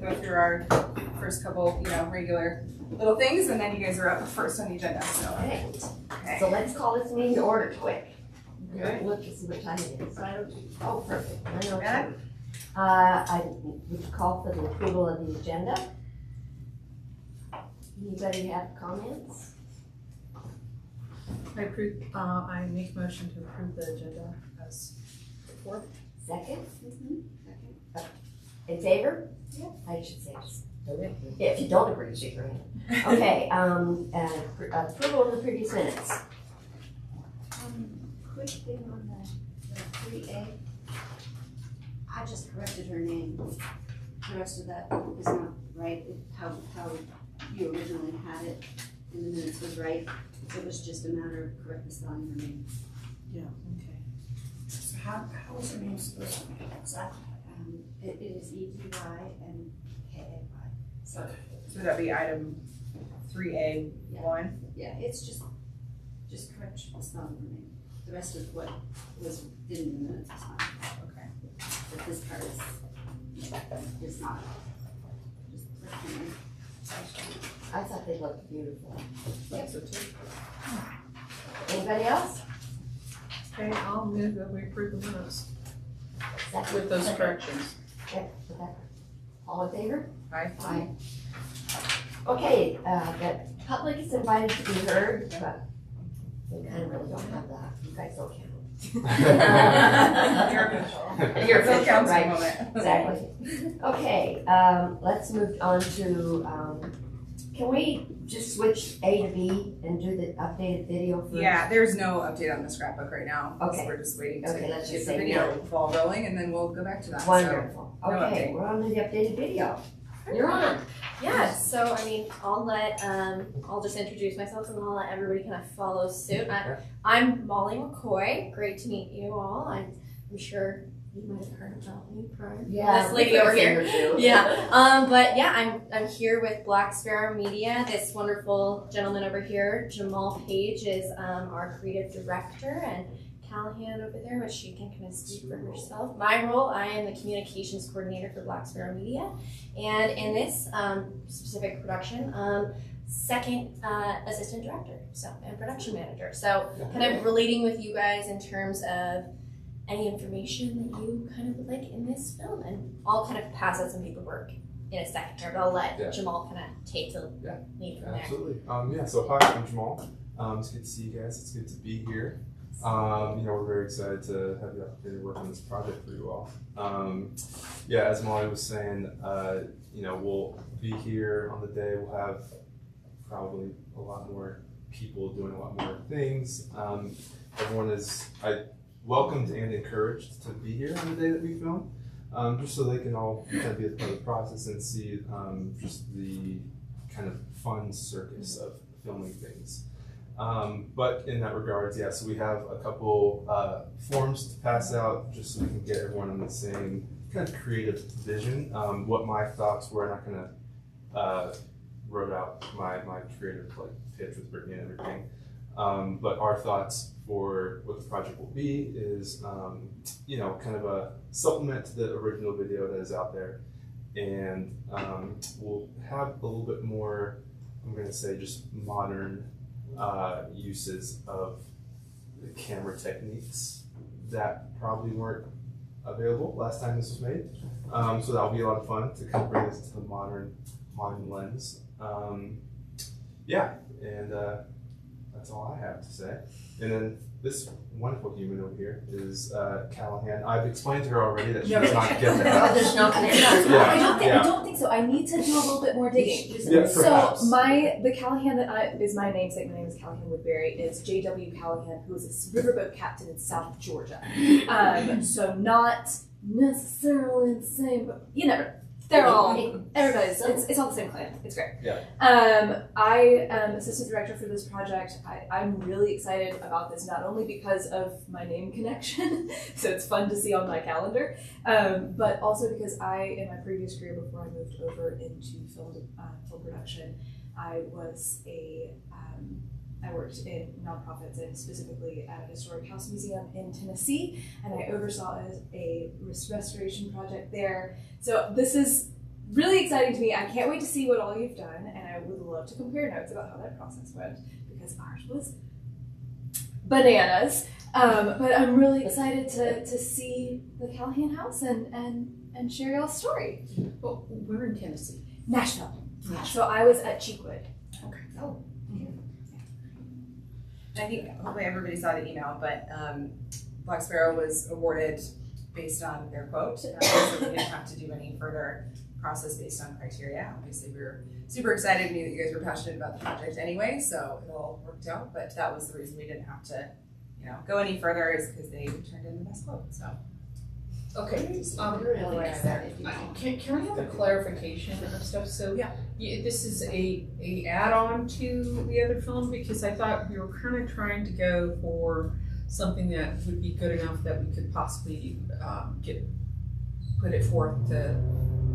and go through our first couple, you know, regular little things, and then you guys are up first on the agenda, so. Alright, Okay. so let's call this meeting to order quick. Okay. Look to see what time it is. Oh, perfect, I know. Got too. Uh, I would call for the approval of the agenda. Anybody have comments? I approve, uh, I make motion to approve the agenda as before. Second, Second. in favor? Yeah. I should say, just- if you don't agree, shake your hand. Okay, um, uh, pr- approval of the previous minutes. Um, quick thing on the, the three A. I just corrected her name. The rest of that is not right, It- how, how you originally had it in the minutes was right. It was just a matter of correctly spelling her name. Yeah, okay. So how, how was her name supposed to be exactly? Um, it, it is E T Y and K A Y. So, So would that be item three A one? yeah, it's just, just correct the spelling of the name. The rest of what was in the minutes is fine. Okay. But this part is, is not. Just correct her name. I thought they looked beautiful. Think so too. Anybody else? Okay, I'll move that we approve the minutes Second. With those Second. corrections. Yep, okay. All in favor? Aye. Aye. Okay, uh, the public is invited to be heard, but we kind of really don't have that. You guys don't count. You're official. You're Phil official, counts right. moment. Exactly. Okay, um, let's move on to, um, can we just switch A to B and do the updated video first? Yeah, there's no update on the scrapbook right now. so Okay. We're just waiting to Okay, get let's the just say video none. ball rolling and then we'll go back to that. So, Wonderful. no Okay, update. we're on to the updated video. You're on. Yeah, so I mean, I'll let um, I'll just introduce myself and I'll let everybody kind of follow suit. I, I'm Molly McCoy. Great to meet you all. I'm, I'm sure you might have heard about me prior. Yeah. this lady over here. here. Yeah. Um, but yeah, I'm I'm here with Black Sparrow Media. This wonderful gentleman over here, Jamal Page, is um, our creative director, and Callahan over there, but she can kind of speak for herself. My role, I am the communications coordinator for Black Sparrow Media, and in this um, specific production, um, second uh, assistant director, so and production manager. So kind of relating with you guys in terms of any information that you kind of would like in this film, and I'll kind of pass out some paperwork in a second here, but I'll let Yeah. Jamal kind of take the Yeah. lead from there. Absolutely. Um, yeah, so hi, I'm Jamal. Um, it's good to see you guys. It's good to be here. Um, you know, we're very excited to have the opportunity to work on this project for you all. Um, yeah, as Molly was saying, uh, you know, we'll be here on the day. We'll have probably a lot more people doing a lot more things. Um, everyone is I welcomed and encouraged to be here on the day that we film, um, just so they can all kind of be a part of the process and see um, just the kind of fun circus of filming things. Um, but in that regards, yeah, so we have a couple uh, forms to pass out just so we can get everyone on the same kind of creative vision. Um, what my thoughts were, and I kind of uh, wrote out my, my creative like pitch with Brittany and everything. Um, but our thoughts for what the project will be is, um, you know, kind of a supplement to the original video that is out there. And um, we'll have a little bit more, I'm going to say, just modern uh, uses of the camera techniques that probably weren't available last time this was made. Um, so that'll be a lot of fun to kind of bring this to the modern, modern lens. Um, yeah, and uh, that's all I have to say. And then this wonderful human over here is uh, Callahan. I've explained to her already that she No. does not get the there's no connection. Yeah, I don't think yeah. I don't think so. I need to do a little bit more digging. Yeah, so perhaps. my the Callahan that I, is my namesake. My name is Callahan Woodbury. Is J.W. Callahan, who is a riverboat captain in South Georgia. Um, so not necessarily the same, but you never. They're all everybody's. It's, it's all the same clan. It's great. Yeah. Um, I am assistant director for this project. I, I'm really excited about this, not only because of my name connection, so it's fun to see on my calendar, um, but also because I, in my previous career before I moved over into film, uh, film production, I was a um, I worked in nonprofits and specifically at a historic house museum in Tennessee, and I oversaw a, a restoration project there. So this is really exciting to me. I can't wait to see what all you've done, and I would love to compare notes about how that process went because ours was bananas. Um, but I'm really excited to, to see the Callahan house and, and, and share y'all's story. Well, we're in Tennessee. Nashville. So I was at Cheekwood. I think hopefully everybody saw the email, but um, Black Sparrow was awarded based on their quote. uh, so we didn't have to do any further process based on criteria. Obviously, we were super excited. Knew that you guys were passionate about the project anyway, so it all worked out. But that was the reason we didn't have to, you know, go any further is because they turned in the best quote. So Okay, um, Really excited. Can, can we have a clarification of stuff? So, Yeah. you- this is a, a add-on to the other film because I thought we were kind of trying to go for something that would be good enough that we could possibly, um, get, put it forth to,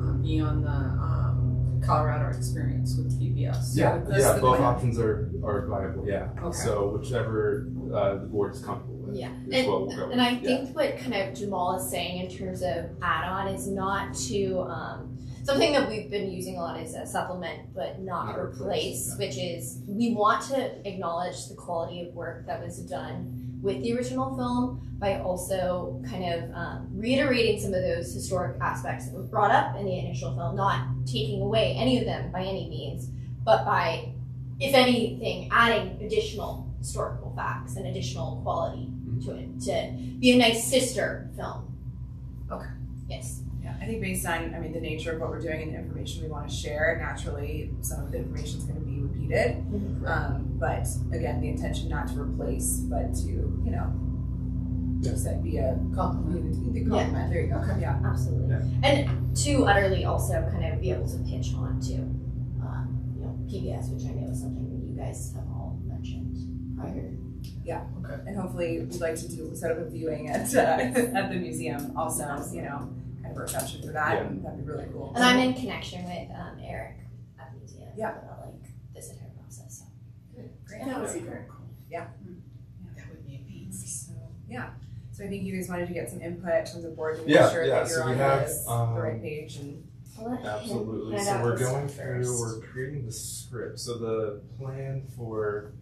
um, be on the, um, Colorado experience with PBS. Yeah, So that's yeah, the both plan. options are, are viable, yeah. Okay. So whichever, uh, the board is comfortable with. Yeah, is what And I with, yeah. think what kind of Jamal is saying in terms of add-on is not to um, something that we've been using a lot is a supplement, but not, Not replace, replace. Which is we want to acknowledge the quality of work that was done with the original film by also kind of um, reiterating some of those historic aspects that were brought up in the initial film, not taking away any of them by any means, but by, if anything, adding additional historical facts and additional quality to it to be a nice sister film. Okay. Yes. yeah, I think based on I mean the nature of what we're doing and the information we want to share, naturally some of the information is going to be repeated. Um, but again, the intention not to replace, but to you know, just that be a Compliment. The compliment. There you go. Yeah. Absolutely. Yeah. And to utterly also kind of be able to pitch on to, um, you know, PBS, which I know is something that you guys have all mentioned prior. Yeah, Okay. and hopefully we'd like to do set up a viewing at uh, at the museum also. You know, kind of a reception for that, Yeah. and that'd be really cool. And I'm in connection with um, Eric at the museum Yeah. about like this entire process. So. Great. That would be very cool. Yeah. That would be amazing. So yeah. So I think you guys wanted to get some input from the board to make Yeah, sure yeah, that you're so we on have, this, um, the right page and I'll let him Absolutely. So we're going through, first. we're creating the script. So the plan for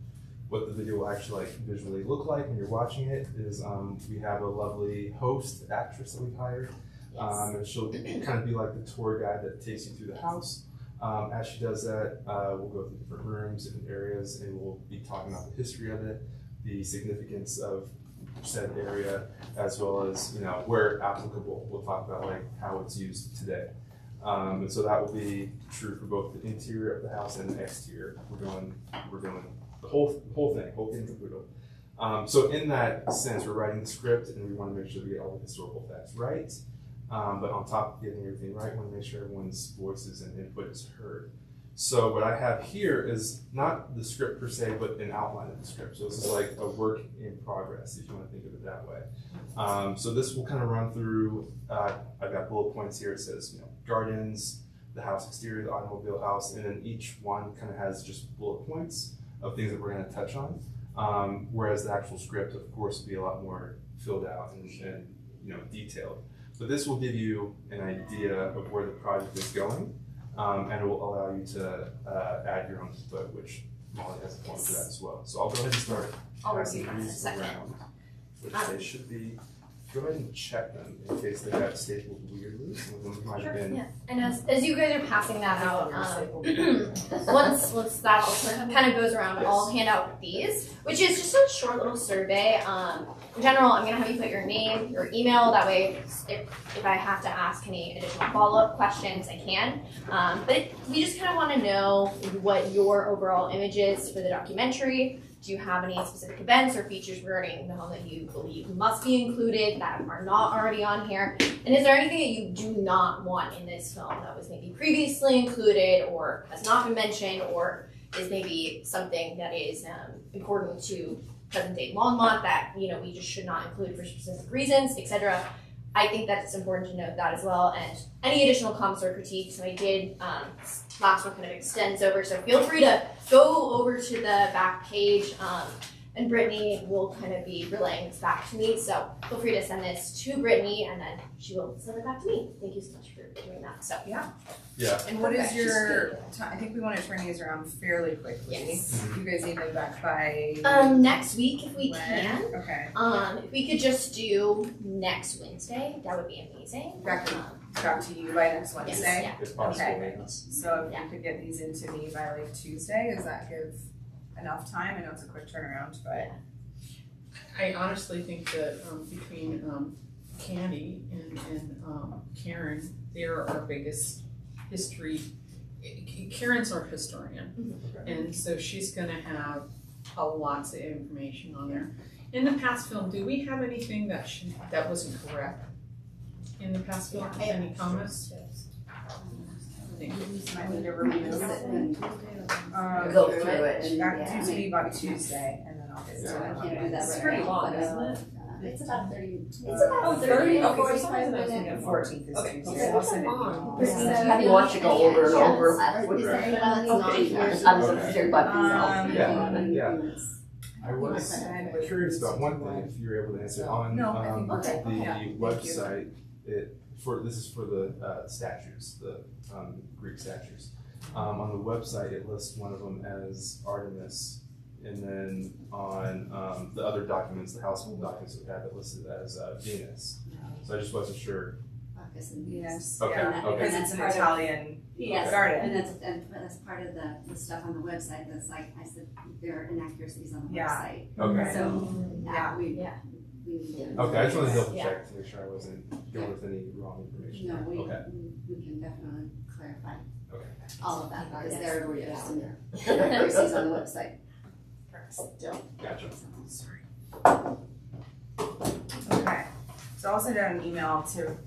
what the video will actually like visually look like when you're watching it is um, we have a lovely host actress that we've hired. Um, and she'll kind of be like the tour guide that takes you through the house. Um, as she does that, uh, we'll go through different rooms, different areas, and we'll be talking about the history of it, the significance of said area, as well as you know where applicable. We'll talk about like how it's used today. Um, and so that will be true for both the interior of the house and the exterior. We're doing we're doing the whole whole thing, whole thing caboodle. Um, so in that sense, we're writing the script, and we want to make sure we get all the historical facts right. Um, but on top of getting everything right, we want to make sure everyone's voices and input is heard. So what I have here is not the script per se, but an outline of the script. So this is like a work in progress, if you want to think of it that way. Um, so this will kind of run through. Uh, I've got bullet points here. It says, you know, gardens, the house exterior, the automobile house, and then each one kind of has just bullet points of things that we're going to touch on. Um, whereas the actual script, of course, will be a lot more filled out and, and you know detailed. But this will give you an idea of where the project is going, um, and it will allow you to uh, add your own input, which Molly has a form for that as well. So I'll go ahead and start I'll passing review that in a these around, which they should be. Go ahead and check them in case they got stapled weirdly. Some of them might have been. Yeah. And as, as you guys are passing that out, um, once once that kind of goes around, I'll hand out these, which is just a short little survey. Um, in general, I'm gonna have you put your name, your email. That way, if if I have to ask any additional follow up questions, I can. Um, but we just kind of want to know what your overall image is for the documentary. Do you have any specific events or features regarding the home that you believe must be included that are not already on here? And is there anything that you do not want in this film that was maybe previously included or has not been mentioned or is maybe something that is um, important to present day Longmont that you know we just should not include for specific reasons, etc. I think that it's important to note that as well. And any additional comments or critiques, I did um, last one kind of extends over, so feel free to go over to the back page. Um, and Brittany will kind of be relaying this back to me. So feel free to send this to Brittany, and then she will send it back to me. Thank you so much for doing that. So Yeah. Yeah. And what is Perfect. your, ti- I think we want to turn these around fairly quickly. Yes. You guys need them back by? um, next week if we when? can. Okay, Um, if we could just do next Wednesday, that would be amazing. Back Um, back to you by next yes, Wednesday. yeah. If possible, Okay. yeah. So if Yeah. you could get these into me by like Tuesday, does that give enough time? I know it's a quick turnaround, but. I honestly think that um, between um, Candy and, and um, Karen, they're our biggest history. Karen's our historian, Okay. and so she's gonna have a lots of information on there. In the past film, do we have anything that should, that wasn't correct? In the past film, any comments? Might need to review it. Um, Go through it and, Back yeah. to me by Tuesday and then I'll get it to Yeah. I can't do that Wednesday. It's right pretty now, long, isn't it? It's about thirty. It's about 30? Okay, Okay, for for some some reason I was reason thinking the fourteenth is Okay. Tuesday. Okay. I'll send it to long. you. Yeah. Have you watched it go over and over? Is there anyone else Okay. on here? I'm just concerned about Um. Yeah, yeah. I was curious about one thing, if you were able to answer, on, No, I um, we're good. the Yeah, thank you. website, it, for, this is for the, uh, statues, the, um, Greek statues. Um, on the website, it lists one of them as Artemis, and then on, um, the other documents, the household documents we have it listed as, uh, Venus. So I just wasn't sure, Bacchus and Yes, Okay, yeah, okay. because it's an Part of- Italian Yes, garden. and that's, and that's part of the, the stuff on the website, that's like, I said, there are inaccuracies on the Yeah. website. okay, So, Yeah. yeah, we, Yeah. We okay, I just wanted to double Yeah. check to make sure I wasn't going with any wrong information. No, we, Okay, we can definitely clarify okay. all of that, because Yes. there were just some inaccuracies on the website. Oh, gotcha. Sorry. Okay, so I'll send out an email to,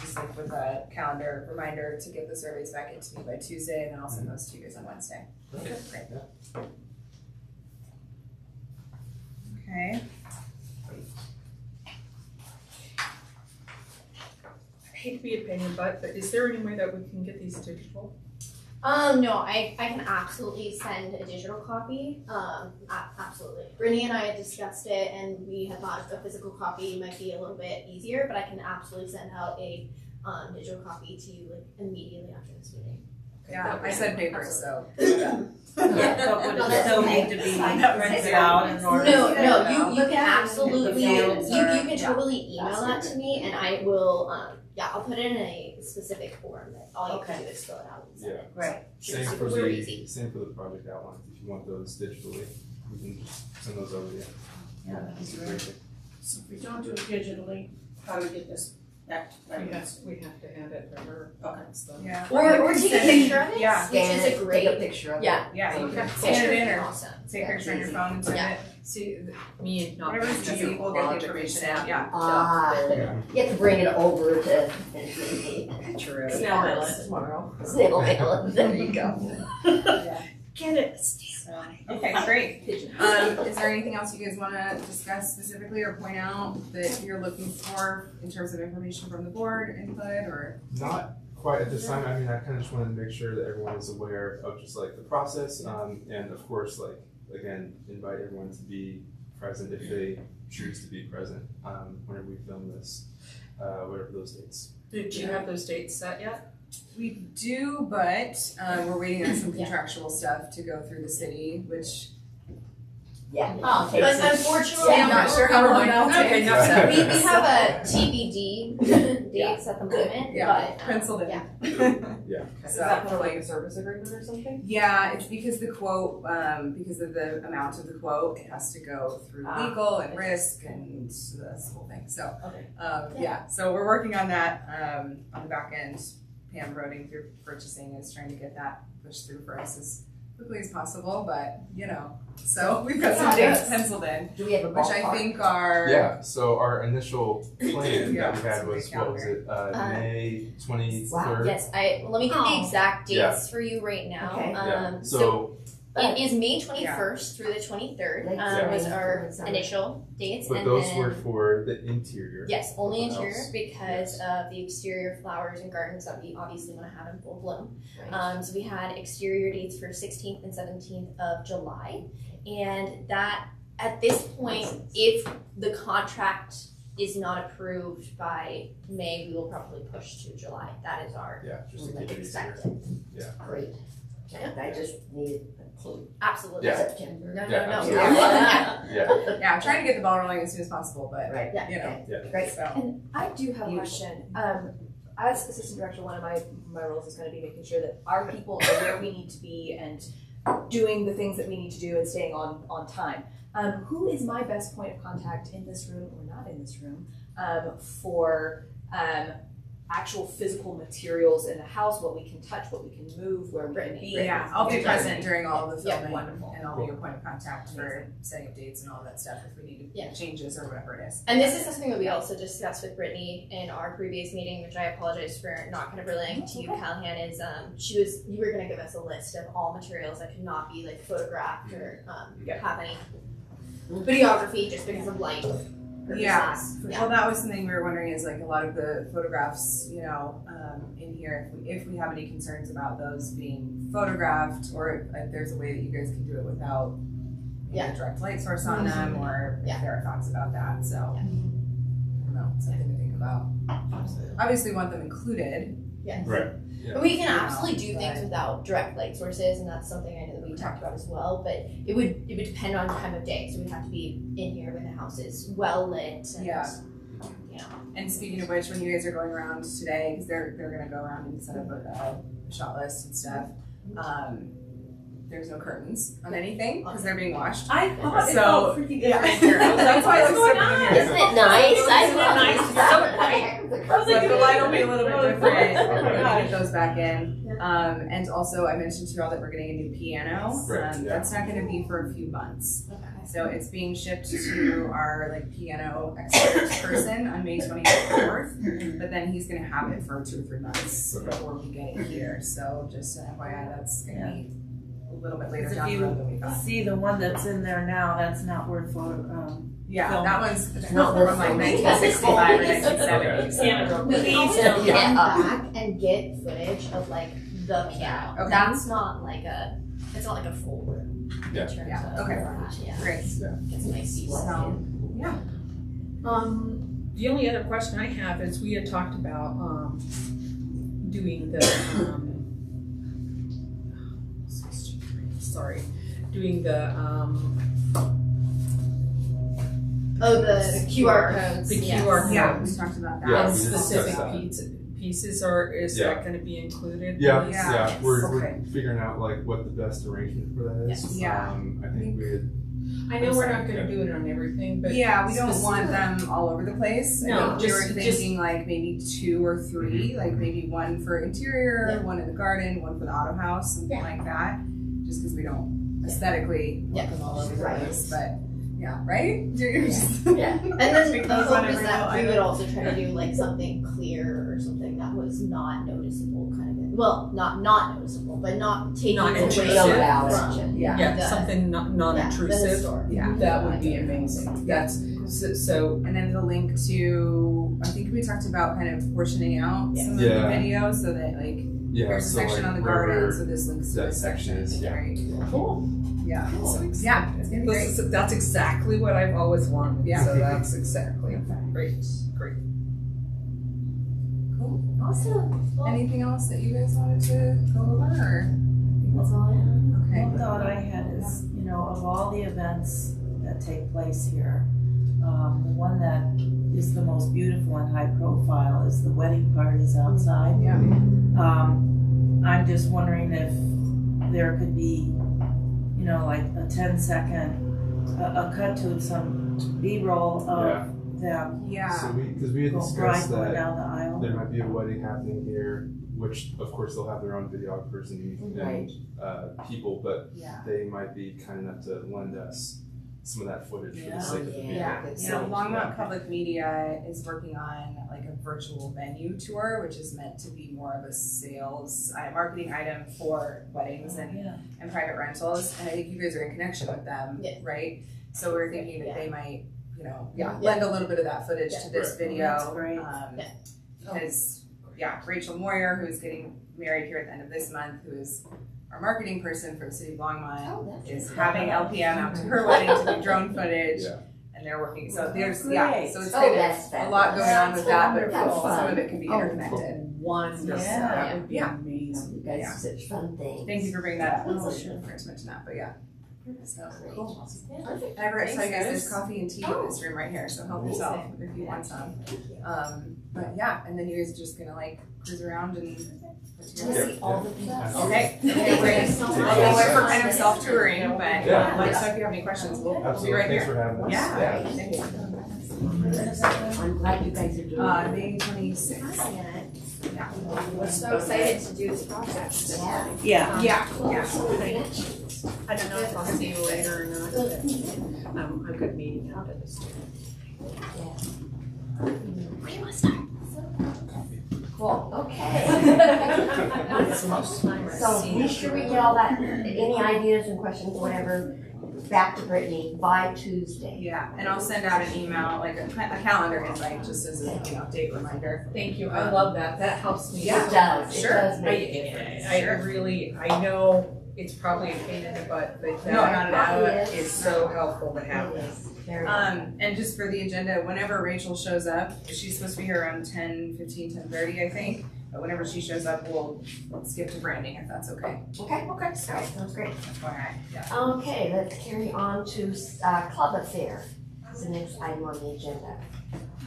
just like with a calendar reminder to get the surveys back into me by Tuesday, and then I'll send mm-hmm. those to you guys on Wednesday. Okay. Great. Okay. Hate to be a pain in the butt, but is there any way that we can get these digital? Um, no, I, I can absolutely send a digital copy. Um, absolutely. Brittany and I had discussed it, and we had thought a physical copy might be a little bit easier, but I can absolutely send out a um, digital copy to you like immediately after this meeting. Yeah, I said paper, so. Yeah. But would No, it still need to be Fine. printed out in order? No, to- no, you, you can absolutely, you, you are- can yeah. totally email that to me, and I will, um, yeah, I'll put it in a specific form that all you can Okay. do is fill it out and send Yeah. it. Right. Same Super, for super the, easy. same for the project outlines, if you want those digitally, we can just send those over to you. Yeah, that'd be great. So if we don't do it digitally, how do we get this back to We Brian? have, we have to hand it to her. Okay. So- Yeah. Or, you or take a picture of it, Yeah, which Scan is it, a take a great, picture of it. yeah. yeah, you can picture scan it in is or awesome. take a Yeah, picture on your phone and send Yeah. it. See, me and not. Whatever's being easy, we'll get the information out, yeah. Ah, you have to bring it over to True. Snail mail it tomorrow. snail mail it. There you go. Get it. So, okay, great. Um, is there anything else you guys wanna discuss specifically or point out that you're looking for in terms of information from the board, input, or? Not quite at this time, I mean, I kind of just wanted to make sure that everyone is aware of just like the process, um, and of course, like, again, invite everyone to be present if they choose to be present, um, whenever we film this, uh, whatever those dates. Did you have those dates set yet? We do, but, um, we're waiting on some Yeah. contractual stuff to go through the city, which Yeah. Oh, but Yes. unfortunately, Yeah, I'm I'm not sure how long that'll Okay, take. enough said. We, we have a TBD dates at the moment, Yeah, but um, penciled in. yeah. Is So- that for like a service agreement or something? Yeah, it's because the quote, um, because of the amount of the quote, it has to go through Ah. legal and risk and so that's the whole thing, so. Okay. Um, yeah, so we're working on that, um, on the back end. Pam Broding through purchasing is trying to get that pushed through for us as quickly as possible, but, you know, so we've got some Yeah, dates penciled in, Do we have a which I think are. Yeah, so our initial plan Yeah, that we had was, what was it, uh, Uh, May Wow, twenty-third? Yes, I let me get the Oh. exact dates Yeah. for you right now. Okay. Yeah, Um, so, so, it is May twenty first through the twenty third. Um, Yeah. was our Yeah. initial dates, but and those then were for the interior. yes, only interior house. because of the exterior flowers and gardens that we obviously want to have in full bloom. Um, so we had exterior dates for 16th and 17th of July, and that at this point, if the contract is not approved by May, we will probably push to July. That is our Yeah, just to like keep it easier. expected. Great. And I just needed a clue. Absolutely. Yeah. September. No, no, Yeah, no. absolutely. Yeah. Yeah, Yeah, I'm trying to get the ball rolling as soon as possible, but Right. Yeah. you know, yeah. Great. so. And I do have a You- question. Um, as assistant director, one of my, my roles is going to be making sure that our people are where we need to be and doing the things that we need to do and staying on, on time. Um, who is my best point of contact in this room or not in this room um, for um, actual physical materials in the house, what we can touch, what we can move, where we can be? Yeah, I'll be present during all of the Yeah, filming. wonderful. And I'll be your point of contact for setting up dates and all that stuff if we need Yeah. changes or whatever it is. And this is something that we also discussed with Brittany in our previous meeting, which I apologize for not kind of relaying to you, Callahan, is um, she was, you were gonna give us a list of all materials that could not be like photographed or um, Yeah. have any videography just because of light. Yeah. Yeah. Well, that was something we were wondering is like a lot of the photographs, you know, um, in here, if we, if we have any concerns about those being photographed or if, if there's a way that you guys can do it without Yeah. a direct light source on them or Yeah. if there are thoughts about that. So, Yeah. I don't know, something to think about. Obviously, we want them included. Yes. Right. And we can absolutely do things without direct light sources, and that's something I know that we talked about as well. But it would it would depend on the time of day, so we'd have to be in here when the house is well lit. And, Yeah. You know. And speaking of which, when you guys are going around today, because they're they're gonna go around and set up a, a shot list and stuff. Um, there's no curtains on anything because they're being washed. I thought it felt pretty Yeah, that's why it's going different in on? here. Isn't it nice? I Isn't it love nice? it. It's so bright. I was like, But the light will be a little bit different. We're my gonna gosh. get those back in. Um, and also I mentioned to y'all that we're getting a new piano. Right, Um, yeah. that's not gonna be for a few months. Okay. So it's being shipped to our like piano expert person on May twenty fourth. But then he's gonna have it for two or three months Okay. before we get it here. So just an FYI, that's gonna be a little bit later Because down if the you road than we thought. See the one that's in there now, that's not worth photo, um, Yeah, film. that one's not from worth like nineteen sixty-five or nineteen seventy. Yeah. We can Please don't. come back and get footage of like the piano. Okay. That's not like a, it's not like a full room. Yeah. In terms Yeah, of okay. that, Yeah. Great. Get some nice views. So, Um, the only other question I have is we had talked about, um, doing the, um, sorry, doing the, um, Oh, the QR codes. The yes. QR yeah, codes. we talked about that. Yeah, on we discussed specific that. pieces, pieces are, is Yeah. that gonna be included? Yeah, Yeah. yeah, we're, Okay. we're figuring out like what the best arrangement for that is. Yes. Yeah. Um, I think we had, I know we're not gonna do it on everything, but. Yeah, we don't want them all over the place. I No, think we just- were just- thinking like maybe two or 3 Mhm. like maybe one for interior, Yeah. one in the garden, one for the auto house, something Yeah. like that. Just because we don't aesthetically want Yeah. them all over the Right. place, but yeah, right? You're Yeah, and then Pick the those hope is that we little would also try to do like something clear or something that was not noticeable, kind of. Well, not not noticeable, but not taking Not away intrusive. from Yeah. Yeah, the- something not, yeah, non-intrusive, historic. Yeah. that would be amazing, that's, so, so, And then the link to I think we talked about kind of portioning out Yeah. some of Yeah. the videos so that like yeah, there's a so section like on the garden, so this links to that this section is, yeah. Right. Cool. Yeah. Cool. So, yeah, it's gonna be great. that's, that's exactly what I've always wanted, Yeah. so that's exactly, great, great. Cool. Awesome. Well, Anything else that you guys wanted to go over or? that's all I have. Okay. One thought I had is, you know, of all the events that take place here, um, the one that is the most beautiful and high profile is the wedding parties outside. Yeah. Um, I'm just wondering if there could be, you know, like a 10 second, a, a cut to some B-roll Yeah. of them Yeah. So we, because we had go discussed that down the aisle. there might be a wedding happening here, which of course they'll have their own videographers and, Right. and uh, people, but Yeah. they might be kind enough to lend us some of that footage for Yeah. the sake of the video. Yeah, good so stuff. Longmont Public Media is working on like a virtual venue tour, which is meant to be more of a sales, uh, marketing item for weddings and, Yeah. and private rentals. And I think you guys are in connection with them, Yeah. right? So we're thinking that Yeah. they might, you know, yeah, Yeah. lend a little bit of that footage to this Right. video. That's great. Um, Yeah. Because, yeah, Rachel Moyer, who's getting married here at the end of this month, who is our marketing person from city of Longmont Oh, that's. is having LPM out to her wedding to do drone footage. Yeah. And they're working, so there's, yeah, so it's Oh, good, a lot going on with that, but That's some of it can be Oh, interconnected. Wonderful. Yeah. That would be Yeah. amazing. You guys Yeah. such fun things. Thank you for bringing that up, I Oh, was sure. forgot to mention that, but yeah. So, cool. Perfect. I forgot to tell you guys, there's coffee and tea in this room right here, so help yourself if you want some. Um, but yeah, and then you guys are just gonna like cruise around and. Put together- See all the things. Okay, okay, great. Well, we're kind of self-touring, but Yeah. um, let us know if you have any questions, we'll, we'll be Absolutely, right thanks here. for having us. Yeah, thank you. I'm glad you guys are doing Uh, it. May twenty-sixth. We're so excited to do this project. Yeah. Yeah. Yeah, yeah. I don't know if I'll see you later or not, but, um, a good meeting after this. Cool, okay. So be sure we get all that, any ideas and questions, whatever, back to Brittany by Tuesday. Yeah, and I'll send out an email, like a, a calendar invite, just as an update reminder. Thank you, I um, love that, that helps me. Yeah. It does, it Sure. does I, make a difference. I really, I know it's probably a pain in the butt, but No, not that at all. It is so helpful to have this. that. is, very. Um, and just for the agenda, whenever Rachel shows up, she's supposed to be here around 10, 15, 10:30, I think. But whenever she shows up, we'll skip to branding if that's okay. Okay, okay, all right, sounds great. That's why I, yeah. Okay, let's carry on to, uh, club affair. It's the next item on the agenda.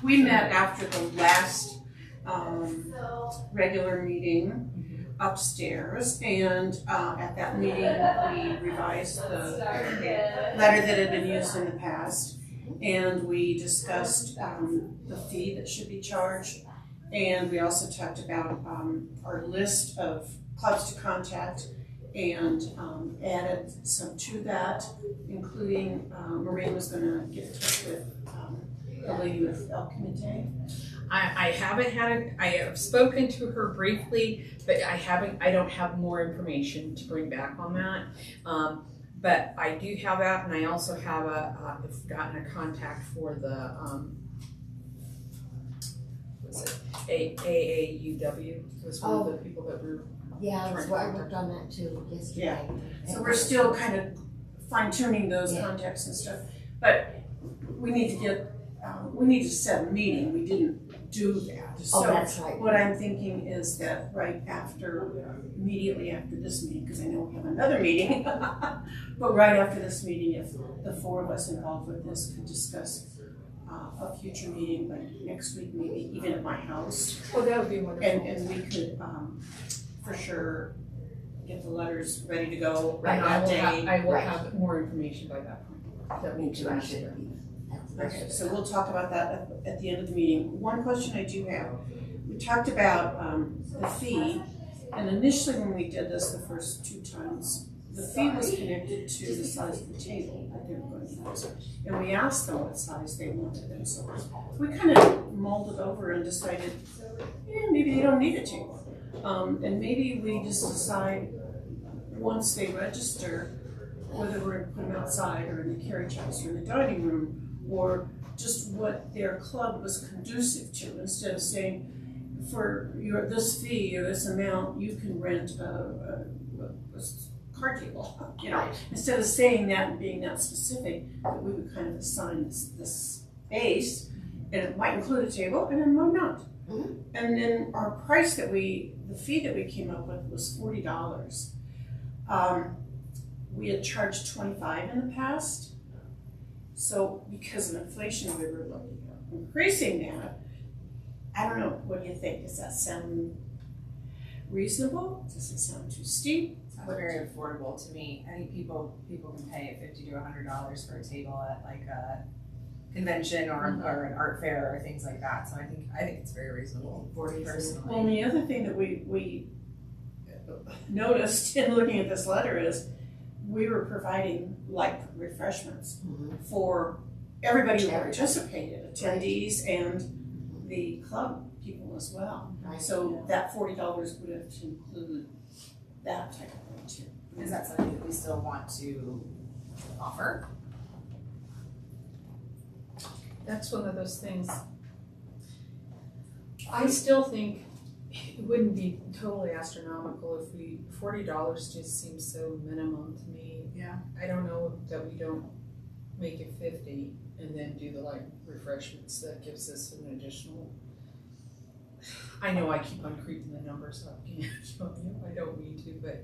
We met after the last, um, regular meeting upstairs, and, uh, at that meeting, we revised the letter that had been used in the past, and we discussed, um, the fee that should be charged, and we also talked about, um, our list of clubs to contact, and, um, added some to that, including, um, Maureen was gonna get in touch with, um, the lady with El Comite. I, I haven't had, I have spoken to her briefly, but I haven't, I don't have more information to bring back on that. Um, but I do have that, and I also have a, uh, I've gotten a contact for the, um, what's it, A, AAUW, was one of the people that were, Yeah, that's what I worked on that too yesterday. Yeah. So we're still kind of fine tuning those Yeah. contacts and stuff, but we need to get, um, we need to set a meeting, we didn't do that. Oh, So that's right. what I'm thinking is that right after, immediately after this meeting, because I know we have another meeting, but right after this meeting, if the four of us involved with this could discuss uh, a future meeting, like next week, maybe even at my house, Well, that would be and, wonderful. and we could, um, for sure, get the letters ready to go Right, And I that will day. have, I will Right. have more information by that point. That Me would be too, I should be. Okay, so we'll talk about that at, the end of the meeting. One question I do have, we talked about, um, the fee, and initially when we did this the first two times, the fee was connected to the size of the table that they were going to use. And we asked them what size they wanted, and so we kind of mulled it over and decided, yeah, maybe they don't need a table. Um, and maybe we just decide, once they register, whether we're gonna put them outside or in the carriage house or in the dining room, or just what their club was conducive to, instead of saying, for your, this fee or this amount, you can rent a, a, a- a card table, you know? Instead of saying that and being that specific, that we would kind of assign this, this space, and it might include a table, and it might not. Mhm. And then our price that we, the fee that we came up with was forty dollars. Um, we had charged twenty-five in the past. So because of inflation, we were looking at increasing that. I don't know, what do you think? Does that sound reasonable? Does it sound too steep? Sounds very affordable to me. I think people, people can pay fifty to hundred dollars for a table at like a convention or, mm-hmm. or an art fair or things like that. So I think, I think it's very reasonable Forty personally. Well, and the other thing that we, we noticed in looking at this letter is we were providing like refreshments Mhm. for everybody who participated, attendees and the club people as well. Right. So that forty dollars would have to include that type of thing too. Is that something that we still want to offer? That's one of those things. I still think it wouldn't be totally astronomical if we, forty dollars just seems so minimum to me. Yeah. I don't know that we don't make it fifty and then do the like refreshments that gives us an additional. I know I keep on creeping the numbers up, can't you? I don't mean to, but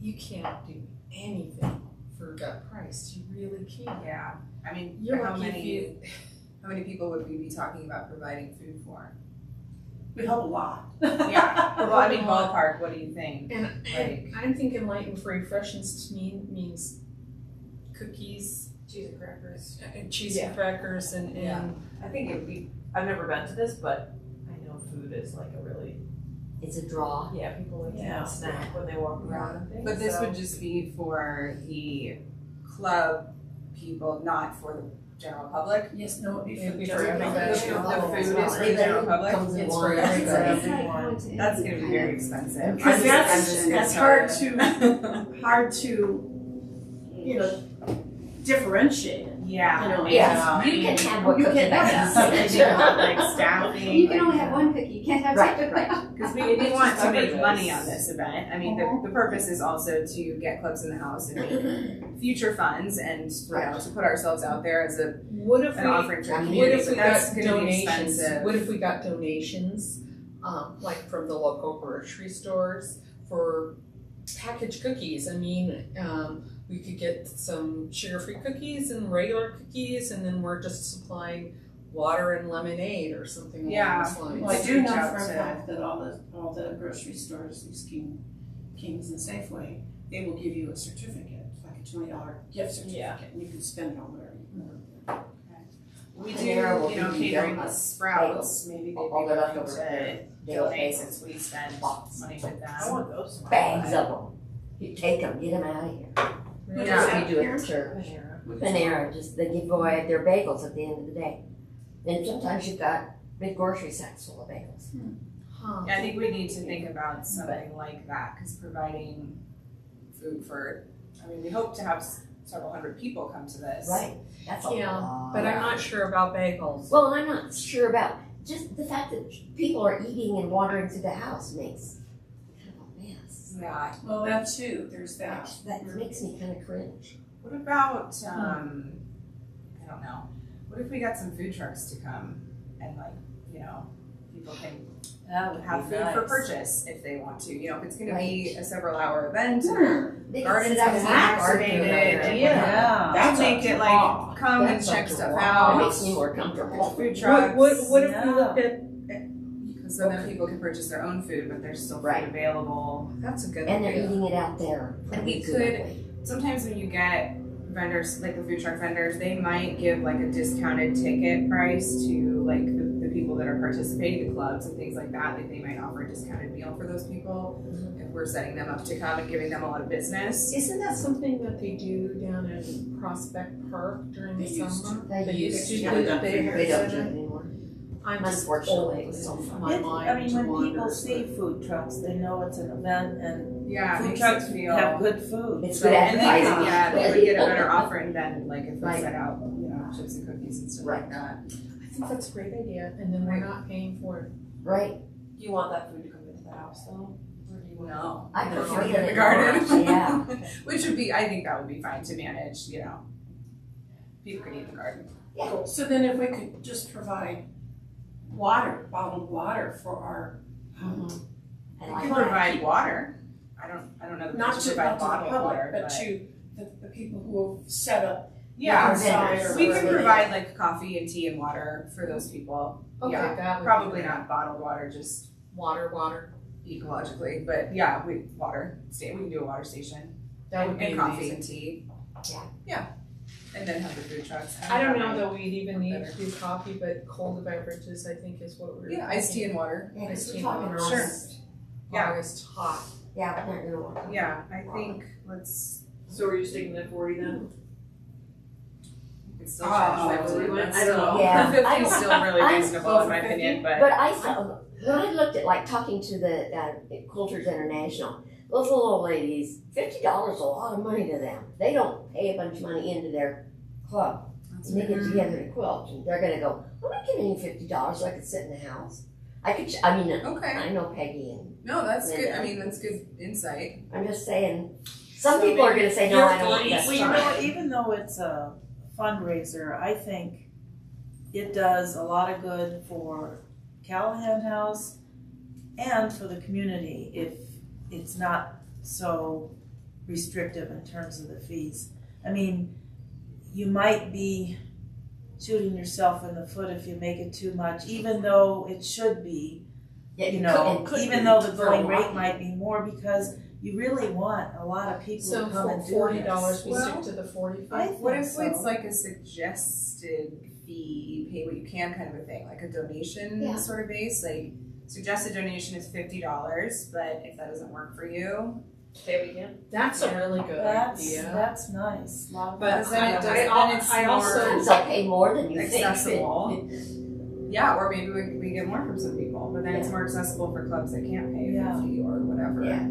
you can't do anything for that price. You really can't. Yeah, I mean, You're how many, you, how many people would we be talking about providing food for? We hope a lot. Yeah, well, I mean, ballpark, what do you think? and, and Like- I'm thinking light and refreshments to me means cookies, Cheese and crackers. Uh, uh, and cheese Yeah. and crackers and, Yeah. I think it would be, I've never been to this, but I know food is like a really, It's a draw. yeah, people like to Yeah. have a snack when they walk around and things. But this so- would just be for the club people, not for the general public? Yes, no, it'd be for be just. for everybody. The, the food is for the general public? It's one. for everybody. It's like going to That's gonna be very expensive. Because I'm that's- I'm just gonna that's hard you. hard to, you know, differentiate it. Yeah. You know, Yes, you can have what You cookie can- bags. You want, like staffing. You can only have one cookie, you can't have Right, two. right. Because we, we want to make money on this event. I mean, the, the purpose is also to get clubs in the house and make future funds and, you know, to put ourselves out there as a, what if an we, offering to the What what community, if but we that's got gonna be donations, expensive. what if we got donations, um, like from the local grocery stores for packaged cookies, I mean, um, we could get some sugar-free cookies and regular cookies, and then we're just supplying water and lemonade or something Yeah. along those lines. Well, I do know for a fact that all the, all the grocery stores, these King, Kings and Safeway, they will give you a certificate, like a twenty dollar gift certificate, and you can spend it on whatever you want. We do, you know, catering with donuts, Sprouts, maybe they'd be All the willing leftover to daily donate since we spend Box. money with I want those. Bags of them. You take them, get them out of here. Who Yeah. We do it here? at church. Panera. Panera, just, they give away their bagels at the end of the day. And sometimes you've got big grocery sacks full of bagels. Hmm. Huh. Yeah, I think we need to think about something like that, because providing food for, I mean, we hope to have several hundred people come to this. Right, that's a Yeah, lot. But I'm not sure about bagels. Well, I'm not sure about, just the fact that people are eating and wandering through the house makes kind of a mess. Yeah, Well, that too, there's that. That makes me kind of cringe. what about, um, I don't know, what if we got some food trucks to come and like, you know, people can That have be food for purchase if they want to, you know, if it's gonna be a several hour event or Hmm. They can gardens sit out gonna and have art activated, yeah. Yeah. That's make it like, come and check stuff draw. out. Makes me more comfortable. Food What, trucks. what, what if we Yeah. looked at, So then people can purchase their own food, but there's still food Right. available. that's a good And they're idea. eating it out there. And we pretty could- Sometimes when you get vendors, like the food truck vendors, they might give like a discounted ticket price to like the, the people that are participating, the clubs and things like that. Like they might offer a discounted meal for those people mm-hmm. if we're setting them up to come and giving them a lot of business. Isn't that something that they do down in Prospect Park during the They used summer? They used to Yeah, do they it. They They don't do it anymore. I'm just Unfortunately, it old so in fun. my It- mind I mean, to when people but- see food trucks, they know it's an event and Yeah, it food makes trucks it feel. have good food. It's So- good and they could, advertising. yeah, they would get a better offering than like if we Right. set out, you know, chips and cookies and stuff like that. I think that's a great idea, and then we're not paying for it. Right. Do you want that food to come into the house though? Or do you want? No. I No, prefer in that the in garden. the Yeah. Which would be, I think that would be fine to manage, you know. People could eat in the garden. So then if we could just provide water, bottled water for our, um, I We like can that. provide water. I don't, I don't know that not should to, provide not to the bottled public, water, but but. to the, the people who have set up Yeah, outside vendors. or we can wherever provide like coffee and tea and water for those people. Okay, Yeah, that would Probably great. not bottled water, just Water, water. ecologically, but yeah, we, water, sta we can do a water station. That would And- be And coffee amazing. and tea. Yeah. Yeah, and then have the food trucks. I don't know that. that we'd even need to do coffee, but cold beverages, I think is what we're. Yeah, iced tea and water. Yeah, 'cause Iced we're tea talking and Sure. August. Yeah. August hot. Yeah, but not gonna work. Yeah, I think let's, So are you sticking at forty then? we could still Oh, charge fifty. we went- That's I don't still- know. Yeah. Fifty still really I- reasonable in my opinion, but. But I saw, when I looked at, like, talking to the, uh, Quilters International, those little old ladies, fifty dollars is a lot of money to them. They don't pay a bunch of money into their club. That's And they get fair. together and quilt, and they're gonna go, I'm not giving you fifty dollars so I can sit in the house. I could, ch- I mean, uh, Okay, I know Peggy and, no, that's good, I mean, that's good insight. I'm just saying, some So people are gonna say, no, I don't want Well, you know, even though it's a fundraiser, I think it does a lot of good for Callahan House and for the community if it's not so restrictive in terms of the fees. I mean, you might be shooting yourself in the foot if you make it too much, even though it should be Yeah, you know, could- it could even though the going rate might be more because you really want a lot of people So to come and do forty dollars. we Well, stick to the forty I What if so. it's like a suggested fee, pay what you can kind of a thing, like a donation Yeah. sort of base, like suggested donation is fifty dollars, but if that doesn't work for you, Say it again. That's a really good That's idea. that's nice. A But then it does- I, then it's I also, Sometimes I'll pay more than you think. Yeah, or maybe we, we get more from some people, but then it's more accessible for clubs that can't pay Yeah. fifty or whatever. Yeah.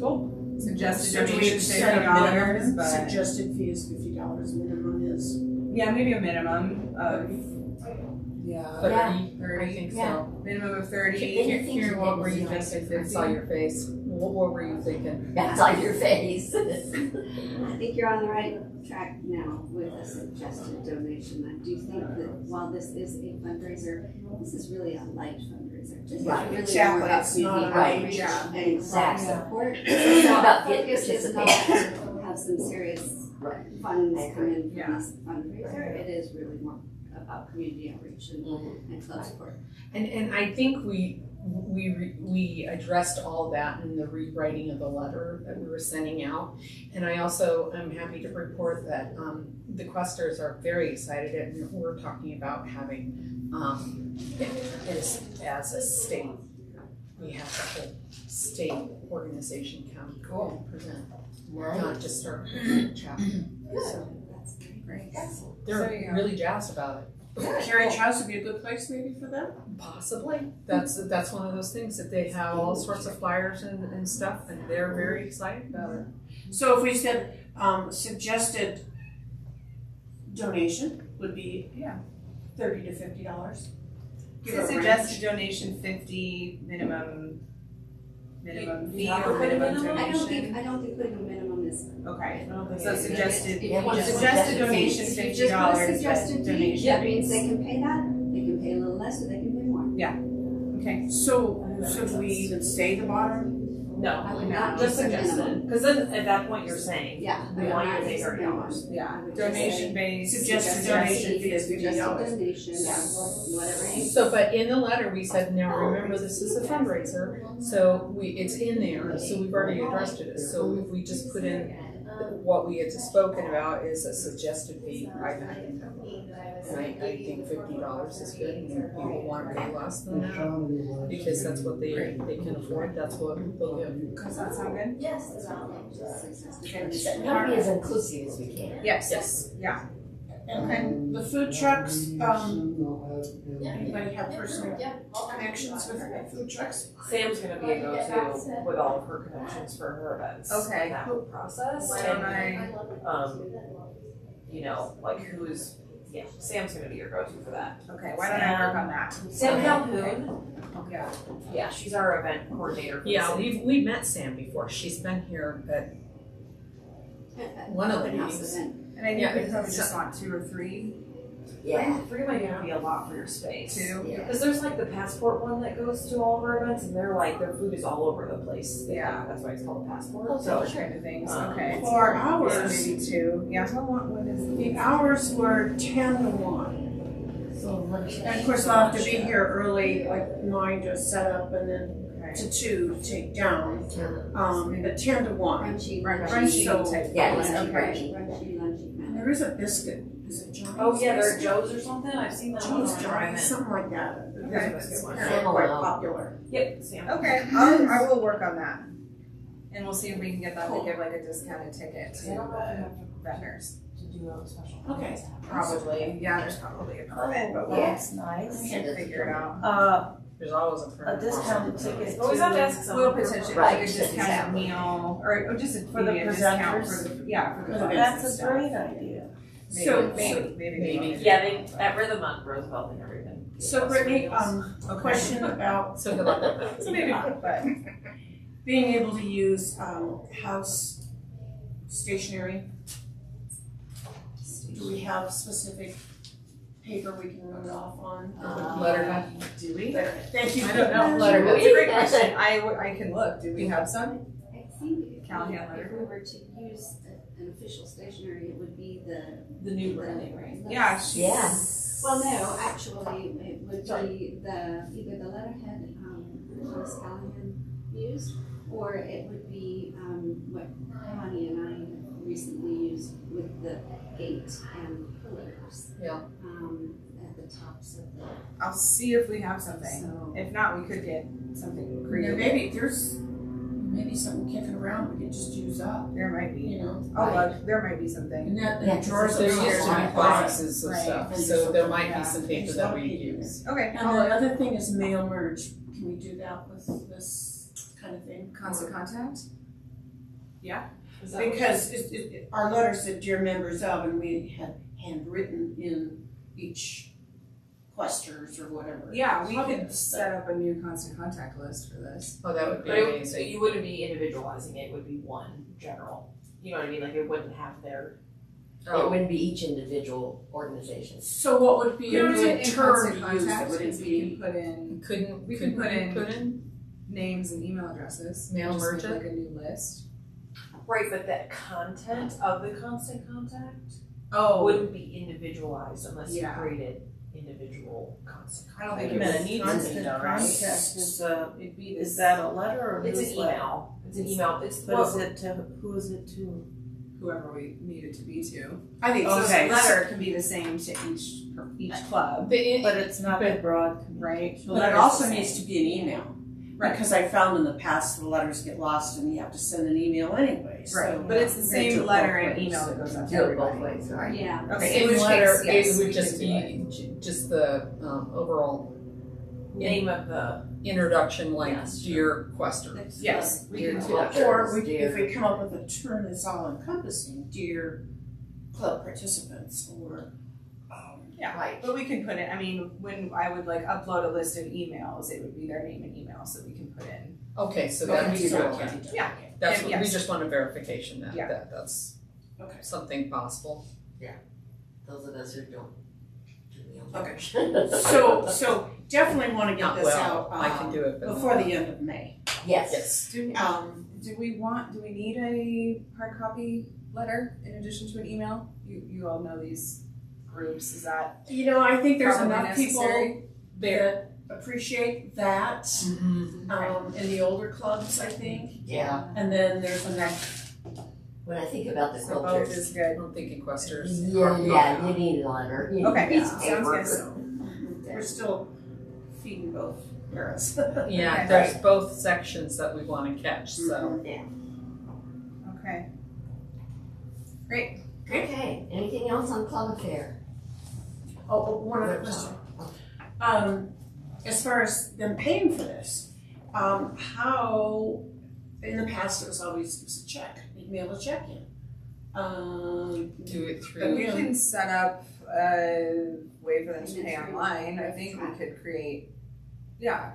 Cool. Suggested So donation set fifty dollars, but Suggested fee is fifty dollars, minimum is. yeah, maybe a minimum of yeah thirty, I thirty. think Yeah. so. Minimum of thirty. Anything Karen, to Karen, what make were you zero. thinking? I saw your face. What, what were you thinking? That's on your face. I think you're on the right track now with a suggested donation. I do think that while this is a fundraiser, this is really a light fundraiser. This is Right. really Exactly. more about It's not community a- outreach yeah. and Exactly. support. It's not about The getting focus is not participation. to have some serious Right. funds come in Yeah. from this fundraiser. It is really more about community outreach and, Mhm. and club support. And, and I think we, we, we addressed all that in the rewriting of the letter that we were sending out. And I also am happy to report that, um, the Questers are very excited and we're talking about having, um, as, as a state, we have the whole state organization come Cool. present, Nice. not just our chapter. So That's great. Great. they're So, yeah. really jazzed about it. Carriage House would be a good place maybe for them? Possibly. That's that's one of those things that they have all sorts of flyers and, and stuff, and they're very excited about it. So if we said, um, suggested donation would be, yeah, thirty to fifty dollars. Give So a range. suggested donation fifty minimum minimum fee not or put minimum minimum? I don't think. I don't think putting a minimum is. Okay. Okay. So suggested If you Yeah, just- suggested donation If you fifty just put a dollars, but suggested fee, donation. that means they can pay that, they can pay a little less or they can pay more. Yeah. Okay. So, so do we even say the bottom? No, I would not just put a suggested. minimum. Because then at that point you're saying, Yeah. we want you to pay thirty dollars. Yeah. I would just Donation say based. Suggested donation fee is fifty dollars. donation, whatever. So, but in the letter, we said, now remember, this is a fundraiser, so we, it's in there, so we've already addressed it. So if we just put in what we had spoken about is a suggested fee, I think. And I, I think fifty dollars is good, and if people want to pay less than that, because that's what they, they can afford, that's what they'll give. Does that sound good? Yes. Suggested Try to be as inclusive as we can. Yes. Yes. Yeah. And the food trucks, um, anybody have personal connections with the food trucks? Sam's gonna be a go-to with all of her connections for her events. Okay. in That whole process. Why don't And, I? um, you know, like who's, yeah, Sam's gonna be your go-to for that. Okay. Why don't I work on that? Sam Calhoun, Yeah. yeah, she's our event coordinator for the Yeah, city. we've, we've met Sam before, she's been here at one of the Open house meetings. And I think Yeah, we probably it's- just want two or three. Yeah. Three might even be a lot for your space. Two. Yeah. Because there's like the passport one that goes to all of our events, and they're like their food is all over the place. They- Yeah. that's why it's called a passport. Those So kind of things. um, Okay. For So hours, maybe two. Yeah. What, what, what is the hours were ten to one. So lunch. And of course, I'll have to be here early, like nine to set up and then to two to take down. Um, but ten to one. Crunchy, Brunch- crunchy. Brunchy type. Yeah, thing. it's Okay. Crunchy, crunchy, lunchy. And there is a biscuit, is it Johnny's? Oh yeah, they're? Joe's or something. I've seen that. Joe's on Johnny, something like that. Okay. biscuit one. Quite popular. Yep, Sam. Okay, I'll, I will work on that. And we'll see if we can get them to give like a discounted ticket to the vendors. To do a special. Okay. Probably, yeah, there's probably a permit, but we'll That's nice. figure it out. Uh, There's always a a permit. discounted ticket Always have to to, ask We'll someone. potentially, Right, like a discounted exactly. meal, or, or just a, For the maybe a discount presenters? for the, yeah, for the food that's a great idea. Maybe, So- maybe, maybe. we maybe. Yeah, they, at Rhythm on Roosevelt, and everything. So Brittany, um, a question about So good luck. So maybe not, but being able to use, um, house stationery. Do we have specific paper we can run it off on? Uh, Letterhead. do we? Thank you. I don't know. Letterhead. That's a great question. I, I can look. Do we have some? I think if Callahan we, letter. if we were to use a- an official stationery, it would be the. The new branding, right? Yeah. she- Yeah. Well, no, actually, it would be the, either the letterhead, um, Lois Callahan used, or it would be, um, what Connie and I recently used with the gate and pillars. Yeah. Um, at the tops of the, I'll see if we have something. so. If not, we could get something There creative. maybe, there's maybe something kicking around we could just use up, There might be. you know? Oh, look, there might be something. And that, Yeah, the drawers There upstairs used to be my boxes of Right. stuff, And so there might yeah. be some paper that we paper. use. Okay. And I'll the look. other thing is mail merge. Can we do that with this kind of thing? Constant contact? Is that- Because it, it, it- our letter said dear members of, and we had handwritten in each questers or whatever. Yeah, we could the- set up a new constant contact list for this. Oh, that would be But it, amazing. so you wouldn't be individualizing it, it would be one general, you know what I mean, like it wouldn't have their, It Oh, wouldn't be each individual organization. So what would be You a good term to use that contact, would is it we be? put in couldn't, we couldn't put in- put in? names and email addresses. Mail Just merge like a new list. right, but that content of the constant contact Oh, wouldn't be individualized unless you created individual constant I don't think Wait a it minute, was needs to constant be contact. contact is, uh, it'd be this. is that a letter or It's an newsletter? email, it's an email, it's, But well, it to, who is it to? whoever we need it to be to. I think so. Okay. The letter can be the same to each each club, But it's not a broad. right? The But it also needs to be an email. Right. Because I found in the past the letters get lost and you have to send an email anyway, so. Right, but it's the we same do it letter both and ways. email that goes out to Do it both everybody. ways, right? Yeah. Okay, Same in which letter, case, yes, it we would can just do be, j- just the, um, overall name of the, introduction, like Yes, dear questers. Yes, we Dear can do that. Or we, Dear- if we come up with a term that's all encompassing, dear club participants or, Yeah, Right. but we can put it, I mean, when I would like upload a list of emails, it would be their name and email, so we can put in. Okay, so Okay, that'd be so it yeah. can. Yeah. That's And what, we yes. just want a verification that, Yeah. that, that's Okay. something possible. Yeah. Those of us who don't do the Okay. okay. So, so definitely wanna get Not this well, out, I can um, do it, but. before the end of May. Yes. Yes. Do, Um, do we want, do we need a hard copy letter in addition to an email? You, you all know these groups, is that you know, I think there's probably enough people necessary? that appreciate that, Mhm. um, in the older clubs, I think. Yeah. And then there's enough, When I think about the So both quilters. is I good. don't think equesters. Yeah, yeah, you need a letter. You need Okay, a piece of sounds good, so. we're still feeding both eras. Yeah, Okay. there's both sections that we wanna catch, so. yeah Okay. Great. Okay, anything else on club affair? Oh, oh, one other question. Um, as far as them paying for this, um, how, in the past, it was always, it was a check, you'd mail a check in. Um, Do it But through, we can set up a way for them to pay online. I think we could create, yeah,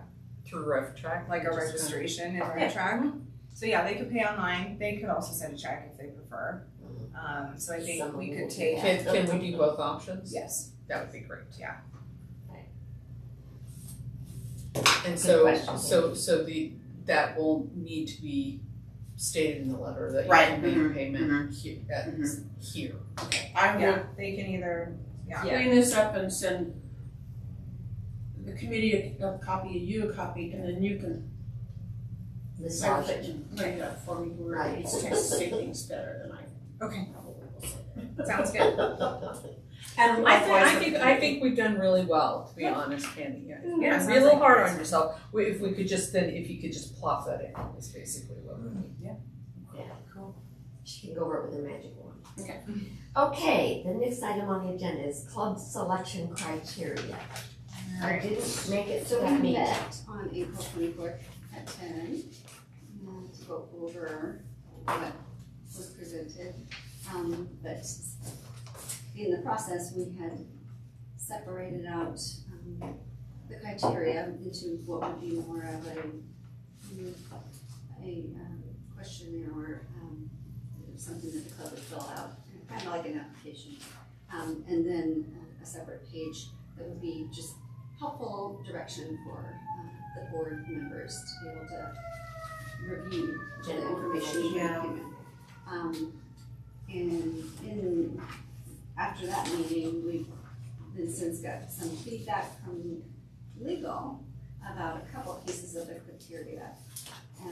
through RevTrak. like a Just- registration in RevTrak. So yeah, they could pay online. They could also send a check if they prefer. Um, so I think Some we could take. Can, can we do both options? yes, That would be great. Yeah. And Good so, question. so, so the, that will need to be stated in the letter that you Right, can make mhm, payment he- at, here. I will yeah, they can either, yeah. clean this up and send the committee a, a copy, you a copy, and then you can Massage type it. it write it up for me where Right. it's to say things better than I Okay, probably will say. sounds good. And I think, I think, I think we've done really well, to be honest, Candy. Yeah. Yeah, Be a sounds little like hard it. on yourself. We- If we could just then, if you could just plop that in, is basically what we need. She can go over it with a magic wand. Okay. Okay, the next item on the agenda is club selection criteria. I didn't make it to So that we meeting. met on April twenty-fourth at ten, uh, to go over what was presented. Um, but in the process, we had separated out, um, the criteria into what would be more of a, a, um, questionnaire or, um, something that the club would fill out, kind of like an application. Um, and then uh, a separate page that would be just helpful direction for, uh, the board members to be able to review the information in the Yeah. document. Um, and in, after that meeting, we've then since got some feedback from legal about a couple pieces of the criteria.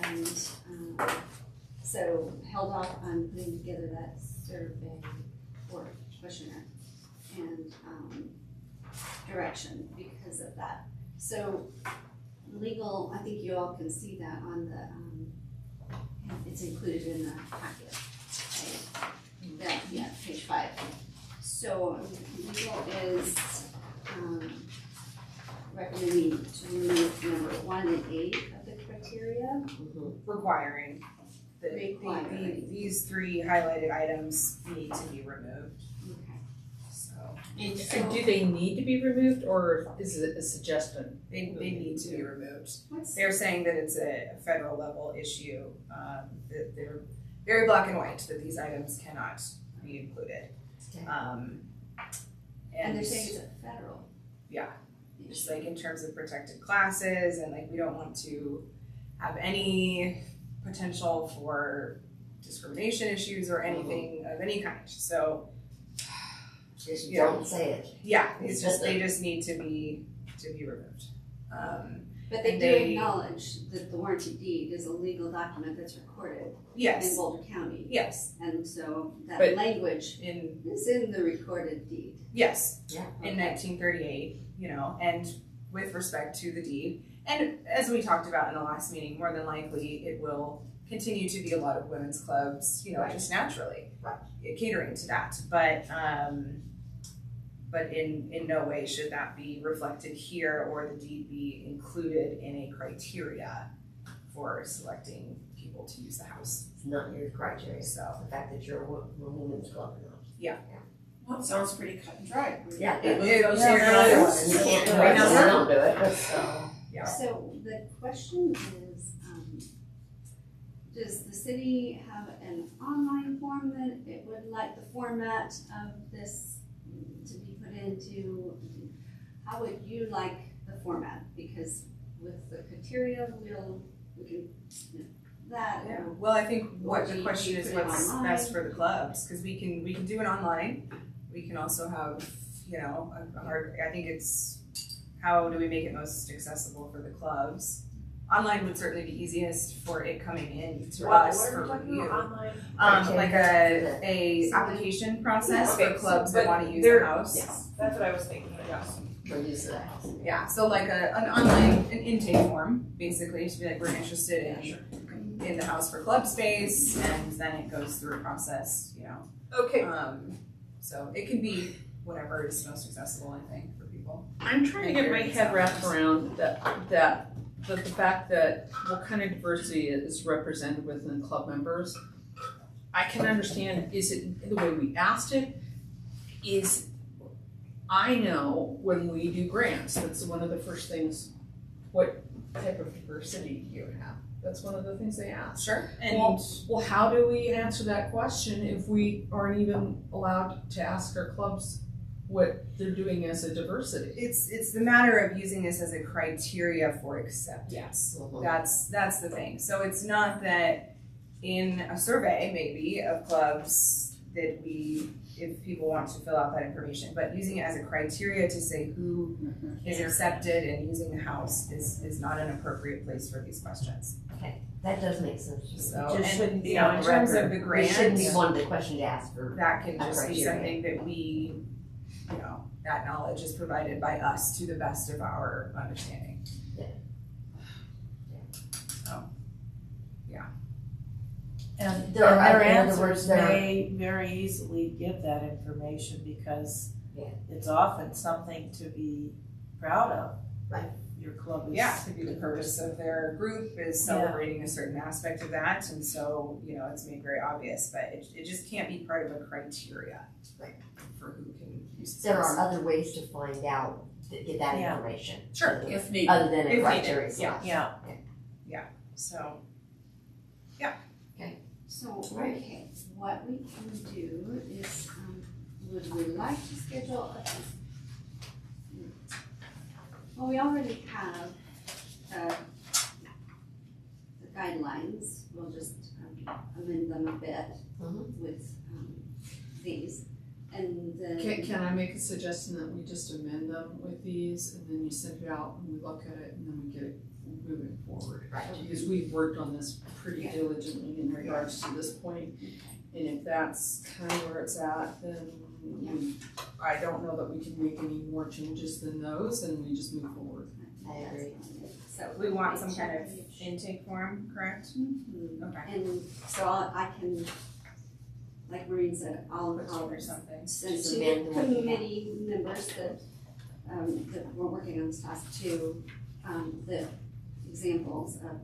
And, um, so held off on putting together that survey or questionnaire and, um, direction because of that. So legal, I think you all can see that on the, um, it's included in the packet. right? That, yeah, page five. So legal is, um, recommending to remove number one and eight of the criteria. requiring that the, the, Requiring. these three highlighted items need to be removed, Okay. so. And do they need to be removed, or is it a suggestion? They, they need to be removed. What's, They're saying that it's a federal level issue, um, that they're very black and white, that these items cannot be included. Um, and and they're saying it's a federal. Yeah. just like in terms of protected classes and like we don't want to have any potential for discrimination issues or anything of any kind. So Just don't say it. yeah, it's just they just need to be to be removed. Um, But they and do they- acknowledge that the warranty deed is a legal document that's recorded in yes, Boulder County. yes, And so that But- language in is in the recorded deed. yes, Yeah. in 1938, you know, and with respect to the deed, and as we talked about in the last meeting, more than likely it will continue to be a lot of women's clubs, you know, Right. just naturally Right. catering to that. But um, but in in no way should that be reflected here or the deed be included in a criteria for selecting people to use the house. It's not your criteria. So The fact that you're a wo- a women's club or not. Yeah. Well, it sounds pretty cut and dry. Yeah. it, it goes Yeah, here. yeah. You can't do it, now, so we're- don't do it, so. Yeah. So the question is, um, does the city have an online form that it would like the format of this to into? How would you like the format? Because with the criteria, we'll, we can, submit that, Yeah, or well, I think what the question is what's best for the clubs, cause we can, we can do it online. We can also have, you know, a a hard, I think it's, how do we make it most accessible for the clubs? Online would certainly be easiest for it coming in to What, us what are for we talking review. about online? Um, like a, a application process Okay, for so- clubs that but wanna use there- the house. Yes, that's what I was thinking, yes. For use of the house. Yeah, so like a, an online, an intake form, basically, to be like, we're interested in, in the house for club space, and then it goes through a process, you know. Okay, Um, so it can be whatever is most accessible, I think, for people. I'm trying to get my head wrapped around that, that, that the fact that what kind of diversity is represented within the club members. I can understand, is it the way we asked it, is, I know when we do grants, that's one of the first things, what type of diversity do you have? That's one of the things they ask. Sure. And, Well, well, how do we answer that question if we aren't even allowed to ask our clubs what they're doing as a diversity? it's, it's the matter of using this as a criteria for acceptance. Mhm. That's, that's the thing. So it's not that in a survey, maybe, of clubs, that we, if people want to fill out that information, but using it as a criteria to say who is accepted and using the house is, is not an appropriate place for these questions. Okay, that does make sense. So, It just and, shouldn't be you know, in terms of record. the It shouldn't be one of the questions to ask for. that can just be something that we, you know, that knowledge is provided by us to the best of our understanding. Yeah. And There are- their in other words, answers there may very easily give that information because Yeah. it's often something to be proud of. Right. Your club is. Yeah, it could be the purpose of their group is celebrating a certain aspect of that, and so, you know, it's made very obvious, but it, it just can't be part of a criteria. Right. For who can use There are other ways to find out, to get that Yeah. information. Sure, If needed. Other than If a needed, criteria yeah. slash. Yeah, so, yeah. Okay. So, Right. okay, what we can do is, um, would we like to schedule a? Well, we already have, uh, the guidelines, we'll just um, amend them a bit Mhm. with, um, these. And then. Can, can I make a suggestion that we just amend them with these and then you send it out and we look at it and then we get it moving forward? Right. Because we've worked on this pretty Yeah. diligently in regards to this point. And if that's kind of where it's at, then we- I don't know that we can make any more changes than those and we just move forward. I agree. So. we want some kind of intake form, correct? Mhm. Okay. And so I'll, I can, like Maureen said, I'll, Put I'll or something. send Just to amend the what committee members that, um, that were working on this task too, um, the examples of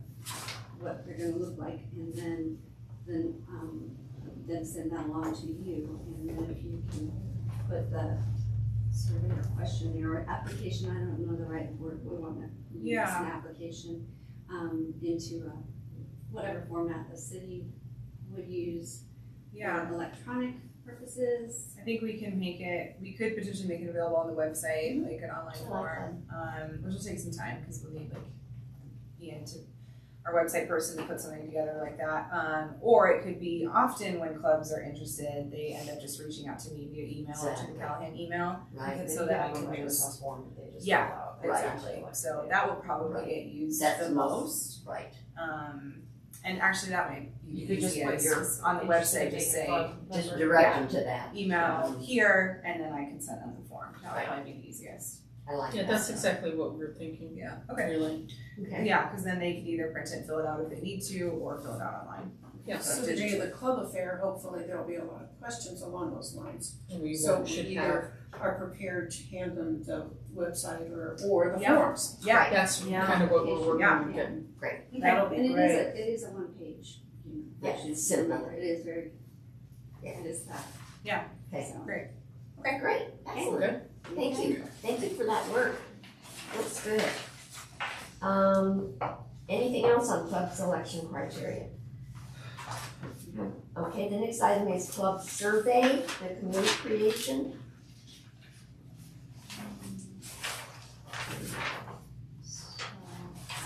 what they're gonna look like, and then, then, um, then send that along to you, and then if you can put the survey or questionnaire or application, I don't know the right word, we wanna use Yeah. an application, um, into a, whatever format the city would use Yeah, for electronic purposes. I think we can make it, we could potentially make it available on the website, like an online like form, um, which will take some time, cause we'll need like Ian to, our website person to put something together like that, um, or it could be often when clubs are interested, they end up just reaching out to me via email or to the Callahan email. Right. So that I can just- form that they just Yeah, out. Right. Exactly, so that will probably Right. get used That's the most, Right. um, and actually that might You could just put easiest, your. is on the website, in just say, Just member. direct them to that. email um, here, and then I can send them the form, that would probably be the easiest. I like Yeah, that. that's exactly what we were thinking, Yeah, okay. really. Okay. Yeah, because then they could either print it and fill it out if they need to, or fill it out online. Yeah, So the day of the club affair, hopefully there'll be a lot of questions along those lines. we So won't- we should have, either are prepared to hand them the website or, or the Yeah. forms. Yeah, that's Yeah. kind of what we're working Yeah. on getting. That'll be And it is great. a, it is a one page, you know. Yeah, it's similar. It is very, Yeah. it is that. Yeah. Okay. So- great. Okay, great. Excellent. Okay. Thank you. Thank you for that work. Looks good. Um, anything else on club selection criteria? Okay, the next item is club survey, the committee creation.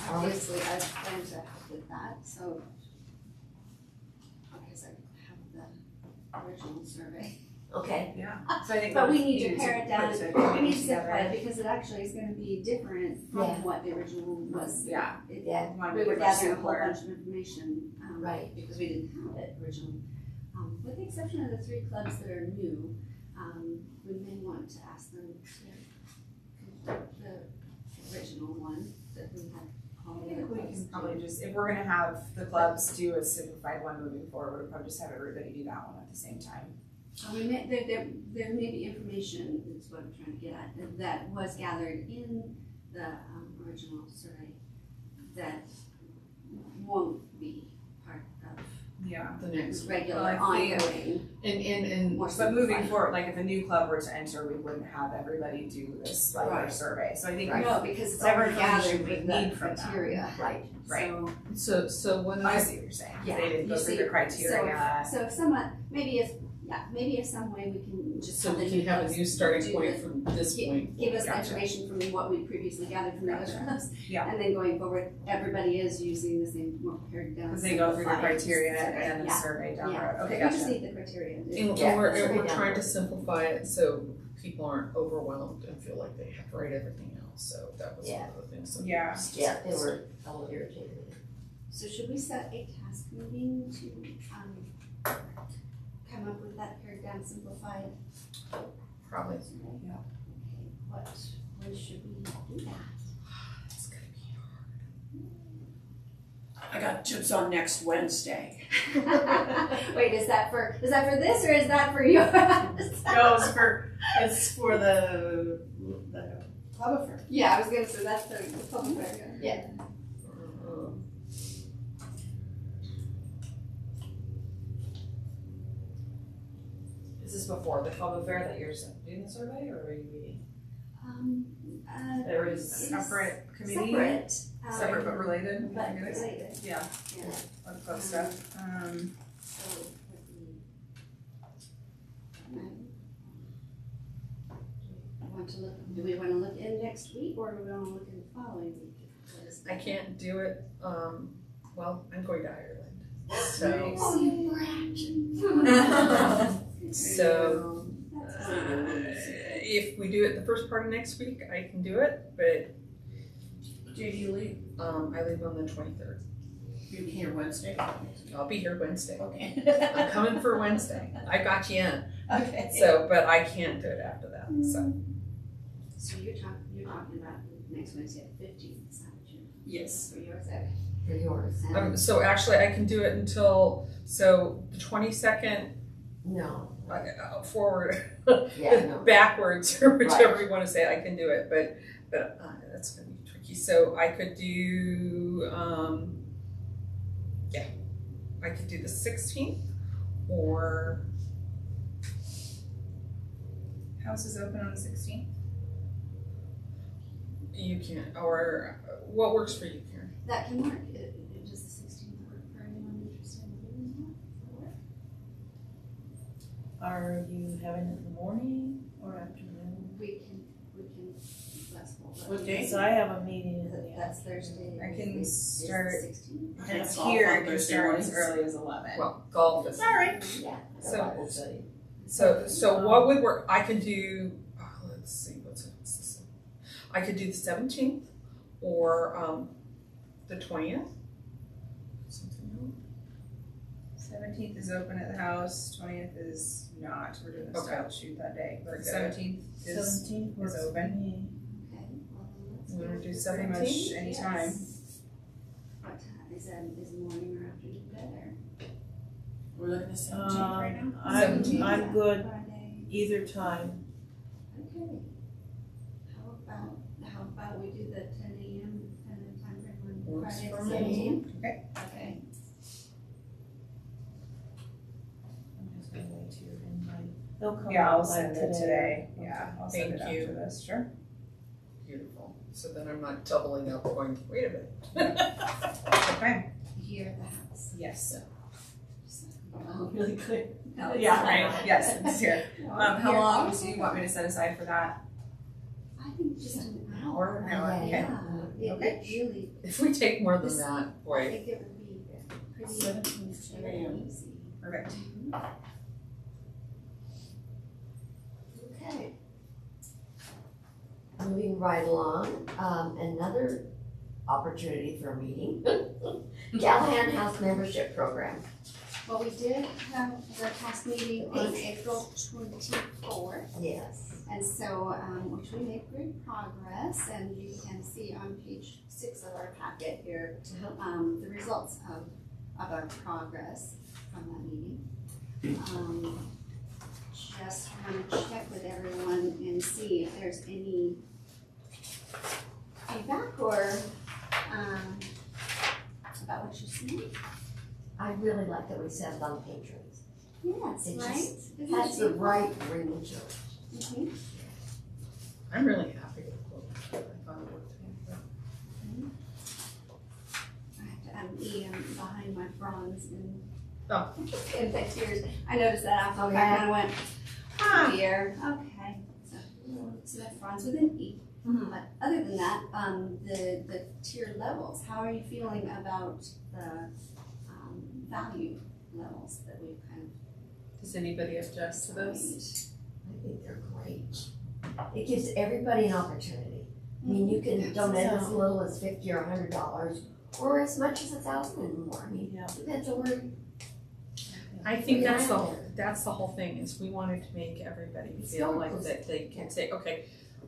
Obviously, I plan to help with that, so. Because I have the original survey. Okay, Yeah, so I think. But we we need to pare it down, put the we committee need to simplify together. it, because it actually is gonna be different Yeah. from what the original was. Yeah. It- yeah, We wanna We make were it much gathering a whole simpler. bunch of information, um, Right. because we didn't have it originally. Um, with the exception of the three clubs that are new, um, we may want to ask them to complete the original one that we had I probably just, if we're gonna have the clubs do a simplified one moving forward, we'll probably just have everybody do that one at the same time. We may, there, there, there may be information, that's what I'm trying to get at, that- that was gathered in the, um, original survey that won't be Yeah. The next, regular Well, I think- ongoing. and, and, and more But moving simplified. forward, like if a new club were to enter, we wouldn't have everybody do this regular Right. survey, so I think. Right. No, because it's Whatever already gathered we with the need from them. criteria. right. Right. So, so, so when I I, see what you're saying, 'cause Yeah, they didn't go you through see, the criteria. so if someone, maybe if, yeah, maybe if some way we can just so have we can have a new starting point the- from this gi- point. Give us Gotcha. information from what we previously gathered from the other Gotcha. clubs. Yeah. And then going forward, everybody is using the same, more pared down. Cause they go through the simplified criteria and then the Yeah, survey down the yeah. road, okay, We just gotcha. need the criteria. And Yeah, we're, and we're trying to simplify it so people aren't overwhelmed and feel like they have to write everything else, so that was one of the things. that- Yeah. Yeah, they were a little irritated. So should we set a task meeting to, um, come up with that pared down simplified? Probably. Okay, what, when should we do that? It's gonna be I got tips on next Wednesday. Wait, is that for, is that for this or is that for yours? No, it's for, it's for the, the Club affair. Yeah, I was gonna say that's the, the public fair. Yeah. This before the club affair that you're doing the survey, or are you meeting? Um, uh, There is It's Separate committee, separate. um, separate but related, But I guess. related, Yeah, yeah. on club stuff. Um, So it would be. Want to look, do we wanna look in next week or do we wanna look in the following week? I can't do it, um, well, I'm going to Ireland, so. Oh, you brat. So, Uh, if we do it the first part of next week, I can do it, but, Jay, do you leave? um, I leave on the twenty-third. You here Wednesday? I'll be here Wednesday. Okay. I'm coming for Wednesday. I got you in. Okay. So, but I can't do it after that, so. So you're talking, you're talking about next Wednesday at fifteen, is that what you're? Yes. For yours, okay. For yours. Um, so actually, I can do it until, so the twenty-second, No, uh, forward, yeah, no. backwards, or whichever you wanna say, I can do it, but, but, uh, that's gonna be tricky. So I could do, um, yeah, I could do the sixteenth, or, house is open on the sixteenth. you can't, or, uh, what works for you, Karen? That can work, It- it- does the sixteenth work for anyone interested in doing that? Does that work? Are you having it in the morning or afternoon? We can, we can, flexible. but What day? Because I have a meeting in That- the That's Thursday. I can is- is the start- 16th. I It's golf here, on it can Thursday start as mornings. early as eleven. Well, golf is. Alright. Yeah. So- So, so what would work, I could do, oh, let's see, what's what's this? I could do the seventeenth or, um, the twentieth. Something Seventeenth is open at the house, twentieth is not, we're doing a Okay. style shoot that day, but Forget it. seventeenth is Seventeenth works for open. me. Okay, well, then let's. You wanna do for seven? pretty much 17th? anytime. Yes. What time, is that, is morning or afternoon better? We're looking at seventeenth right now? Um, I'm, 17th. I'm good Friday, either time. okay. How about, how about we do the ten AM kind of time frame on Works Friday for the me. seventeenth? Okay. Okay. I'm just gonna wait to your invite. They'll come Yeah, I'll out send it today, yeah, I'll send it Thank you. after this, sure. Beautiful, so then I'm not doubling up going, wait a minute. Okay, Here at the house. yes. Just so I'm Really clear. No, it's Yeah, not. right, yes, it's here. Um, how Here. long do you want me to set aside for that? I think just an hour. Hour, hour, okay. Yeah, it, Okay. it really, If we take more than This- that, I boy, think it would be pretty, pretty easy. Perfect. Okay. Moving right along, um, another opportunity for a meeting. Callahan House Membership Program. Well, we did have the past meeting on April twenty-fourth, Yes. and so, um, which we made great progress, and you can see on page six of our packet here, um, the results of, of our progress from that meeting. Um, just want to check with everyone and see if there's any feedback or, um, about what you see. I really like that we set it on patrons. Yes, It right? just Isn't Has it the beautiful? right ring to it. Mhm. I'm really happy with what, I thought it worked. I have to add an E um, behind my bronze in, Oh. in the tiers. I noticed that after Oh, the yeah? fact and I went, here, okay. So, so that's bronze with an E. Mhm. But other than that, um, the, the tier levels, how are you feeling about the, um, value levels that we've kind of. Does anybody object to those? I think they're great. It gives everybody an opportunity. I mean, you can donate as little as fifty or a hundred dollars, or as much as a thousand and more. I mean, Yeah. depends on where. I think Yeah. that's the, that's the whole thing, is we wanted to make everybody It's feel like close. that they can say, okay,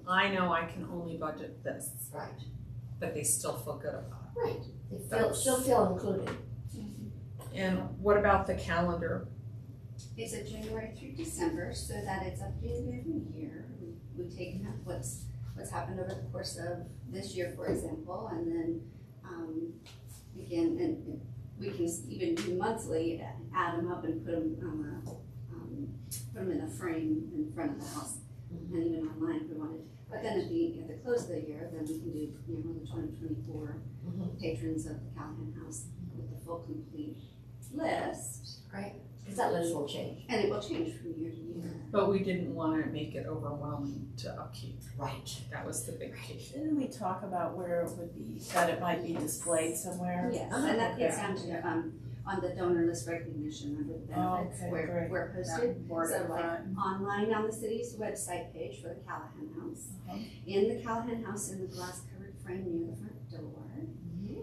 I know I can only budget this, Right. but they still feel good about it. Right. They feel, That's- she'll feel included. Mhm. it. And what about the calendar? It's a January through December, so that it's updated every year. We- We've taken up what's what's happened over the course of this year, for example, and then, um, again, and, and we can even do monthly, add them up and put them on a, um, put them in a frame in front of the house, and even online if we wanted. But then at the, at the close of the year, then we can do, you know, the twenty twenty-four Mhm. patrons of the Callahan House with the full complete list, Because that list will change. and it will change from year to year. But we didn't wanna make it overwhelming to upkeep. Right. That was the big key. Didn't we talk about where it would be, that it might be displayed somewhere? Yes, Uh-huh. and that gets down to, um, on the donor list recognition under the Oh, benefits, okay, where, great. where posted. Board So at the like front. online on the city's website page for the Callahan House, Uh-huh. in the Callahan House in the glass covered frame near the front door.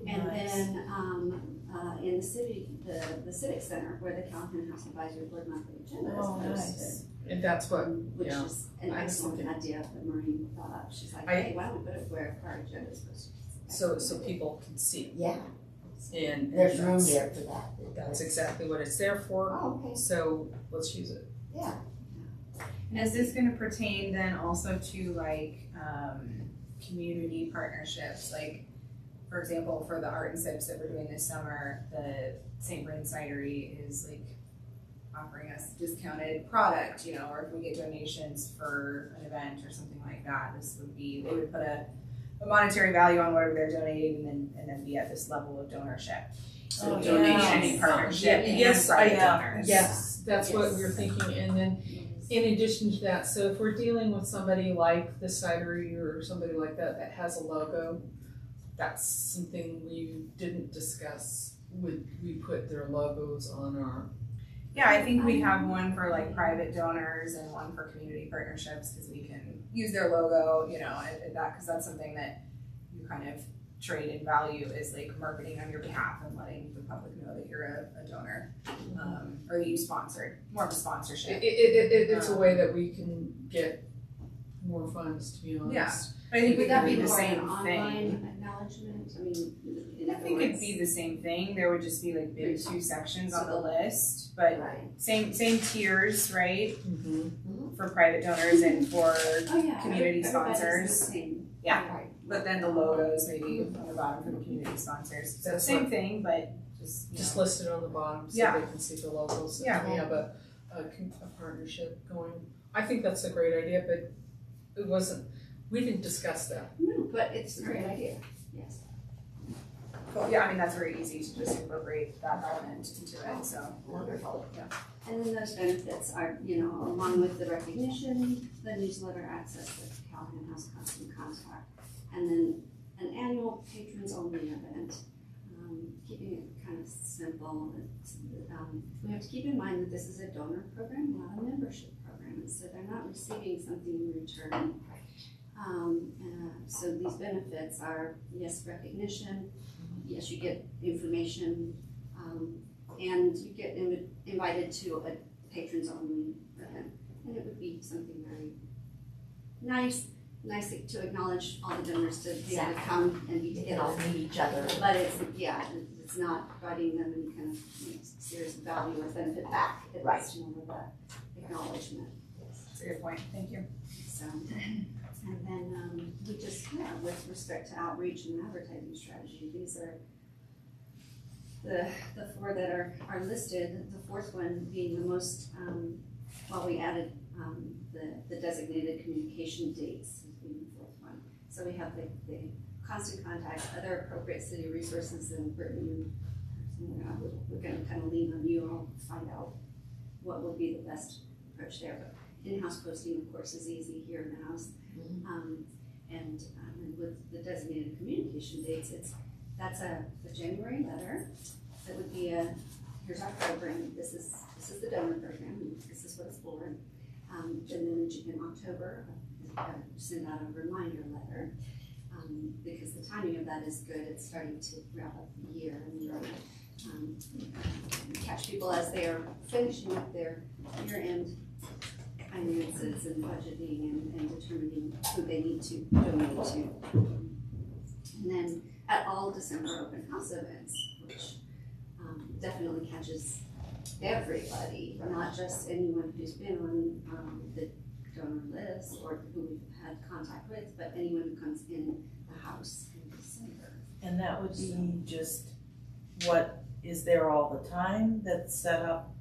And Nice. then, um, uh, in the city, the, the civic center where the Callahan House Advisory Board monthly agenda is Oh, nice. posted. And that's what, Which yeah. is an I was excellent thinking- idea that Maureen thought up. She's like, I- hey, why don't we put it where our agenda is posted? so, so people can see. Yeah, And there's room that's- there for that. That's exactly what it's there for, Oh, okay. so let's use it. Yeah. And is this gonna pertain then also to like, um, community partnerships, like, for example, for the art and sips that we're doing this summer, the St. Vrain Cidery is like offering us discounted product, you know, or if we get donations for an event or something like that, this would be, they would put a, a monetary value on whatever they're donating and then, and then be at this level of donorship. So Oh, donation, yes. partnership, and Yes, I- private yeah. donors. Yes, that's what we were thinking, and then in addition to that, so if we're dealing with somebody like the cidery or somebody like that that has a logo, that's something we didn't discuss, would we put their logos on our, Yeah, I think we have one for like private donors and one for community partnerships because we can use their logo, you know, and, and that because that's something that you kind of trade in value is like marketing on your behalf and letting the public know that you're a, a donor um, or that you sponsored, more of a sponsorship. it, it, it- it's a way that we can get more funds, to be honest. Yeah. But I think it Would that could be be the more an same thing. online acknowledgement? I mean, in I other think words. it'd be the same thing. There would just be like big two sections on the list, but Right. same same tiers, right, Mhm. for private donors and for Oh, yeah. community everybody's the sponsors. same. Yeah. Right. But then the logos maybe on the bottom for the community sponsors. So That's same thing, but just, you Just know. listed on the bottom so Yeah. they can see the logos, Yeah. and we have a, a, con- a partnership going. I think that's a great idea, but it wasn't, we didn't discuss that. No, but it's a great idea, yes. Cool. Yeah, I mean, that's very easy to just incorporate that element into it, so. Wonderful. And then those benefits are, you know, along with the recognition, the newsletter access, the Callahan House constant contact, and then an annual patrons only event. Um, keeping it kind of simple, it's, um, we have to keep in mind that this is a donor program, not a membership program, and so they're not receiving something in return. Um, uh, so these benefits are, yes, recognition, yes, you get information, um, and you get invi- invited to a patrons only event. And it would be something very nice, nice to acknowledge all the donors to be able to come and be You can all meet each other. But it's, yeah, it's not providing them any kind of you know, serious value or benefit back. Right. It's more of a acknowledgement. That's a good point. Thank you. So, and then, um, we just, yeah, with respect to outreach and advertising strategy, these are the, the four that are, are listed, the fourth one being the most, um, well, we added, um, the, the designated communication dates as being the fourth one. So we have the, the constant contact, other appropriate city resources, and we're- we're gonna kind of lean on you all to find out what would be the best approach there, but in-house posting, of course, is easy here in the house. Mhm. Um, and, um, and with the designated communication dates, it's, that's a, a January letter. That would be a, here's our program, this is, this is the donor program, this is what it's for. Um, and then in, October, uh, send out a reminder letter. Um, because the timing of that is good, it's starting to wrap up the year and really, um, catch people as they are finishing up their year-end finances and budgeting and, and determining who they need to donate to. And then at all December open house events, which um, definitely catches everybody, not just anyone who's been on um, the donor list or who we've had contact with, but anyone who comes in the house in December. And that would be just what is there all the time that's set up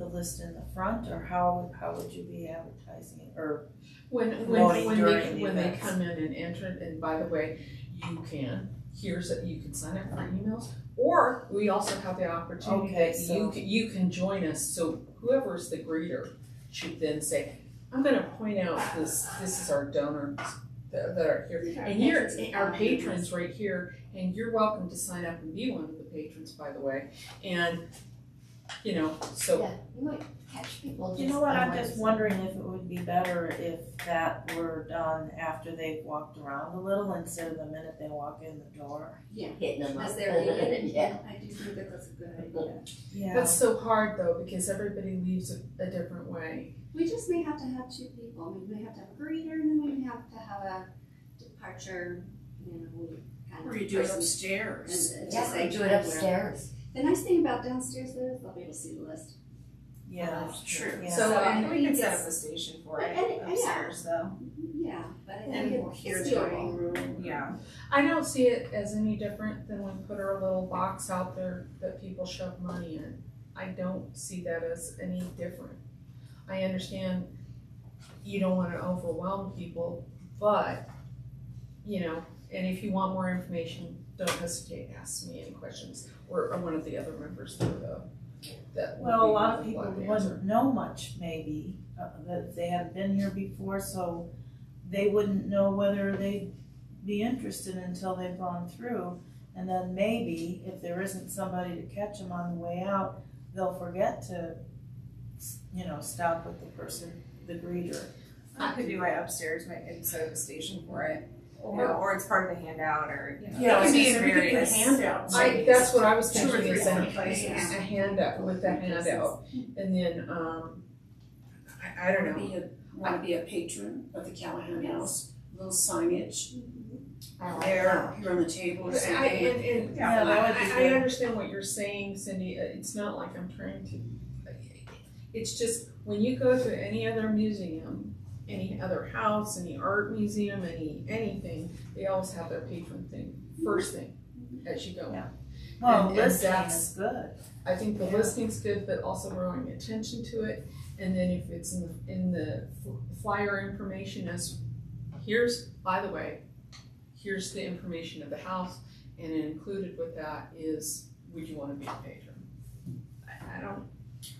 the list in the front, or how, how would you be advertising it, or? When, when, Promoting when they, the when they events. come in and enter, and by the way, you can, here's that you can sign up for emails. Or we also have the opportunity Okay, that you so- can, you can join us, so whoever's the greeter should then say, I'm gonna point out this, this is our donors that, that are here. And you're, eh, our patrons right here, and you're welcome to sign up and be one of the patrons, by the way. And, you know, so, Yeah, you might catch people You know what, I'm unaware. just wondering if it would be better if that were done after they've walked around a little instead of the minute they walk in the door. Yeah. Hitting them up. As they're leaving, Yeah. I do think that that's a good idea. Yeah. that's so hard though, because everybody leaves a, a different way. We just may have to have two people, we may have to have a greeter and then we may have to have a departure, you know, we kind of. Or you do it person. upstairs. And, Yeah, say they do it upstairs. The nice thing about downstairs though is they'll be able to see the list. Yeah, oh, That's true. yeah. So, I we can set up it's- a station for it And- and- yeah. though. Yeah, but I And think we'll it- hear the doable. waiting room, yeah. I don't see it as any different than when we put our little box out there that people shove money in. I don't see that as any different. I understand you don't wanna overwhelm people, but, you know, and if you want more information, don't hesitate to ask me any questions, or, or one of the other members that, uh, that. would Well, a be lot of glad people to answer. wouldn't know much maybe, uh, that they haven't been here before, so they wouldn't know whether they'd be interested until they've gone through. And then maybe, if there isn't somebody to catch them on the way out, they'll forget to, you know, stop with the person, the greeter. I could do right upstairs, might maybe set up a station for it. You know, or it's part of the handout or, you know. Yeah, it's we just could, we could put various- handouts. I, that's what I was Two or thinking, three is a, different places. a handout, with the handout, and then, um, I, I don't know. Be a, wanna be a patron of the Callahan House, little signage I like there, that. here on the table I, something. and, and, Yeah, that I, I understand what you're saying, Cindy, Uh, it's not like I'm trying to, it's just, when you go to any other museum, any mm-hmm. other house, any art museum, any, anything, they always have their patron thing, first thing, as you go. Yeah. Well, And- and that's- is good. I think the Yeah. listing's good, but also drawing attention to it, and then if it's in the, in the flyer information as, here's, by the way, here's the information of the house, and included with that is, would you wanna be a patron? I, I don't,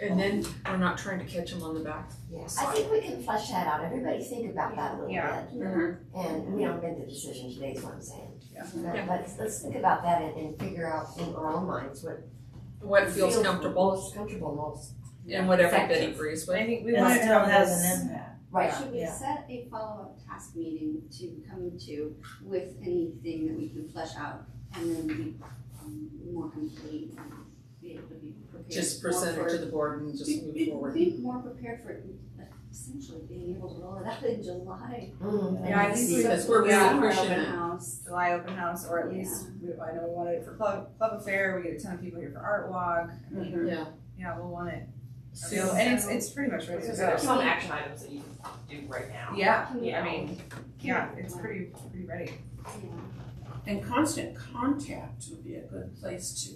and then we're not trying to catch them on the back. Yes, I think we can flesh that out. Everybody think about that a little Yeah. bit. Mhm. And we don't make the decision today is what I'm saying. Yeah. But Let's, let's think about that and, and figure out in our own minds what. What feels comfortable, Most comfortable, most. and what everybody effective. agrees I with. think we And wanted to still have has this. an impact. Right. Should we Yeah. set a follow-up task meeting to come to with anything that we can flesh out and then be um, more complete and be able to be prepared? Just present it to the board and just be- move forward. Be more prepared for essentially being able to roll it out in July. Mm, Yeah, I and think see- we- Because we're Yeah. really pushing Open it. house. July open house, or at least, we, I know we wanted it for club, club affair, we get a ton of people here for art walk. I mean, Yeah. Yeah, we'll want it, So- available. and it's, it's pretty much ready to There's go. some action items that you can do right now. Yeah, Can we- I mean, yeah, it's pretty, pretty ready. Yeah. And constant contact would be a good place to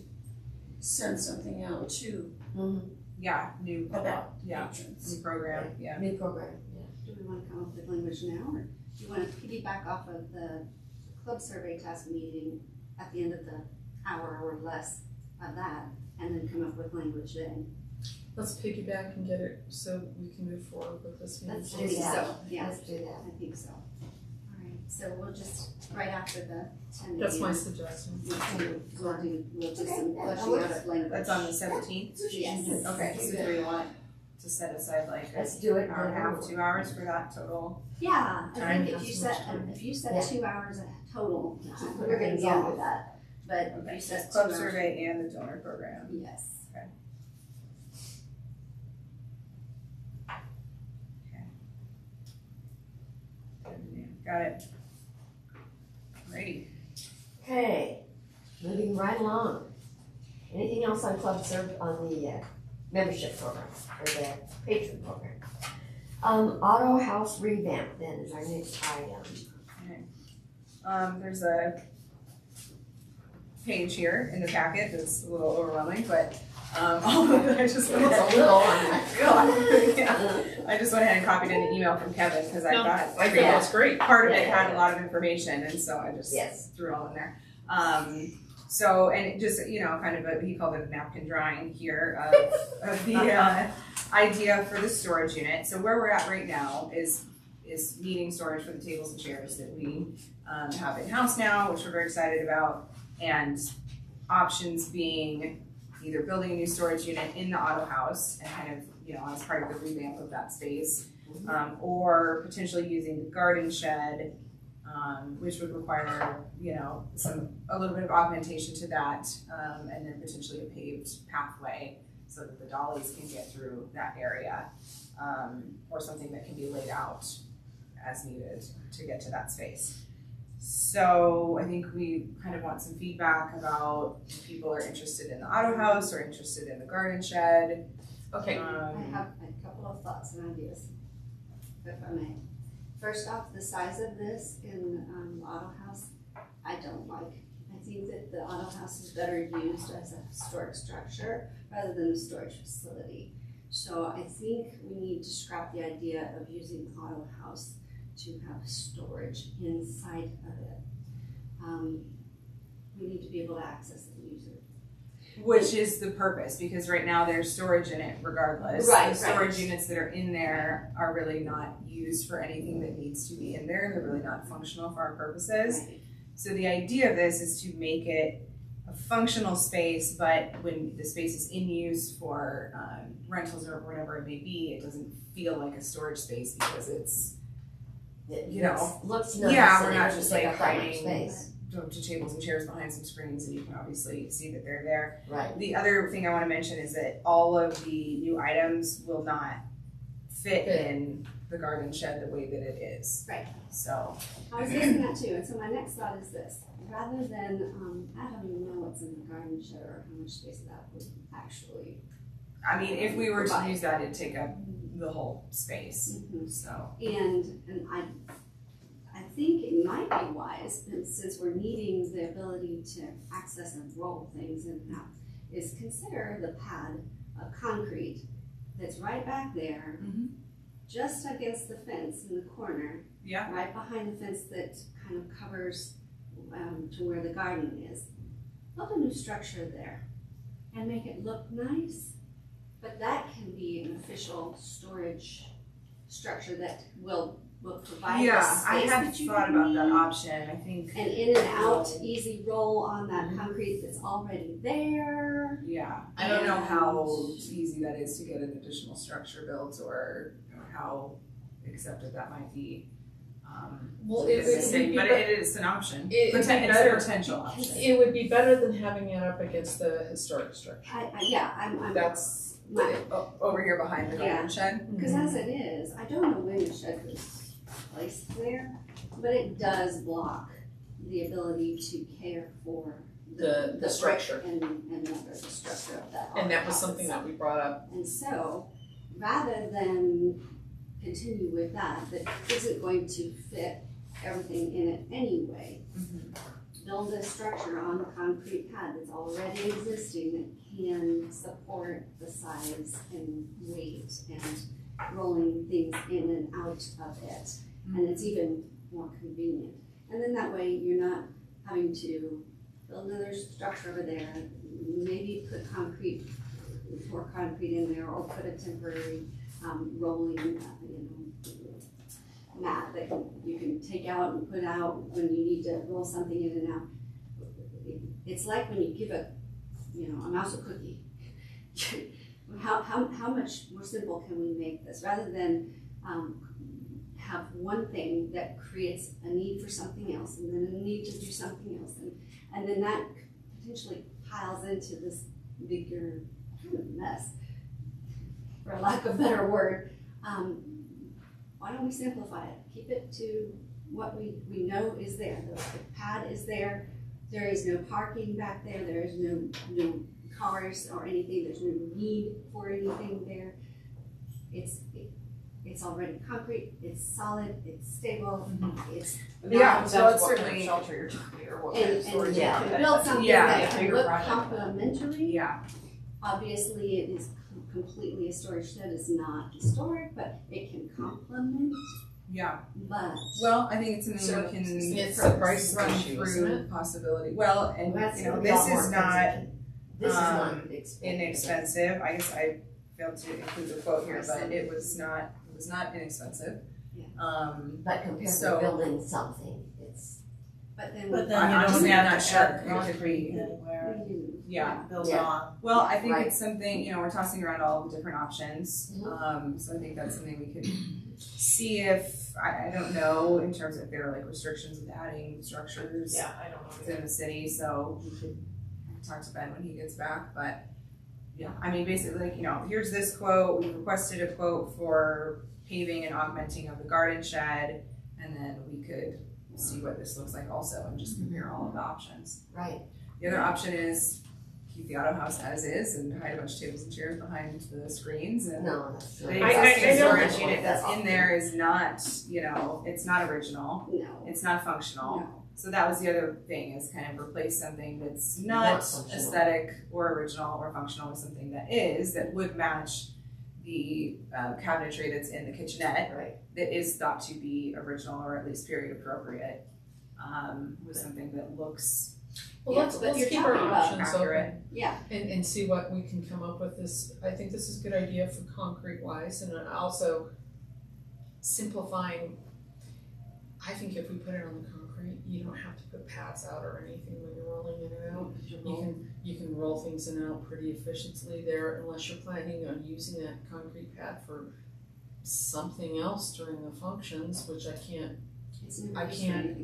send something out too Mhm. Yeah, new, about yeah, patrons. new program, yeah. New program, yeah. Do we wanna come up with language now, or do you wanna piggyback off of the club survey task meeting at the end of the hour or less of that, and then come up with language then? Let's piggyback and get it so we can move forward with this. meeting. Let's do think that. so, yeah, Let's do that. I think so. Alright, so we'll just, right after the ten That's my AM, suggestion. we can, we'll do, we'll do some Okay, fleshing out of language. That's on the seventeenth? Yes. Okay, so do we want to set aside like Let's do it. an hour and a half, two hours for that total? Yeah, I Time think if you so much set, time. if you set Yeah. two hours total, We're gonna be on with that. but if Okay, you so set two club hours. survey and the donor program. Yes. Okay. Got it. Okay, moving right along. Anything else on club serve, on the uh, membership program or the patron program? Um, auto house revamp then is our next item. Um, there's a page here in the packet that's a little overwhelming, but, um, I just went ahead. that. Yeah. I just went ahead and copied in an email from Kevin, cause I No, thought I think every that's great. part of it Yeah. had a lot of information, and so I just Yes. threw all in there. Um, so, and it just, you know, kind of a, he called it a napkin drawing here of, of the, uh, idea for the storage unit. So where we're at right now is, is needing storage for the tables and chairs that we, um, have in-house now, which we're very excited about. And options being either building a new storage unit in the auto house and kind of, you know, as part of the revamp of that space. Um, or potentially using the garden shed, um, which would require, you know, some, a little bit of augmentation to that, um, and then potentially a paved pathway so that the dollies can get through that area, um, or something that can be laid out as needed to get to that space. So I think we kind of want some feedback about if people are interested in the auto house or interested in the garden shed. Okay, I Um, have a couple of thoughts and ideas, if I may. First off, the size of this in um, the auto house, I don't like. I think that the auto house is better used as a historic structure rather than a storage facility. So I think we need to scrap the idea of using the auto house to have storage inside of it. Um, we need to be able to access it and use it. Which is the purpose, because right now there's storage in it regardless. Right, The storage right. units that are in there are really not used for anything that needs to be in there, they're really not functional for our purposes. Right. So the idea of this is to make it a functional space, but when the space is in use for um, rentals or whatever it may be, it doesn't feel like a storage space because it's It You know, looks- Looks nice. yeah, we're it not doesn't just take like up that much hiding Space. to tables and chairs behind some screens, and you can obviously see that they're there. Right. The other thing I want to mention is that all of the new items will not fit Fit. in the garden shed the way that it is. Right. So, I was thinking that too, and so my next thought is this, rather than, um, I don't even know what's in the garden shed or how much space that would actually. I mean, if we were to Right. use that, it'd take up the whole space. Mhm. So, And, and I, I think it might be wise, since we're needing the ability to access and roll things in and out, is consider the pad of concrete that's right back there, Mhm. just against the fence in the corner, yeah, right behind the fence that kind of covers um, to where the garden is. Build a new structure there and make it look nice, but that can be an official storage structure that will will provide the yeah, space I have that you thought about that need. option. I think, An in and out, easy roll on that concrete that's already there. yeah, I don't know how And- easy that is to get an additional structure built or, or how accepted that might be. Um, well, to it, get it would be, but bet- it is an option. It- it'd be Poten- it's better- a potential option. it would be better than having it up against the historic structure. I, I yeah, I'm, I'm That's, O- over here behind the garden shed. Because as it is, I don't know when the shed was placed there, but it does block the ability to care for The- the structure. and, and the, the structure of that. and that was something that we brought up. And so, rather than continue with that, that isn't going to fit everything in it anyway, mm-hmm. build a structure on the concrete pad that's already existing that can support the size and weight and rolling things in and out of it. And it's even more convenient. And then that way you're not having to build another structure over there, maybe put concrete, pour concrete in there or put a temporary um, rolling, uh, you know, mat that you can take out and put out when you need to roll something in and out. It's like when you give a, you know, a mouse a cookie. How, how, how much more simple can we make this, rather than, um, have one thing that creates a need for something else, and then a need to do something else, and, and then that potentially piles into this bigger kind of mess, for lack of a better word. Um, why don't we simplify it? Keep it to what we, we know is there. The, the pad is there. There is no parking back there. There is no, no cars or anything. There's no need for anything there. It's, it, it's already concrete, it's solid, it's stable, mm-hmm. it's Yeah, not, so it's what kind of certainly, shelter you're talking or what kind of and storage. you Yeah. can build something Yeah. that Yeah, can bigger look project. complementary. yeah, Obviously, it is completely, a storage shed it's not historic, but it can complement, yeah. but Well, I think it's something So we can it's a price run issue, isn't through it? possibility. Well, and That's you know, gonna be a lot this more is not expensive. This is not expensive. inexpensive. I guess I failed to include the quote here, but it was not, it was not inexpensive. Yeah. Um, But compared So- to building something, it's, but then But then you I- don't honestly, I'm not to sure. add It could concrete be- anywhere, yeah. build Yeah. on. Well, I think Right. it's something, you know, we're tossing around all the different options. Mhm. Um, so I think that's something we could see if, I, I don't know, in terms of there are like restrictions with adding structures Yeah, I don't know. within the city, so we could talk to Ben when he gets back, but yeah, I mean, basically, like, you know, here's this quote, we requested a quote for paving and augmenting of the garden shed, and then we could see what this looks like also and just compare all of the options. right, The other option is keep the auto house as is and hide a bunch of tables and chairs behind the screens and no, that's not. the I- I- I existing know storage that- unit that's in there is not, you know, it's not original, No, it's not functional. no. So that was the other thing is kind of replace something that's not Not functional. aesthetic or original or functional with something that is, that would match the um, cabinetry that's in the kitchenette Right, that is thought to be original or at least period appropriate. Um, with something that looks Well, Yeah, let's, but let's you're keep our talking about options accurate. open Yeah, and, and see what we can come up with this, I think this is a good idea for concrete wise and also simplifying. I think if we put it on the concrete, you don't have to put pads out or anything when you're rolling in and out. You can, you can roll things in and out pretty efficiently there unless you're planning on using that concrete pad for something else during the functions, which I can't, I can't-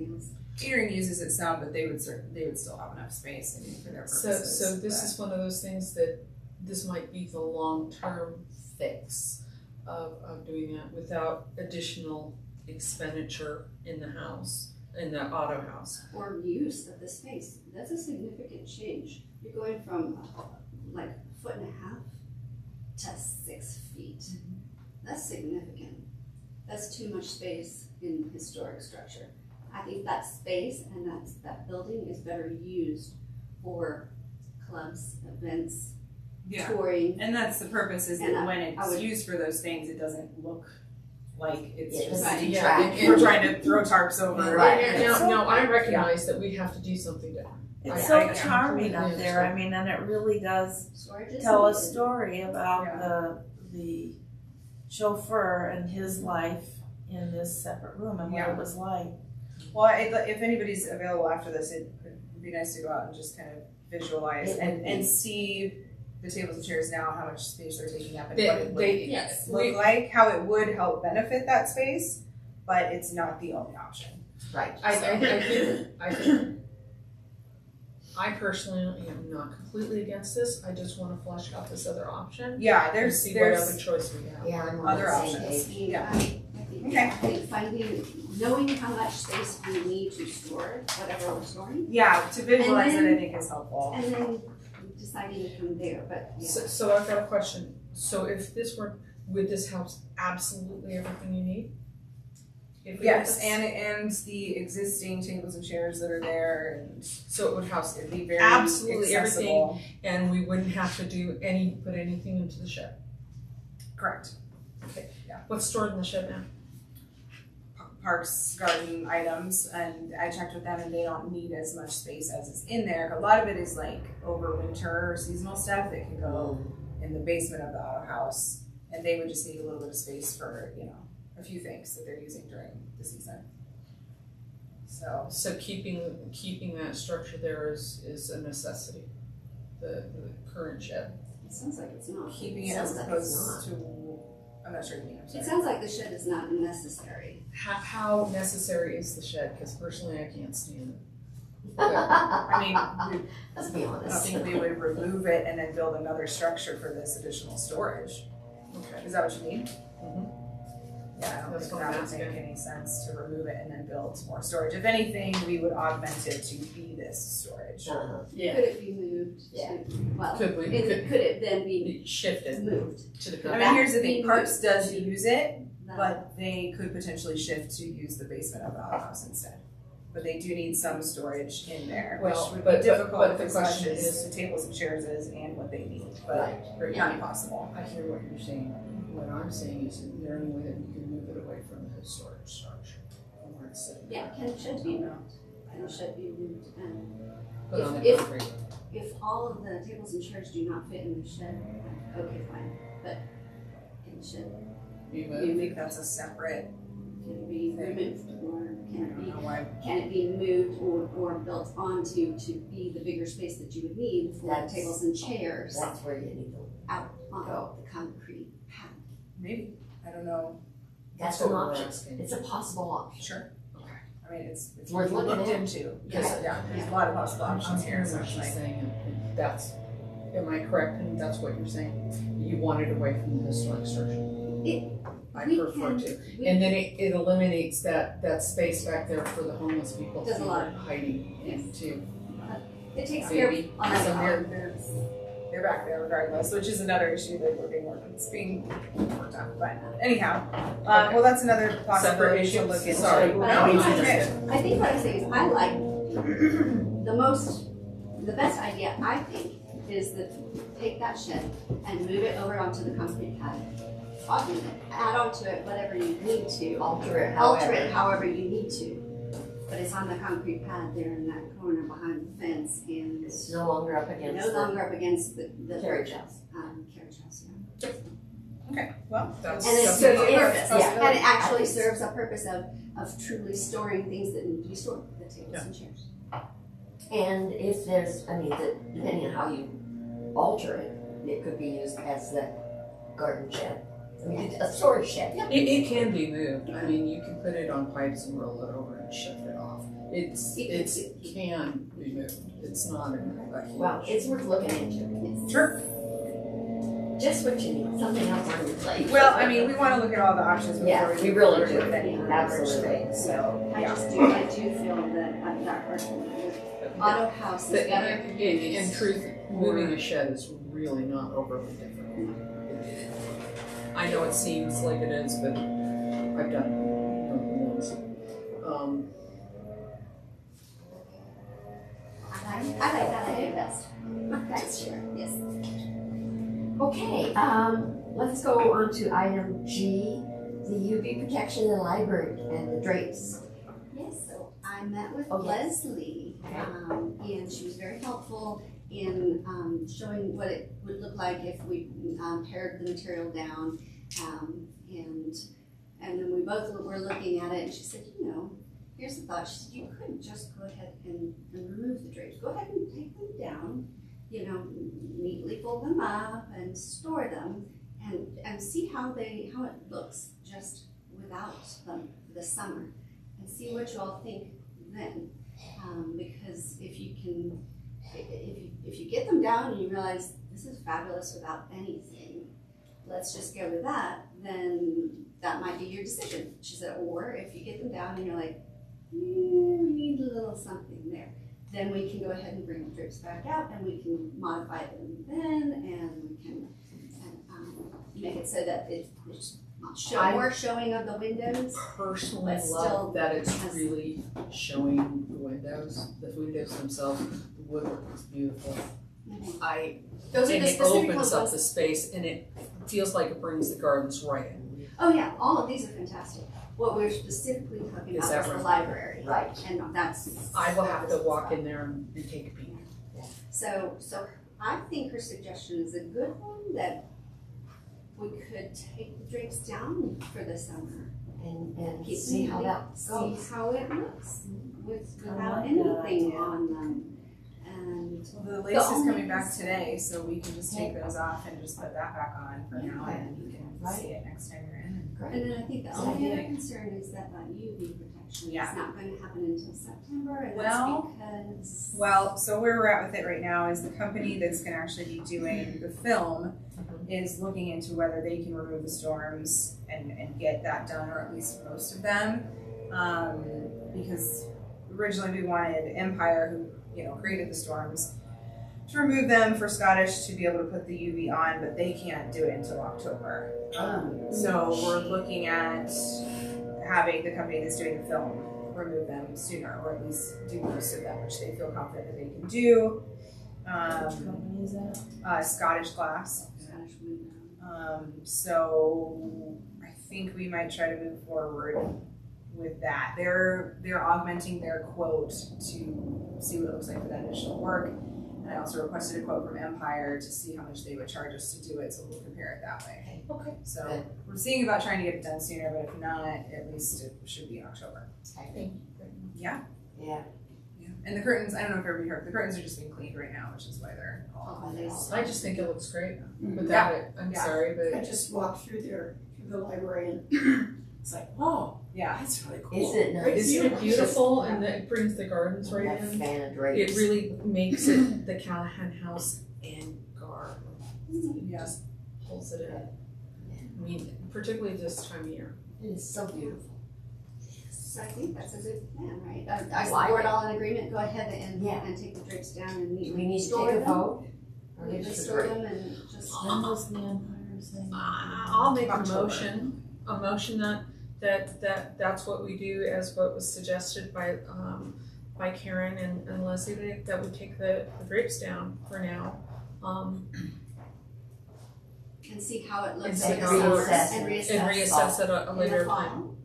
anything else. catering uses it some, but they would cer- they would still have enough space I mean, for their So, purposes. so this but- is one of those things that this might be the long-term fix of, of doing that without additional expenditure in the house, in the auto house. Or use of the space, that's a significant change. You're going from uh, like a foot and a half to six feet. That's significant. That's too much space in historic structure. I think that space and that's, that building is better used for clubs, events, yeah. touring. And that's the purpose is And that I- when it's would- used for those things, it doesn't look like it's Yeah, just Right. Yeah, and- we're trying to throw tarps over. Right. And now, now I recognize that we have to do something different. It's I- so I- I charming up there, I mean, and it really does Storage tell a story about Yeah. the, the chauffeur and his life in this separate room and what it was like. Well, if, if anybody's available after this, it would be nice to go out and just kind of visualize It and, and see the tables and chairs now, how much space they're taking up and They- what it would they- Yes. look we- like, how it would help benefit that space, but it's not the only option. right. I, I, I think, I think, I personally am not completely against this, I just wanna flesh out this other option. Yeah, And there's see what other choice we have. Yeah, I'm other options. page. Yeah. I, I think, Okay. I finding, knowing how much space we need to store whatever we're storing, Yeah, to visualize And it, I think is helpful. and then deciding from there, but yeah. So, so I've got a question, so if this were, would this house absolutely everything you need? If we did Yes, this? and and the existing tables and chairs that are there, and So it would house it'd be very Absolutely accessible. and we wouldn't have to do any, put anything into the shed. Correct. Okay. Yeah. What's stored in the shed now? Parks, garden items, and I checked with them, and they don't need as much space as is in there. A lot of it is like over winter seasonal stuff that can go mm. in the basement of the auto house, and they would just need a little bit of space for you know a few things that they're using during the season. So So keeping, keeping that structure there is, is a necessity, the, the current shed. It sounds like it's not. keeping it as Sounds like it's opposed to, I'm not sure what you. I'm. It sounds like the shed is not necessary. How, how necessary is the shed? Cause personally I can't stand it. I mean, Let's be I honest. think they would remove it and then build another structure for this additional storage. Okay. Is that what you mean? Mhm. Yeah, I don't That's think what that I'm would make asking. any sense to remove it and then build more storage. If anything, we would augment it to be this storage. Uh-huh. Yeah. Could it be moved Yeah. to, well, Could we, it, could could it then be be shifted moved? to the I mean, here's the thing, That- Parks does use it, the- But they could potentially shift to use the basement of the auto house instead. But they do need some storage in there, which Well, would but- be but- difficult but if the as much question as is- the tables and chairs is and what they need, but Right. not impossible. I hear what you're saying. What I'm saying is, is there any way that we can move it away from the historic structure? from where it's sitting? Yeah, can, it should be moved, and should be moved, and Put on If- the if- concrete. if all of the tables and chairs do not fit in the shed, okay, fine, but can the shed, Be I moved. think that's a separate, can it be removed, or I can it don't be, know why, can it be moved or, or built onto to be the bigger space that you would need for That's- tables and chairs That's where you need to out on Go. the concrete pad? maybe, I don't know, That's what an we're option. asking. It's a possible option. sure. Okay. I mean, it's, it's Worth worth looking looked at. into, because, yeah, there's a lot of possible I'm options here, hearing what she's essentially. saying, and and that's, am I correct, and that's what you're saying? You want it away from the historic structure? It- I we prefer can- to. we- And then it, it eliminates that, that space back there for the homeless people Does to a be lot. hiding Yes. into. It takes care of, Maybe. on So our they're, they're, they're back there regardless, which is another issue that we're being worked, it's being worked on, but anyhow. Uh, Okay. well, that's another Separate possibility issue, to look into. sorry. No, I it's think okay. I think what I'm saying is I like the most, the best idea I think is that take that shed and move it over onto the concrete pad. Augment it, add onto it whatever you need to, Alter it alter however. it however you need to. But it's on the concrete pad there in that corner behind the fence and It's it's no longer up against no the longer up against the, the. carriage house. Um, carriage house, yeah. Okay, well, That's. And it That's serves a a purpose, possibility. and it actually serves a purpose of, of truly storing things that need to be stored, the tables Yeah. and chairs. And if there's, I mean, the, depending on how you alter it, it could be used as the garden shed. I mean, a storage shed. It, it can be moved, I mean, you can put it on pipes and roll it over and shift it off. It's, It- it's, it- can be moved, it's not a, a huge. Well, it's worth looking into. sure. Just what you need, something else on your plate. Well, I mean, we wanna look at all the options Yeah, before we. we really forward do. with any Absolutely. thing, so, I yeah. just do, I do feel that, that argument with auto house is But better. in, in, in truth, moving a shed is really not overly difficult. I know it seems like it is, but I've done it. Um, I like, I like that idea best. That's sure, yes. Okay, um, let's go on to item G, the UV protection in the library and the drapes. Yes, so I met with. Leslie, um, and she was very helpful in, um, showing what it would look like if we, um, pared the material down. Um, and, and then we both were looking at it, and she said, you know, here's the thought, she said, you could just go ahead and, and remove the drapes, go ahead and take them down, you know, neatly fold them up and store them, and, and see how they, how it looks just without them for the summer and see what you all think then. Um, because if you can, if you, if you get them down and you realize this is fabulous without anything, let's just go with that, then that might be your decision. She said, or if you get them down and you're like, we need a little something there, then we can go ahead and bring the drips back out and we can modify them then and we can and, um, make it so that it, it's show, more showing of the windows. personally But still love that it's has- really showing the windows, the windows themselves, the woodwork is beautiful. I, Those are and the it opens up the space and it feels like it brings the gardens right in. Oh yeah, all of these are fantastic. What we're specifically talking Is about is the right? library. Right. And that's. I will have to walk in there and and take a peek. So, so I think her suggestion is a good one, that we could take the drapes down for the summer. And, and Keep see them how that See goes. how it looks with, I without like that anything idea. on them. And, Well, the lace is coming back today, so we can just take those off and just put that back on for now, and you can Right. see it next time and then I think the only other concern is that that UV protection is Yeah. not gonna happen until September, and Well- because. Well, so where we're at with it right now is the company that's gonna actually be doing the film is looking into whether they can remove the storms and, and get that done, or at least most of them. Um, because originally we wanted Empire, who, you know, created the storms, to remove them for Scottish to be able to put the UV on, but they can't do it until October. Um, so we're looking at having the company that's doing the film remove them sooner, or at least do most of them, which they feel confident that they can do. Um, company is that? uh, Scottish glass. Scottish. Um, so I think we might try to move forward with that. They're they're augmenting their quote to see what it looks like for that additional work. And I also requested a quote from Empire to see how much they would charge us to do it, so we'll compare it that way. Okay. So Good. we're seeing about trying to get it done sooner, but if not, at least it should be in October. Yeah. Yeah. Yeah. And the curtains, I don't know if everybody heard, the curtains are just being cleaned right now, which is why they're all. Oh, they- I just think it looks great Mhm. without it. I'm Yeah. sorry, I but just walked through there, through the library and it's like, whoa, Yeah. that's really cool. Isn't it nice? isn't it beautiful? And it brings the gardens I'm right in. fan of It really makes it the Callahan House and garden. Yeah. Just pulls it in. I mean, particularly this time of year. It is so beautiful. So I think that's a good plan, right? Are- I Is the like all in agreement? Go ahead and, Yeah. and take the drapes down and Do meet. we need to store take a them? vote? Or We just just a store them and just. When was the Empire? Uh, I'll make a motion, a motion that, that, that, that's what we do as what was suggested by, um, by Karen and, and Leslie, that, that we take the, the drapes down for now. Um, And see how it And looks see in the how it looks. and and reassess reassess at a, a in later the time. fall.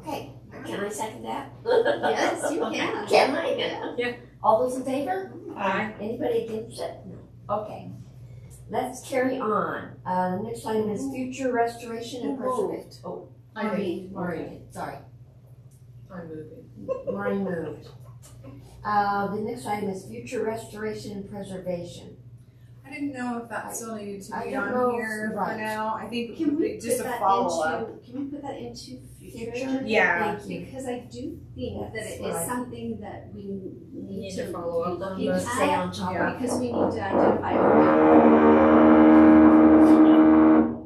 Okay, can I second that? Yes, you can. Can I? Yeah. All those in favor? Aye. Anybody against it? No. Okay. Let's carry on. Uh, the next item is future restoration and preservation. Oh, I Maureen, Maureen, sorry. I'm moving. Maureen moved. Uh, the next item is future restoration and preservation. I didn't know if that still needed to I be don't on know, here for right. now. I think Can we just put a that follow up. into, can we put that into future? Future? Yeah. Thank you. Because I do think that it is Right. something that we need Need to to follow up be on, looking but- Stay on top Yeah. of Because we need to identify.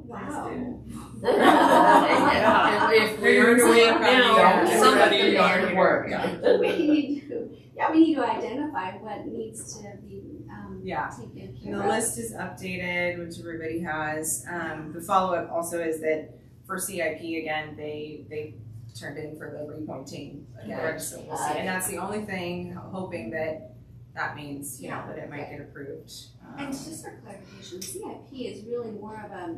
Wow. If, if we're doing it now, Yeah. somebody. Yeah. work. We need to, yeah, we need to identify what needs to be, um, Yeah. taken And care the of. list is updated, which everybody has. Um, the follow up also is that for CIP again, they they turned in for the repointing again. Right. So we'll see. And that's the only thing, hoping that that means, you know, that it might get approved. Um, And just for clarification, CIP is really more of a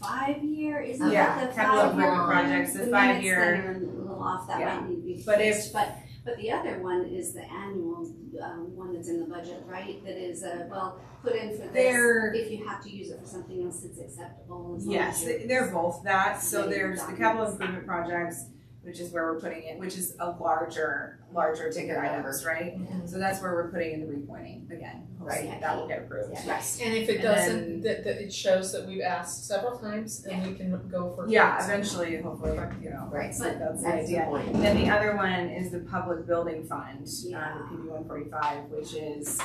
five-year, isn't Yeah, that the capital five-year improvement projects, the five-year- a little off, that Yeah. might need to be But if- fixed, but, but the other one is the annual, um, one that's in the budget, right? That is, uh, well, put in for this, They're- if you have to use it for something else that's acceptable, as long Yes, they're both that. So there's the capital documents. improvement projects, which is where we're putting it, which is a larger, larger ticket Bigger items, right? So that's where we're putting in the repointing again. Hopefully Right. That will get approved. Yeah. Yes. And if it And doesn't, that, that it shows that we've asked several times and we can go for. Yeah, eventually, hopefully, you know, Right. so that's the That's the idea. point. Then the other one is the public building fund, Yeah. um, PB one forty-five, which is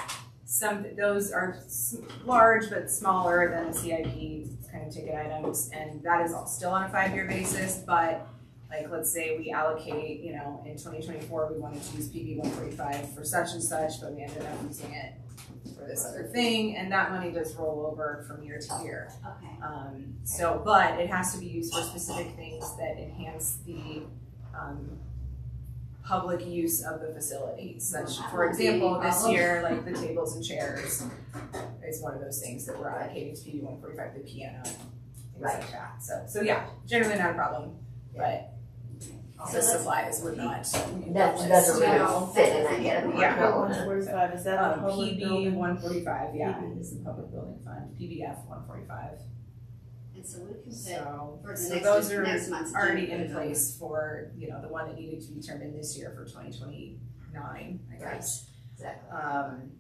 some, those are s- large but smaller than the CIP kind of ticket items, and that is all still on a five-year basis, but like, let's say we allocate, you know, in twenty twenty-four, we wanted to use PB one forty-five for such and such, but we ended up using it for this other thing, and that money does roll over from year to year. Okay, Um, so, but it has to be used for specific things that enhance the, um, public use of the facility, such, for example, this year, like the tables and chairs is one of those things that we're allocating to PB one forty-five, the piano, things like that, so, so yeah, generally not a problem, but So office let's- supplies would not. That doesn't No. really fit in that yet. Yeah. One forty-five, is that the Um, public PB building? one forty-five, yeah, is the public building fund, PBF one forty-five, and so we can put so. for the So next, those are next month's. already agenda, in put it on. place for, you know, the one that needed to be turned in this year for twenty twenty-nine, I guess. Exactly. Um,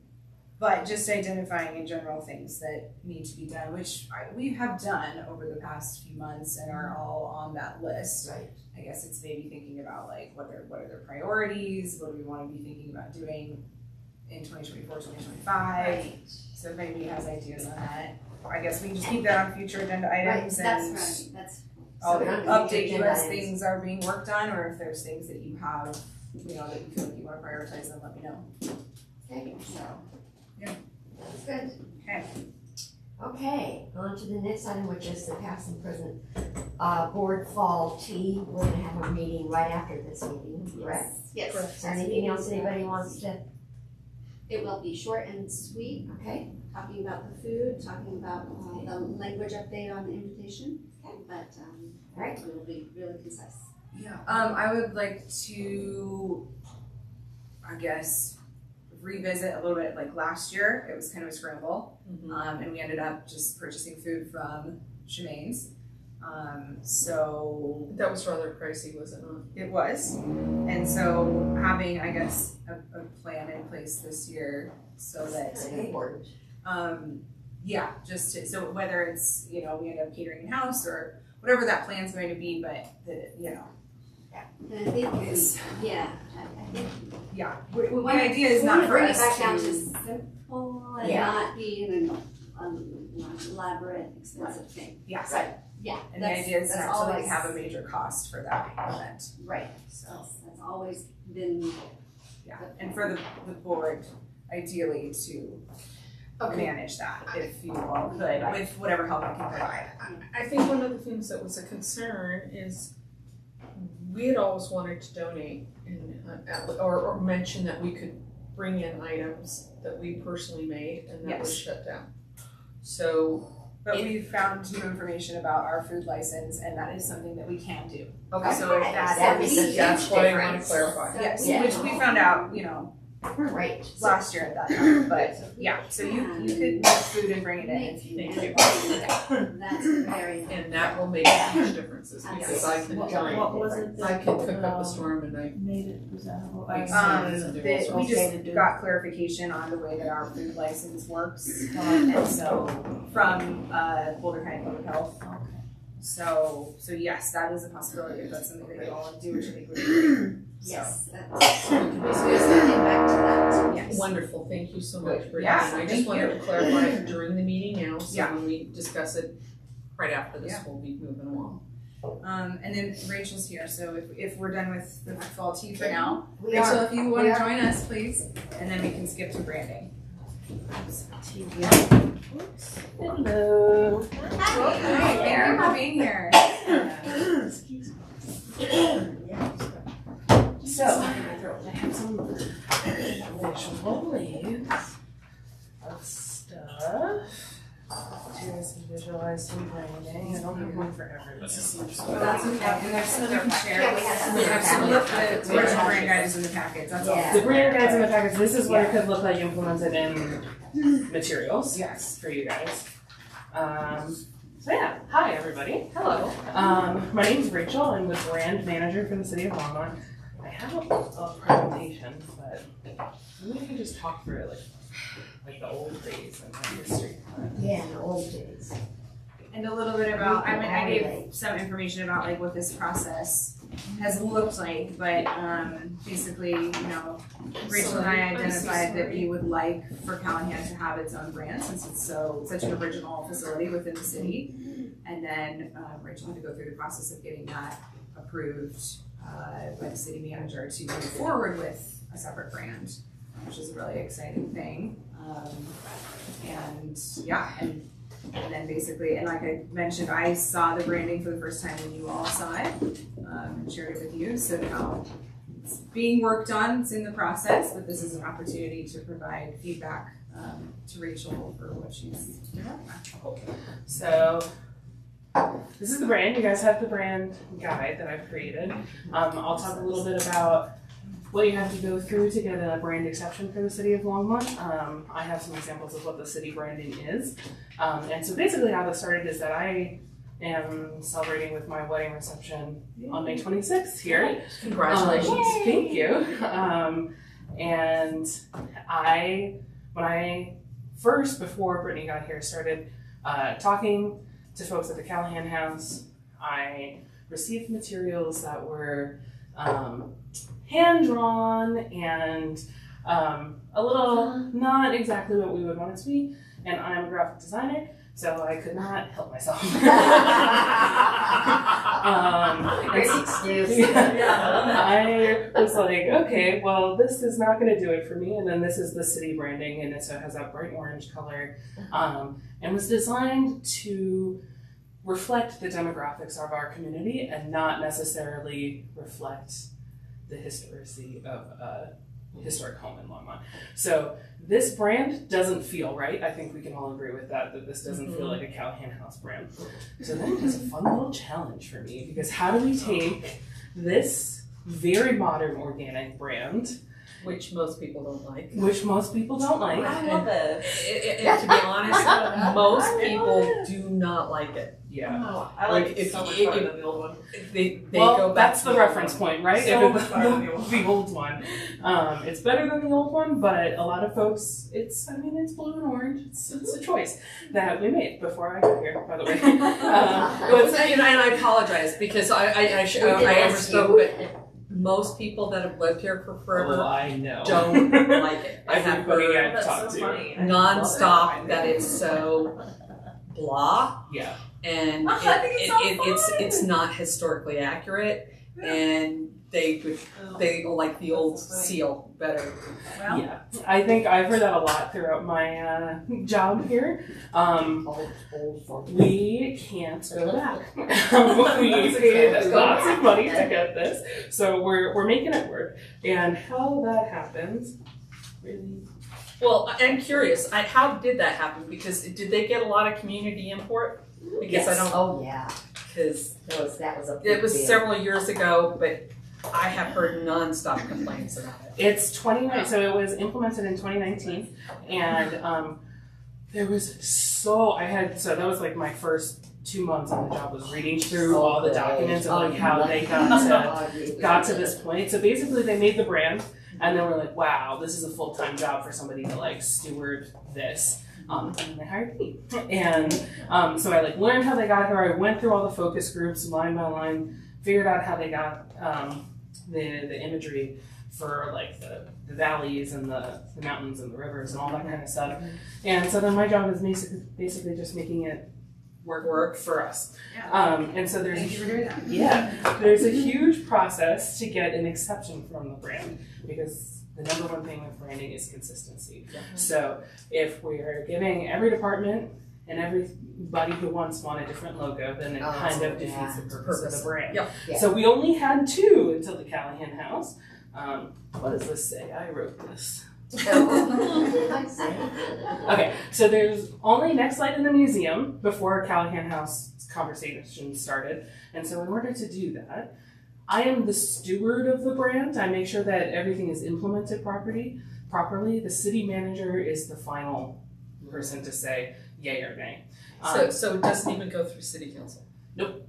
but just identifying in general things that need to be done, which I, we have done over the past few months and are all on that list. Right. I guess it's maybe thinking about like what are, what are their priorities, what do we wanna be thinking about doing in 2024, 2025. Right, So if anybody has ideas on that, I guess we can just keep that on future agenda items and that's right, that's. I'll So we're update you as things are being worked on, or if there's things that you have, you know, that you feel like you wanna prioritize, then let me know. Okay, So, that's good. Okay. Okay, on to the next item, which is the past and present, uh, board fall tea. We're gonna have a meeting right after this meeting, correct? yes. Is there anything else anybody wants to, It will be short and sweet, okay? talking about the food, talking about uh, the language update on the invitation. Okay, but, um, Right. it will be really concise. Yeah. Um, I would like to, I guess, revisit a little bit like last year. It was kind of a scramble. Mhm. Um, and we ended up just purchasing food from Shemaine's. Um, so That was rather pricey, was it not? it It was. And so having, I guess, a, a plan in place this year so that That's important. um, yeah, just to, so whether it's, you know, we end up catering in house or whatever that plan's going to be, but the, you know, And I think, Yes. yeah, I, I think yeah. We, we the idea is not wanna for bring it us back to. down to simple and Yeah. not be an, um, elaborate, expensive thing. Yes. Right. Yeah. And the idea is that's not to like have a major cost for that event. Right, so that's always been, Yeah. And for the, the board, ideally to manage that if you all could, with whatever help I can provide. I think one of the things that was a concern is we had always wanted to donate and, uh, or, or mention that we could bring in items that we personally made and that was shut down. So, But we found new information about our food license and that is something that we can do. okay, So if that That is, makes a that's huge I wanna difference. clarify. yes, Yeah. which we found out, you know, Great. last year at that time, but yeah, so you, you could make food and bring it in if you Thank need you. to. that's very. And that will make huge differences because I can, What, Giant what was it I that, can cook up a um, storm and I, made it presentable? Like, Um, Yes. that we Okay to just do. got clarification on the way that our food license works, um, and so, from, uh, Boulder County Public Health. So, so yes, that is a possibility, if that's something that you all want to do, which I think would be great. Yes, that's, so we can get back to that. Yes. wonderful, thank you so much for Yeah, that. I thank just wanted to clarify it during the meeting now, so Yeah. when we discuss it right after this, Yeah. we'll be moving along. Um, and then Rachel's here, so if, if we're done with the fall tea for now, We Rachel, are, if you we wanna are. join us, please, and then we can skip to branding. Hello. Thank you for being here. So, I have some of stuff. Some branding. I don't have one for everyone. That's and there's some. Yeah, we have some the the, the brand in the packets, that's all. The brand guides in the package, this is what it could look like implemented in materials Yes. for you guys. Um, so yeah, hi everybody. Hello. Um, my is Rachel, I'm the brand manager for the city of Longmont. I have a, a presentation, but maybe I can just talk through it like, like the old days and my history. Yeah, the old days. And a little bit about, I mean, I gave some information about like what this process has looked like, but um basically, you know, Rachel and I identified that we would like for Callahan to have its own brand since it's so, such an original facility within the city. And then um Rachel had to go through the process of getting that approved uh by the city manager to move forward with a separate brand, which is a really exciting thing. Um and yeah, and and then basically, and like I mentioned, I saw the branding for the first time when you all saw it, um, and shared it with you. So now it's being worked on, it's in the process, but this is an opportunity to provide feedback um, to Rachel for what she's doing. So this is the brand. You guys have the brand guide that I've created. Um, I'll talk a little bit about what you have to go through to get a brand exception for the city of Longmont. Um, I have some examples of what the city branding is. Um, and so basically how this started is that I am celebrating with my wedding reception on May 26th here. Congratulations. Um, thank you. Um, and I, when I first, before Brittany got here, started uh, talking to folks at the Callahan House, I received materials that were um, hand drawn and um, a little not exactly what we would want it to be. And I'm a graphic designer, so I could not help myself. Um, Great excuse. I was like, okay, well, this is not going to do it for me. And then this is the city branding, and it so it has that bright orange color, um, and was designed to reflect the demographics of our community and not necessarily reflect the historicity of a historic home in Longmont. So this brand doesn't feel right. I think we can all agree with that, that this doesn't feel mm-hmm. like a Callahan House brand. So then it was a fun little challenge for me because how do we take this very modern organic brand, Which most people don't like. which most people don't like, I love it. And, and to be honest, most people do not like it. yeah. Oh, I Like, like it so much better than the old one. They they well, go back that's to the old reference one. point, right? So If much it's better than the old the old one. Um, it's better than the old one, but a lot of folks, it's, I mean, it's blue and orange. It's, it's a choice that we made before I got here, by the way. Um, Well, it's- and I and I apologize because I I I, sh- We I did ask overspoke, you. but most people that have lived here for oh, forever I know. don't like it. I have Everybody heard I've That's talked so to. funny. nonstop that it's so blah Yeah. and I it, think it's it, so it, it's fun. it's not historically accurate and they would they like the old seal better. Well, Yeah, I think I've heard that a lot throughout my uh, job here. Um, Old, old for we can't go back. we paid lots of money to get this, so we're we're making it work. And how that happens, really, Well, I'm curious. I, how did that happen? Because did they get a lot of community import? Because I Yes. don't. Oh, yeah. Because That was, that was a big it was deal. several years ago, but I have heard nonstop complaints about it. it's twenty nine. So it was implemented in twenty nineteen, and um, there was so I had so that was like my first two months on the job was reading through all the documents and like how they got to got to this point. So basically, they made the brand, and then we're like, wow, this is a full time job for somebody to like steward this. Um, and they hired me, and um, so I like learned how they got here. I went through all the focus groups line by line, figured out how they got um, the the imagery for like the, the valleys and the, the mountains and the rivers and all that kind of stuff. And so then my job is basically basically just making it work work for us. Yeah. Um, and so there's Thank you for doing that. yeah, there's a huge process to get an exception from the brand because the number one thing with branding is consistency. So if we're giving every department and everybody who wants one a different logo, then it Oh, kind of defeats yeah. the purpose, of the brand. Yep. Yeah. So we only had two until the Callahan House. Um, what does this say? I wrote this. Okay, so there's only NextLight in the museum before Callahan House conversation started. And so in order to do that, I am the steward of the brand. I make sure that everything is implemented properly. Properly, the city manager is the final person to say yay or nay. So, Um, so it doesn't even go through city council? Nope.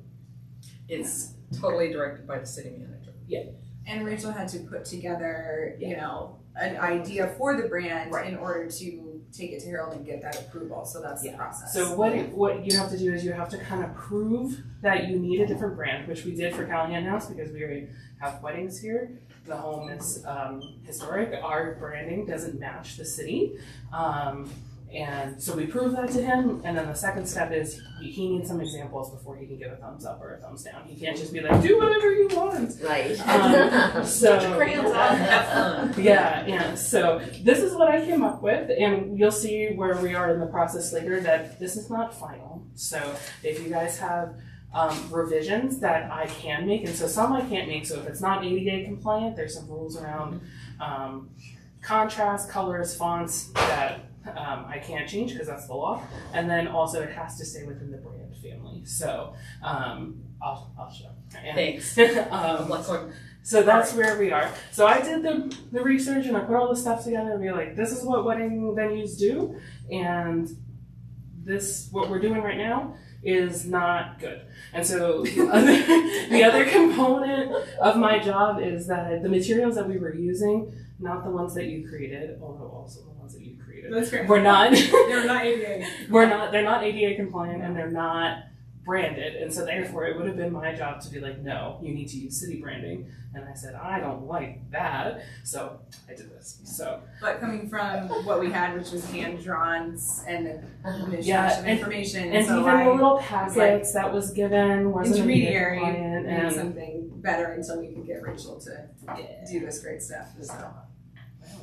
It's totally directed by the city manager. Yeah, And Rachel had to put together, you know, an idea for the brand Right. in order to take it to Harold and get that approval. So that's Yeah. the process. So what what you have to do is you have to kind of prove that you need a different brand, which we did for Callahan House because we already have weddings here. The home is um, historic. Our branding doesn't match the city, um, and so we prove that to him. And then the second step is he, he needs some examples before he can give a thumbs up or a thumbs down. He can't just be like, do whatever you want. Right. Um, so Crayons on, have fun. yeah, yeah. So this is what I came up with, and you'll see where we are in the process later that this is not final. So if you guys have um, revisions that I can make, and so some I can't make. So if it's not ADA compliant, there's some rules around um, contrast, colors, fonts that um, I can't change because that's the law. And then also it has to stay within the brand family. So um, I'll, I'll show. And- Thanks. um, so that's where we are. So I did the, the research and I put all the stuff together and be like, this is what wedding venues do, and this what we're doing right now is not good. And so the other, the other component of my job is that the materials that we were using, not the ones that you created, although also the ones that you created, That's great. were not They're not ADA. we're not they're not ADA compliant and they're not branded. And so therefore it would have been my job to be like, no, you need to use city branding. And I said, I don't like that. So I did this. So But coming from what we had, which was hand drawn and Yeah, and- information, and so even I the little was packets that was given wasn't intermediary made and something better until we could get Rachel to do this great stuff. So. Wow,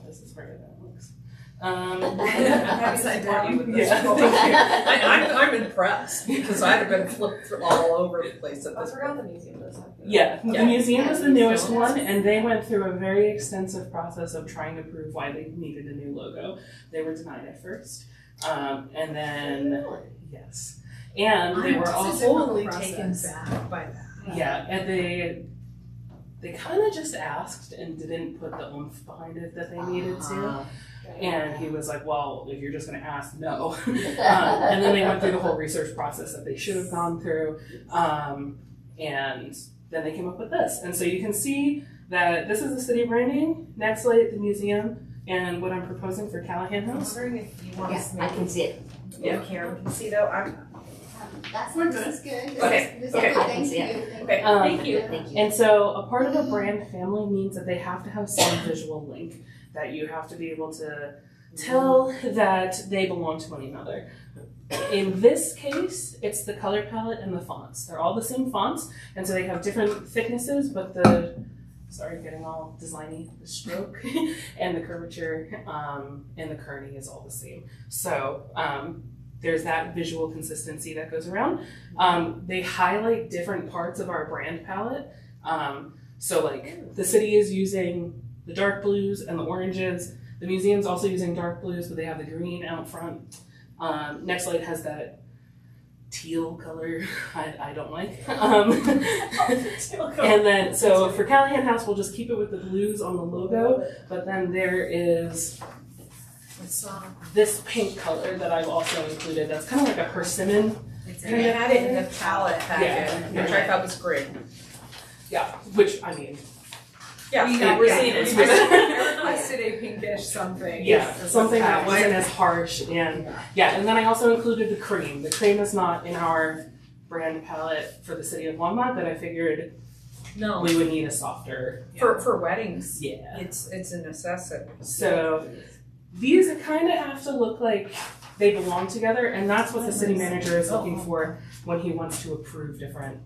this is harder than it looks. Um, Upside down. with this. Yeah. I, I'm, I'm impressed because I'd have been flipped through all over the place at I this forgot point. the museum does have. that. Yeah, the Yeah. museum was the newest so- one, and they went through a very extensive process of trying to prove why they needed a new logo. They were denied at first, um, and then yes, and they were also totally taken back by that. yeah, and they they kind of just asked and didn't put the oomph behind it that they needed to. And he was like, "Well, if you're just going to ask, no." um, and then they went through the whole research process that they should have gone through, um, and then they came up with this. And so you can see that this is the city branding, NextLight the museum, and what I'm proposing for Callahan House. I'm wondering if you want Yeah, us to I can see it. yeah. Karen can see though. I'm That's, We're this is good. This Okay, is- this is okay. good. I can Thank see you. it. Thank okay. Um, thank you. Thank you. And so a part of a brand family means that they have to have some visual link that you have to be able to tell that they belong to one another. In this case, it's the color palette and the fonts. They're all the same fonts, and so they have different thicknesses, but the sorry, getting all designy, the stroke and the curvature um, and the kerning is all the same. So um, there's that visual consistency that goes around. Um, they highlight different parts of our brand palette. Um, so like the city is using the dark blues and the oranges. The museum's also using dark blues, but they have the green out front. Um, NextLight has that teal color I, I don't like. Um, and then, so for Callahan House, we'll just keep it with the blues on the logo, but then there is this pink color that I've also included. That's kind of like a persimmon. It's And you had it in the palette packet, Yeah. which I thought was great. Yeah, which I mean, Yeah, We- yeah, we're yeah, seeing it. requested a pinkish something. yeah, something that wasn't as harsh and yeah, and then I also included the cream. The cream is not in our brand palette for the city of Longmont, but I figured No, we would need a softer. for for weddings, Yeah. it's it's a necessity. So these kind of have to look like they belong together, and that's what the city manager is looking oh. for when he wants to approve different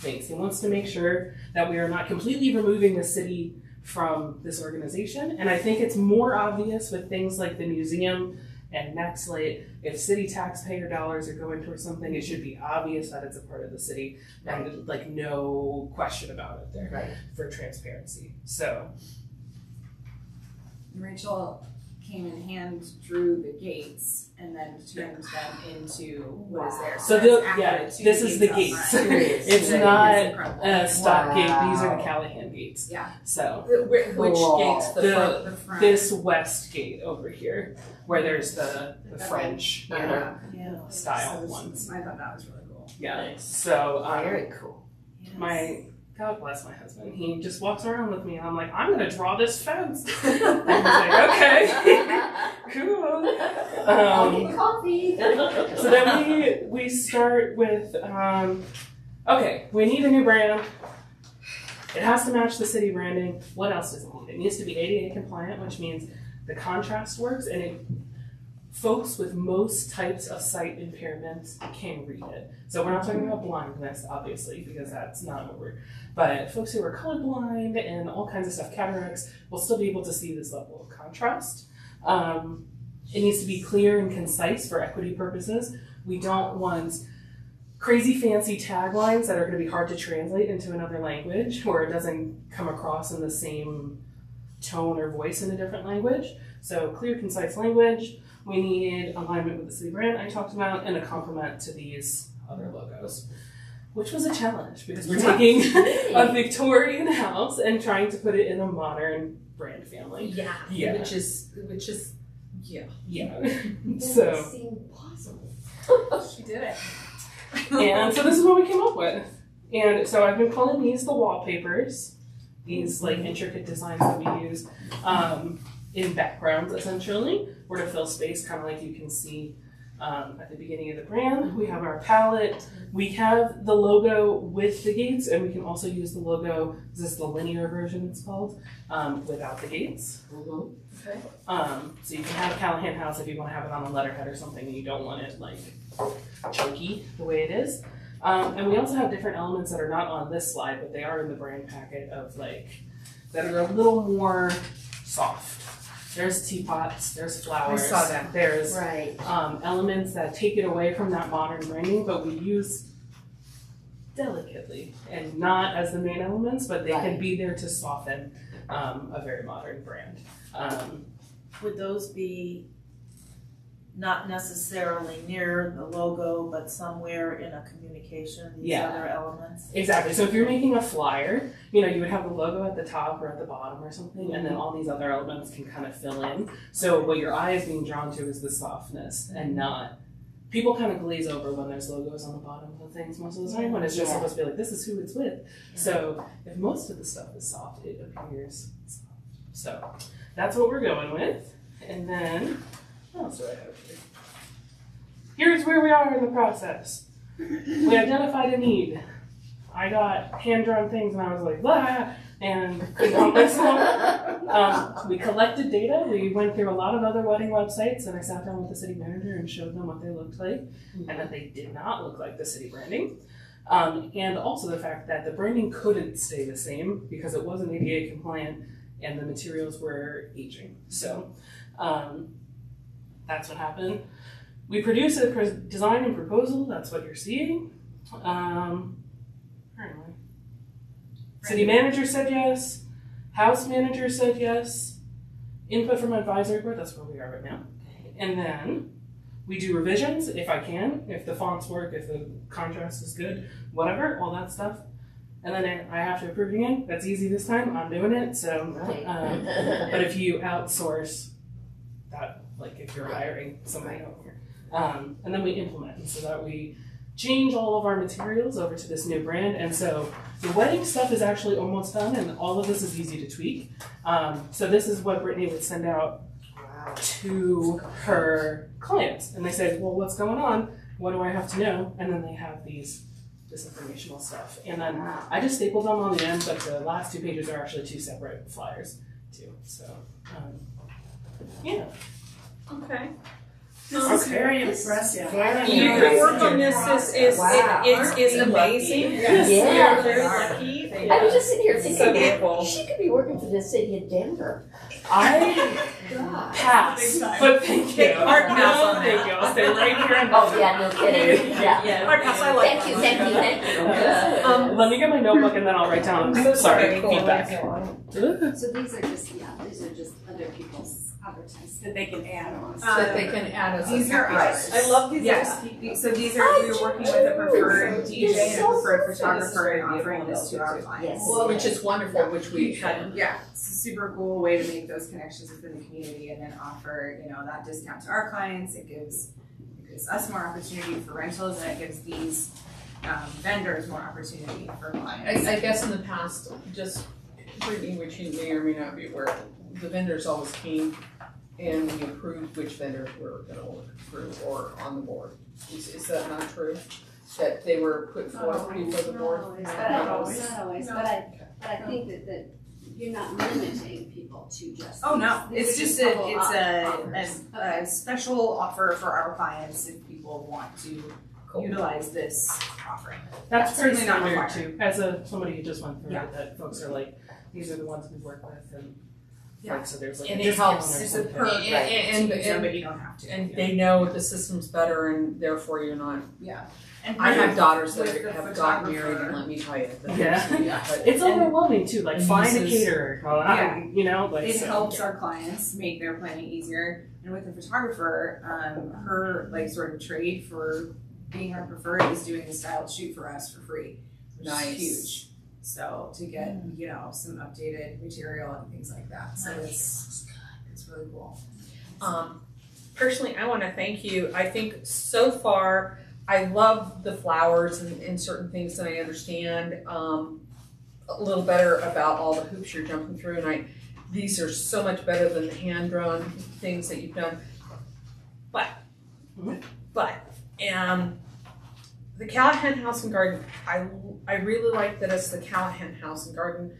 things. He wants to make sure that we are not completely removing the city from this organization, and I think it's more obvious with things like the museum and NextLight. If city taxpayer dollars are going towards something, it should be obvious that it's a part of the city, and like no question about it there Right. for transparency. So Rachel came and hand drew the gates and then turned them into what is there. So that's the- yeah, this is the gates. It's So not, incredible. uh, stock Wow. gate. These are the Callahan gates. Yeah. So The- whi- Which Cool. gates? The, The- front. the front. this west gate over here, where there's the, the French you know, Yeah. Yeah. style So ones. I thought that was really cool. Yeah. So um, Very cool. my God bless my husband. He just walks around with me, and I'm like, I'm gonna draw this fence. and he's like, okay, cool. I'll Um, get coffee. so then we we start with um, okay we need a new brand it has to match the city branding what else does it need it needs to be ada compliant which means the contrast works and it folks with most types of sight impairments can read it so we're not talking about blindness obviously because that's not what we're but folks who are colorblind and all kinds of stuff cataracts will still be able to see this level of contrast um, it needs to be clear and concise for equity purposes. We don't want crazy fancy taglines that are going to be hard to translate into another language where it doesn't come across in the same tone or voice in a different language. So clear, concise language. We need alignment with the city brand I talked about and a complement to these other logos. Which was a challenge because we're taking a Victorian house and trying to put it in a modern brand family. Yeah. Yeah. Which is which is yeah. Yeah. Doesn't so seem possible. She did it. and so this is what we came up with. And so I've been calling these the wallpapers, these like intricate designs that we use um, in backgrounds essentially, or to fill space, kind of like you can see um, at the beginning of the brand. We have our palette. We have the logo with the gates, and we can also use the logo. This is the linear version, it's called, um, without the gates. Mhm. Um, so you can have Callahan House if you want to have it on a letterhead or something, and you don't want it like chunky the way it is. Um, and we also have different elements that are not on this slide, but they are in the brand packet of like that are a little more soft. There's teapots, there's flowers, I saw that. there's Right. um, elements that take it away from that modern branding, but we use delicately and not as the main elements, but they can be there to soften um, a very modern brand. Um, Would those be not necessarily near the logo, but somewhere in a communication, these Yeah. other elements? exactly. So if you're making a flyer, you know, you would have the logo at the top or at the bottom or something, and then mm-hmm. all these other elements can kind of fill in. So what your eye is being drawn to is the softness and mm-hmm. not. People kind of glaze over when there's logos on the bottom of things most of the time when it's just Yeah. supposed to be like this is who it's with. So if most of the stuff is soft, it appears soft. So that's what we're going with. And then what else do I have? Here's where we are in the process. We identified a need. I got hand drawn things and I was like, blah, and. Um, we collected data. We went through a lot of other wedding websites, and I sat down with the city manager and showed them what they looked like, and that they did not look like the city branding. Um, and also the fact that the branding couldn't stay the same because it wasn't ADA compliant and the materials were aging. So um, that's what happened. We produce a design and proposal. That's what you're seeing. Um, where? City manager said yes. House manager said yes. Input from advisory board. That's where we are right now. And then we do revisions if I can, if the fonts work, if the contrast is good, whatever, all that stuff. And then I have to approve again. That's easy this time. I'm doing it. So, um, but if you outsource that, like if you're hiring somebody here, um, and then we implement so that we change all of our materials over to this new brand. And so the wedding stuff is actually almost done, and all of this is easy to tweak. Um, so this is what Brittany would send out to her clients, and they say, "Well, what's going on? What do I have to know?" And then they have these this informational stuff, and then I just stapled them on the end, but the last two pages are actually two separate flyers too. So, um, yeah. Okay. This is very impressive. Very Your impressive. work on this is, is, Wow. is, is Aren't we amazing. lucky? Yes, Yeah. we are very lucky. I was just sitting here So thinking, beautiful. she could be working for the city of Denver. I God. pass, but thank you. Hard pass No, on thank that. you. I'll stay right here. and- Oh, yeah, no kidding. Yeah. Yeah, hard pass, I like Thank you, thank you, thank you. Um, Let me get my notebook and then I'll write down. Sorry, feedback. So these are just, yeah, these are just other people's advertisements. That they can add on. So that they can add as These are ours. I love these. Yes, so these are, we're working with a preferred DJ and a preferred photographer and offering this to our clients. Yes. Which is wonderful, which we had. Yeah, it's a super cool way to make those connections within the community and then offer, you know, that discount to our clients. It gives, it gives us more opportunity for rentals and it gives these um, vendors more opportunity for clients. I, I guess in the past, just Brittany, which you may or may not be aware, the vendors always came and we approved which vendors were gonna work through or on the board. Is, is that not true? That they were put forth before the board? Not always, but I, not always, but I, but I think that, that you're not limiting people to just. Oh, no, these. it's These just a, couple it's a, offers. a, a special offer for our clients if people want to utilize this offering. That's pretty Certainly not standard required. too. As a somebody who just went through Yeah. it, that folks are like, these are the ones we work with, and Yeah. like so there's like And a it discount helps. or It's a something. perk, And- right, and- to use them, but you don't have to. And they know the system's better and therefore you're not. Yeah. And I have daughters that with the have gotten married photographer- and let me tell you. that- Yeah. but- It's overwhelming too. Like and find a uses- caterer, well, Yeah. you know, like It so. helps our clients make their planning easier. And with the photographer, um, her like sort of trade for being our preferred is doing the styled shoot for us for free, which Nice. is huge. So to get you know some updated material and things like that, so it's it's really cool. Um, personally, I want to thank you. I think so far, I love the flowers and, and certain things that I understand um, a little better about all the hoops you're jumping through. And I, these are so much better than the hand drawn things that you've done. But but um, the Callahan House and Garden, I I really like that it's the Callahan House and Garden,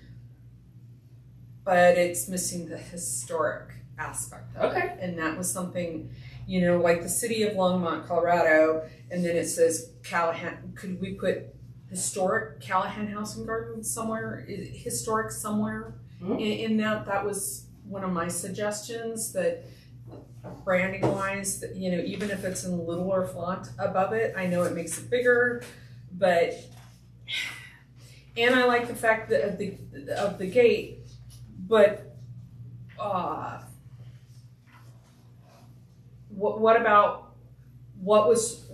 but it's missing the historic aspect of Okay. it, and that was something, you know, like the city of Longmont, Colorado, and then it says Callahan. Could we put historic Callahan House and Garden somewhere? Historic somewhere Mhm. in, in that. That was one of my suggestions that branding wise, you know, even if it's in littler font above it, I know it makes it bigger, but and I like the fact that of the of the gate, but uh what what about what was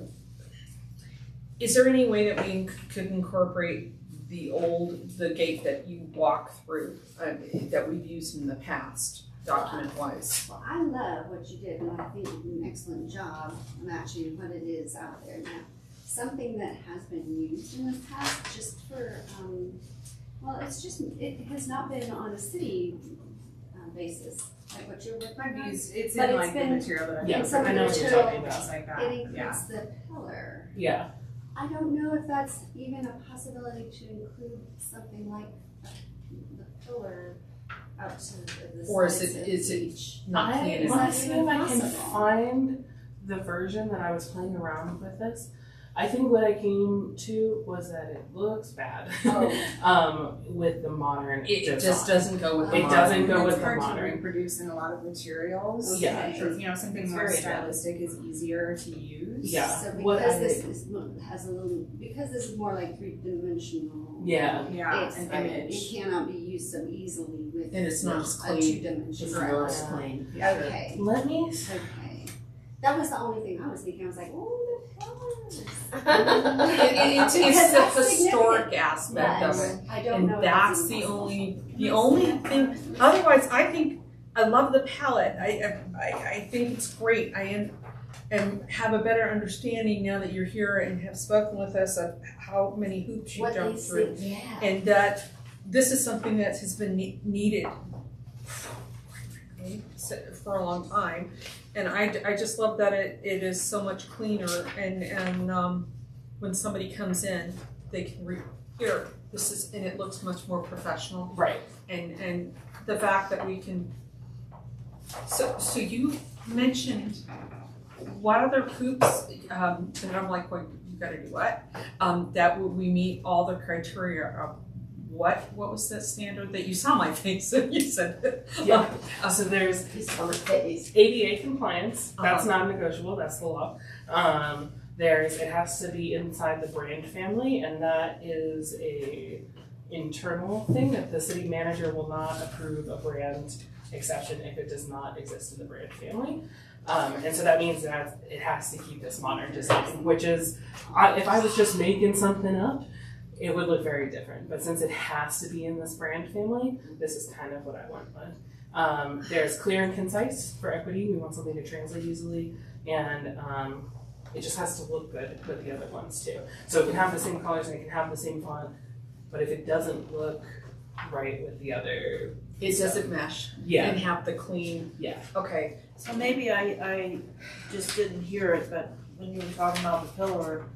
is there any way that we could incorporate the old the gate that you walk through uh, that we've used in the past document wise Well, I love what you did, and I think you did an excellent job matching what it is out there now. Something that has been used in the past just for, um, well, it's just, it has not been on a city uh, basis, like what you're working I've on. used, it's But in it's like the been- material that I've Yeah, used. I know what you're talking about. things like that, It yeah. includes the pillar. Yeah. I don't know if that's even a possibility to include something like the pillar out to the the Or is sides it- it each. not I clean Is want to see if I can possible? find the version that I was playing around with this. I think what I came to was that it looks bad Oh. um, with the modern. it design. just doesn't go with the It modern. doesn't go It's with the hard to modern. reproduce in a lot of materials. Yeah, Because, You know, something It's more stylistic is easier to use. Yeah. So what because I- this is, has a little, because this is more like three dimensional. Yeah. Yeah, It's, an I mean, image. it cannot be used so easily with. And it's not as clean. two dimensional. It's not as plain. Okay, Let me. okay. That was the only thing I was thinking, I was like, oh, the pillars. It- it- it's, the that's historic significant. aspect of it. I don't know. And if that's the only, the only thing, otherwise, I think, I love the palette, I, I, I think it's great, I am, and have a better understanding now that you're here and have spoken with us of how many hoops you've What jumped through. yeah. And that this is something that has been ne- needed for a long time. And I, I just love that it, it is so much cleaner and, and, um, when somebody comes in, they can read, here, this is, and it looks much more professional. Right. And, and the fact that we can, so, so you mentioned what other hoops, um, and I'm like, well, you gotta do what? Um, that we meet all the criteria of what, what was that standard that you saw my face and you said it? Yeah. Uh, so there's He's on the face. ADA compliance. That's Uh-huh. non-negotiable. That's the law. Um, there's it has to be inside the brand family, and that is a internal thing that the city manager will not approve a brand exception if it does not exist in the brand family. Um, and so that means that it has to keep this modern design, which is, I, if I was just making something up, it would look very different. But since it has to be in this brand family, this is kind of what I went with. Um, there's clear and concise for equity. We want something to translate easily, and um, it just has to look good with the other ones too. So it can have the same colors and it can have the same font, but if it doesn't look right with the other, It doesn't mesh yeah, and have the clean, yeah, okay, So maybe I, I just didn't hear it, but when you were talking about the pillar,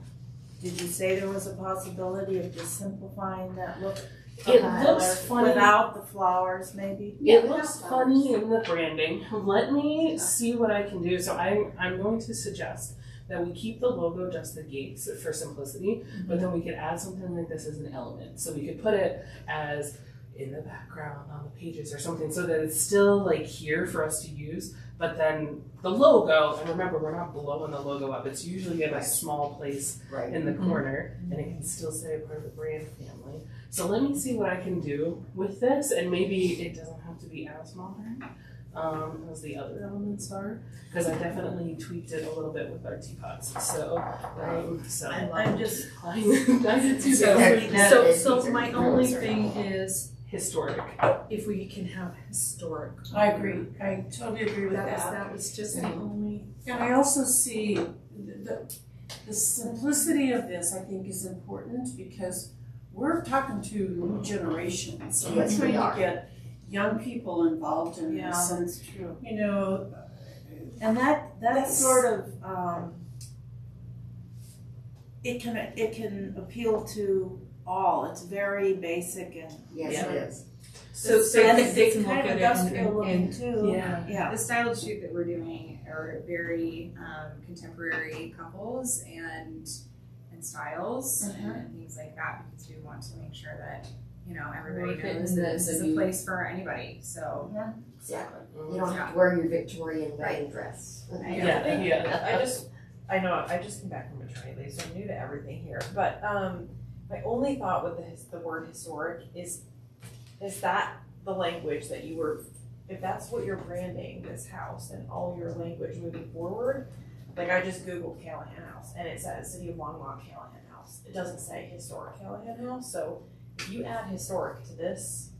did you say there was a possibility of just simplifying that look? It the looks funny. Without the flowers, maybe? It looks funny in the branding. Let me see what I can do. So I'm I'm going to suggest that we keep the logo just the gates for simplicity, mm-hmm. but then we could add something like this as an element. So we could put it as in the background on the pages or something so that it's still like here for us to use. But then the logo, and remember we're not blowing the logo up. It's usually in a small place Right. in the Mhm. corner and it can still say part of the brand family. So let me see what I can do with this and maybe it doesn't have to be as modern um, as the other elements are because I definitely tweaked it a little bit with our teapots. So, um, so I'm, I'm just, I, I did too. So- So, so, so my only thing is historic. if we can have historic. I agree, I totally agree with That was, that. that was just the only, And I also see the, the simplicity of this, I think, is important because we're talking to new generations. So Yes, we're we are. get young people involved in yeah, this. And, that's true. you know, And that, that That's- sort of, um, it can, it can appeal to all. It's very basic and. Yes, it is. So, so And it's- it's can look kind of at it and, industrial and, looking and too. Yeah. Yeah. The styled shoot that we're doing are very um, contemporary couples and and styles Uh-huh. and things like that because we want to make sure that you know everybody Work it knows that this is a place for anybody. So yeah, Exactly. You don't have to wear your Victorian wedding dress. Yeah, yeah. I just, I know, I just came back from maternity leave, so I'm new to everything here, but, um, my only thought with the, the word historic is, is that the language that you were, if that's what you're branding this house and all your language moving forward, like I just Googled Callahan House and it says City of Longmont Callahan House. It doesn't say historic Callahan House, so if you add historic to this,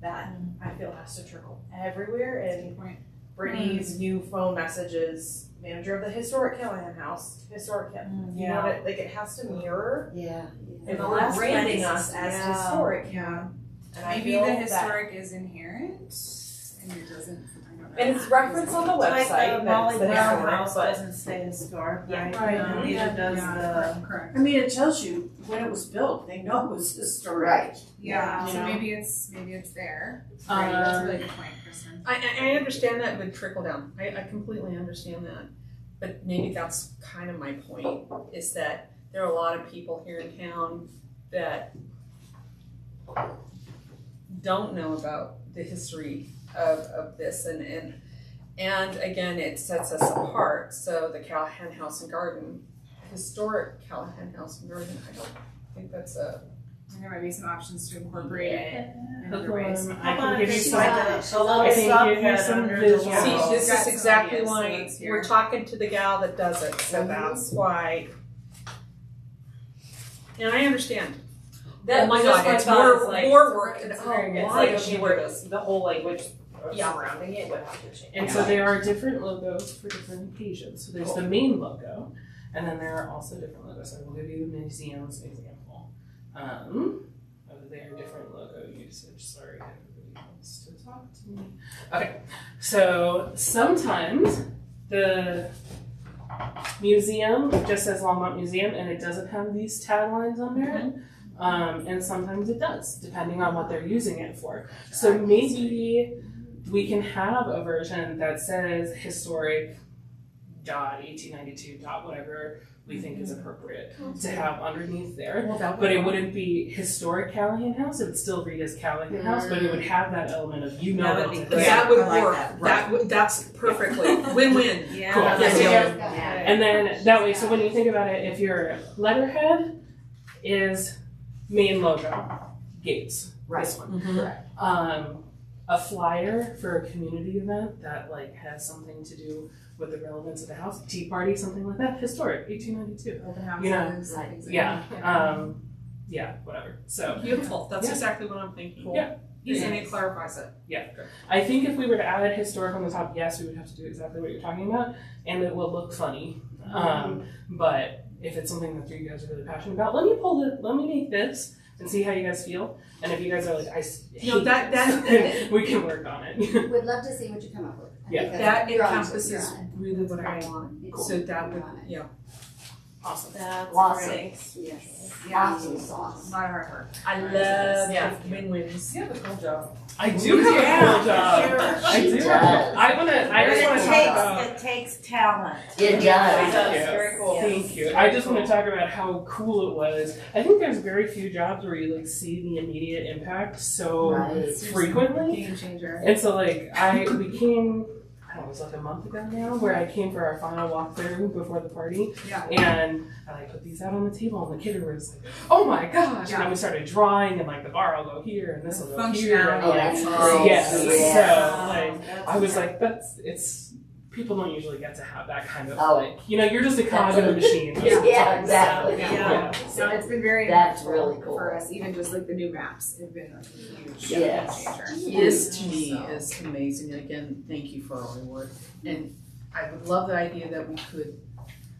that I feel has to trickle everywhere and Brittany's new phone messages, manager of the historic Callahan House, historic, Ca- mm, you know, that, like it has to mirror. Yeah. And the we're last branding us as yeah. historic. yeah, And I maybe feel the that- historic is inherent and it doesn't. I don't know. And it's referenced on the Like website, the Molly it's the Brown historic, house but doesn't say historic, Yeah. right? Right. And Neither does Yeah, the. correct, correct. I mean, it tells you when it was built, they know it was historic. Right. Yeah, You so know? maybe it's maybe it's there. Um, Right, that's a really good point, Kristen. I, I, I understand that would trickle down. I, I completely understand that. But maybe that's kind of my point, is that there are a lot of people here in town that don't know about the history of, of this and, and and again it sets us apart. So the Callahan House and Garden, historic Callahan House and Garden, I don't think that's a And there might be some options to incorporate it in other ways. I can give you some. like a, a little I can give you some under the visuals. See, wall? this is exactly ideas, why we're talking to the gal that does it, so Mhm. that's why. And I understand. that Oh my was God, it's more- like- more work and- It's oh. It's why like does she you were the whole language Yeah. surrounding it would have to change. And so there are different logos for different occasions. So there's the main logo, and then there are also different logos. I will give you the museum's example. Um, of their different logo usage. Sorry, everybody wants to talk to me. Okay, so sometimes the museum just says Longmont Museum, and it doesn't have these taglines on there. Um, and sometimes it does, depending on what they're using it for. So maybe we can have a version that says historic dot 1892 dot whatever we think is mm-hmm. appropriate to have underneath there. But it wouldn't be historic Callahan House. It would still read as Callahan House, but it would mm. have that element of you know That that would be it's great. a- That would like work. that. That would, that's perfectly win-win. Yeah. Cool. Yes, Yeah. Yeah. And then that way, so when you think about it, if your letterhead is main logo, Gates, this one. Mm-hmm. Correct. Um, a flyer for a community event that like has something to do with the relevance of the house, tea party, something like that, historic, eighteen ninety two. Open You know, houses. right. Yeah, um, yeah, whatever. So Beautiful. That's Yeah. exactly what I'm thinking. Yeah. Easy and it clarifies it. yeah, I think if we were to add historic on the top, yes, we would have to do exactly what you're talking about, and it will look funny. Um, but if it's something that you guys are really passionate about, let me pull it. Let me make this and see how you guys feel. And if you guys are like, I s- hate No, that- that- this, we can work on it. We'd love to see what you come up with. Yeah. Because That you're on- encompasses you're on really what I want. it. So that would, You're on it. yeah. awesome. That's Awesome. great. Yes. Yeah. Awesome sauce. A lot of hard work. I love Yeah. win-wins. You have a cool job. I do have a cool job. I do. does. I wanna. I just it want to talk takes, about. it takes talent. It does. Thank you. Very cool. Thank you. I just want to talk about how cool it was. I think there's very few jobs where you like see the immediate impact so Right. frequently. Game changer. And so like I we came was like a month ago now where I came for our final walkthrough before the party. Yeah. And I like put these out on the table and the kid was like, Oh my gosh and Yeah. then we started drawing and like the bar will go here and this will go here. Functionality. And, Oh, like, that's Oh. Yes. Yeah. So like That's I was great. like, that's it's people don't usually get to have that kind of Oh. like you know, you're just a cog in a machine. most of the Yeah, exactly. So, Yeah. yeah. So it's been very That's really cool. for us. Even just like the new maps have been a huge Yes. game changer. This to me So- is amazing. And again, thank you for all your work. And I would love the idea that we could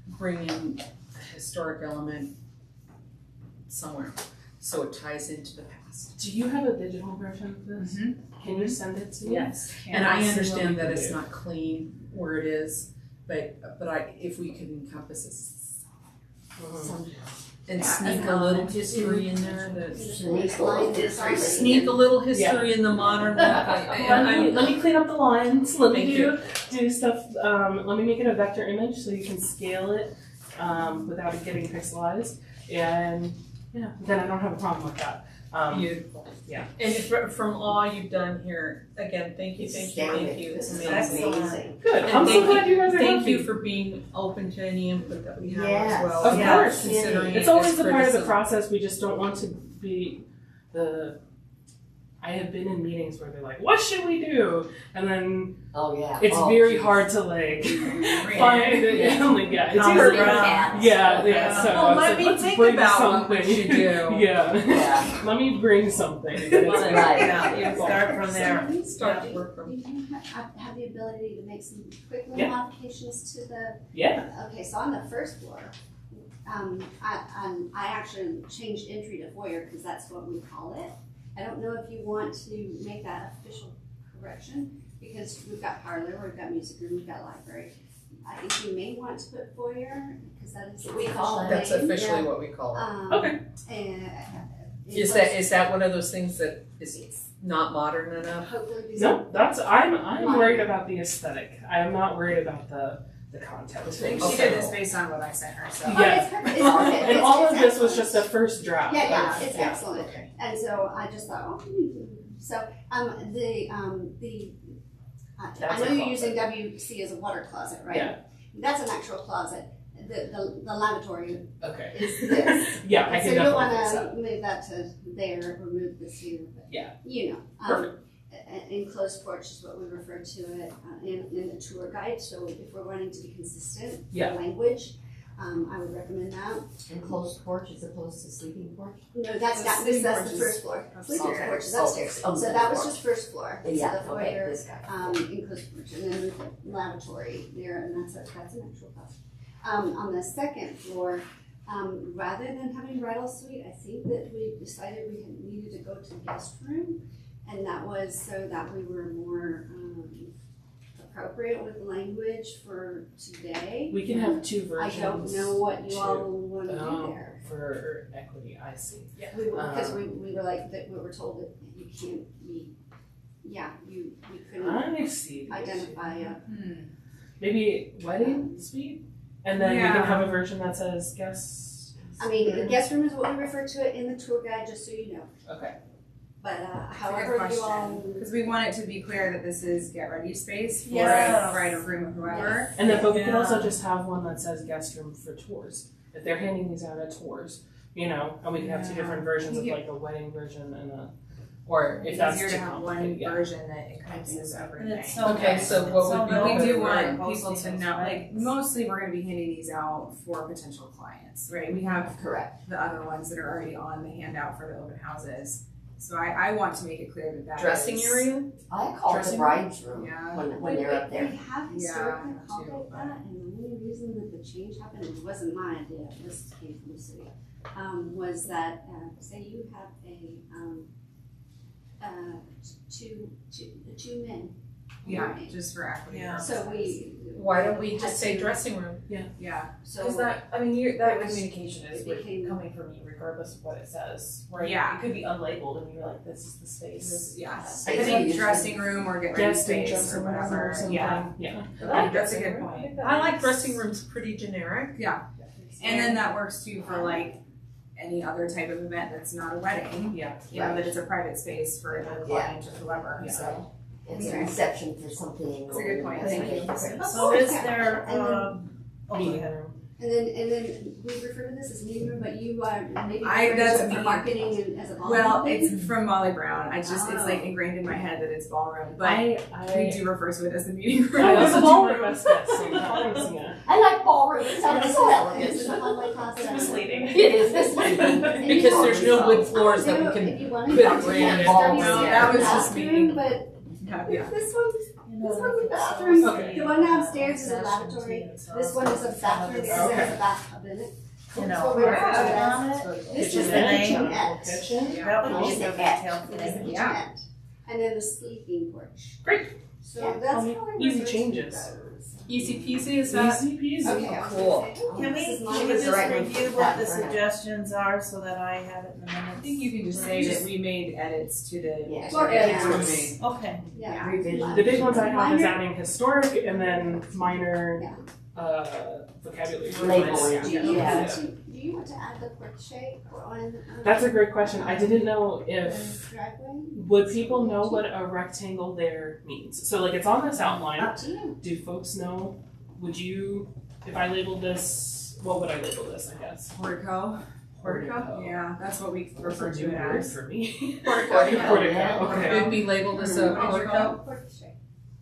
bring in a historic element somewhere so it ties into the past. Do you have a digital version of this? Mhm. Can you send it to me? Yes. Can And I see understand that it's do? not clean where it is, but but I if we could encompass it And sneak a little history in there that's. Sneak line history. Sneak a little history in the modern look. I- I- Let me, let me clean up the lines. Let me Thank do do stuff. Um, let me make it a vector image so you can scale it um, without it getting pixelized. And yeah, then I don't have a problem with that. Um, Beautiful. yeah. And fr- from all you've done here, again, thank you, thank you, thank you. This It's is amazing. amazing. Good. And I'm so thank glad you guys are Thank happy. you for being open to any input that we have Yes. as well. Of without course. Considering It's always a the part of the process. We just don't want to be the. I have been in meetings where they're like, "What should we do?" And then Oh, yeah. it's Oh, very geez. hard to like find it. Yeah. Like, yeah, it's Common either ground. Yeah, yeah. So Well, let like, me let's think bring about something. what we should do. yeah. Yeah. Let me bring something. It's like, Right. Yeah, you start from there. Start to work from. You can have, have the ability to make some quick little Yeah. modifications to the Yeah. Okay, so on the first floor, um, I, um, I actually changed entry to foyer because that's what we call it. I don't know if you want to make that official correction because we've got parlor, we've got music room, we've got library. I think you may want to put foyer because that is. What we call it. That's name. officially what we call it. Um, Okay. And. Is that, is that one of those things that is not modern enough? Hopefully. No, that's I'm I'm worried about the aesthetic. I am not worried about the the content. She did this based on what I sent her, so. Oh, Yeah. it's perfect. It's perfect. And It's- all of it's this was just a first draft. Yeah, yeah, of- it's excellent. Okay. And so I just thought, oh, so um, the um, the I, I know you're using WC as a water closet, right? Yeah. That's an actual closet. The the, the lavatory Okay. is this. Yeah, I so you'll want to move that to there, or move this here. But, Yeah. You know. Um, Perfect. Enclosed porch is what we refer to it uh, in, in the tour guide. So if we're wanting to be consistent Yeah. language, um, I would recommend that. Enclosed porch as opposed to sleeping porch? No, that's not this. That's the first floor. Sleeping Okay. porch is upstairs. Oh, So that was just first floor. So Yeah, the okay, foyer, this guy. um, enclosed porch, and then the lavatory there, and that's a, that's an actual house. Um, on the second floor, um, rather than having bridal suite, I think that we decided we had needed to go to the guest room, and that was so that we were more um, appropriate with language for today. We can have two versions. I versions. don't know what you all want to do Um, there. for equity. I see. We were, because Um, we, we were like, that we were told that you can't be, yeah, you, we couldn't I see. the identify issue. a. Hmm. Maybe wedding suite, and then we Yeah. can have a version that says guest. I mean, the guest room is what we refer to it in the tour guide, just so you know. Okay. But, uh, That's a however good you all. question, because we want it to be clear that this is get ready space for Yes. a bride or groom or whoever. And then, but we could also just have one that says guest room for tours. If they're handing these out at tours, you know, and we can have two different versions of like a wedding version and a, or if It's that's easier too to have one yeah. version that encompasses everything. So Okay, nice. so It's what so would be But we do want people to those know, like, mostly we're gonna be handing these out for potential clients, right? We have Correct. the other ones that are already on the handout for the open houses. So I, I want to make it clear that that Dressing is- area? I call it the Dressing bride's room Yeah. when, when We- they're up We there. have Yeah, historically I called do, it that, and the only reason that the change happened, and it wasn't my idea, this came from the city, um, was that, uh, say you have a, um, uh, two, two, two men. Yeah, Right. just for equity. Yeah. So we. Why don't we just say dressing room? Yeah, Yeah. So. Because that, I mean, you're, that was- communication is it with- became- coming from you regardless of what it says, right? Yeah. It could be unlabeled and you're like, this is the space. This- yeah. Uh, I Space think used. dressing room or get ready Guest and space or whatever. or something. Yeah. Yeah. I like That's a dressing good point. think I like dressing rooms pretty generic. Yeah, and then that works too for like any other type of event that's not a wedding. Yeah. You know, that it's a private space for the client or whoever, Yeah. so. It's a Okay. reception for something. That's a good point. Thank you. Of So course, is there, And then- um, oh, go ahead. And then, and then we refer to this as meeting room, but you, uh, maybe I- refer that's to me. for marketing and as a volunteer. Well, it's from Molly Brown. I just, it's like Oh. ingrained in my head that it's ballroom, but I we I do refer to it as the meeting room. I also do my ballroom. best guess sometimes. Yeah. I like ballroom. It sounds so This is elegant. a hallway. It's misleading. It is misleading. Because there's no wood floors that we can if you wanna put do a it, brand in. WC No, that was just bathroom, me. But Yeah, yeah. this one's, You know, this one's a bathroom. Okay. The one downstairs is a Session lavatory. This one is a bathroom, because Okay. there's a bathtub in it. You know, what we refer to it on it. This is the Kitchenette. kitchenette. Kitchen. That would be the retail It is the thing. Yeah. kitchenette. And then the sleeping porch. Great. So that's how I easy refer to changes. Those. Easy peasy, is that? Easy peasy. Okay, I Cool. gonna Can this we, is can mine. we was just right review what that the for now. suggestions are so that I have it in the minutes? I think you can just say that we made edits to the. Yeah. Or edits were made. Okay, Yeah. Revision. The big ones I have is Minor- adding historic and then minor Yeah. uh, vocabulary. Labels, Yeah. Do you Yeah. Want to, do you want to add the portrait on? um, That's a great question. I didn't know if would people know what a rectangle there means. So like it's on this outline. Up to you. Do folks know? Would you, if I labeled this, what would I label this? I guess. Portico. Portico. Yeah, that's what we refer to it as. for me. Portico. Portico. Yeah. Okay. It'd be labeled as a What did you portico, call Portrait.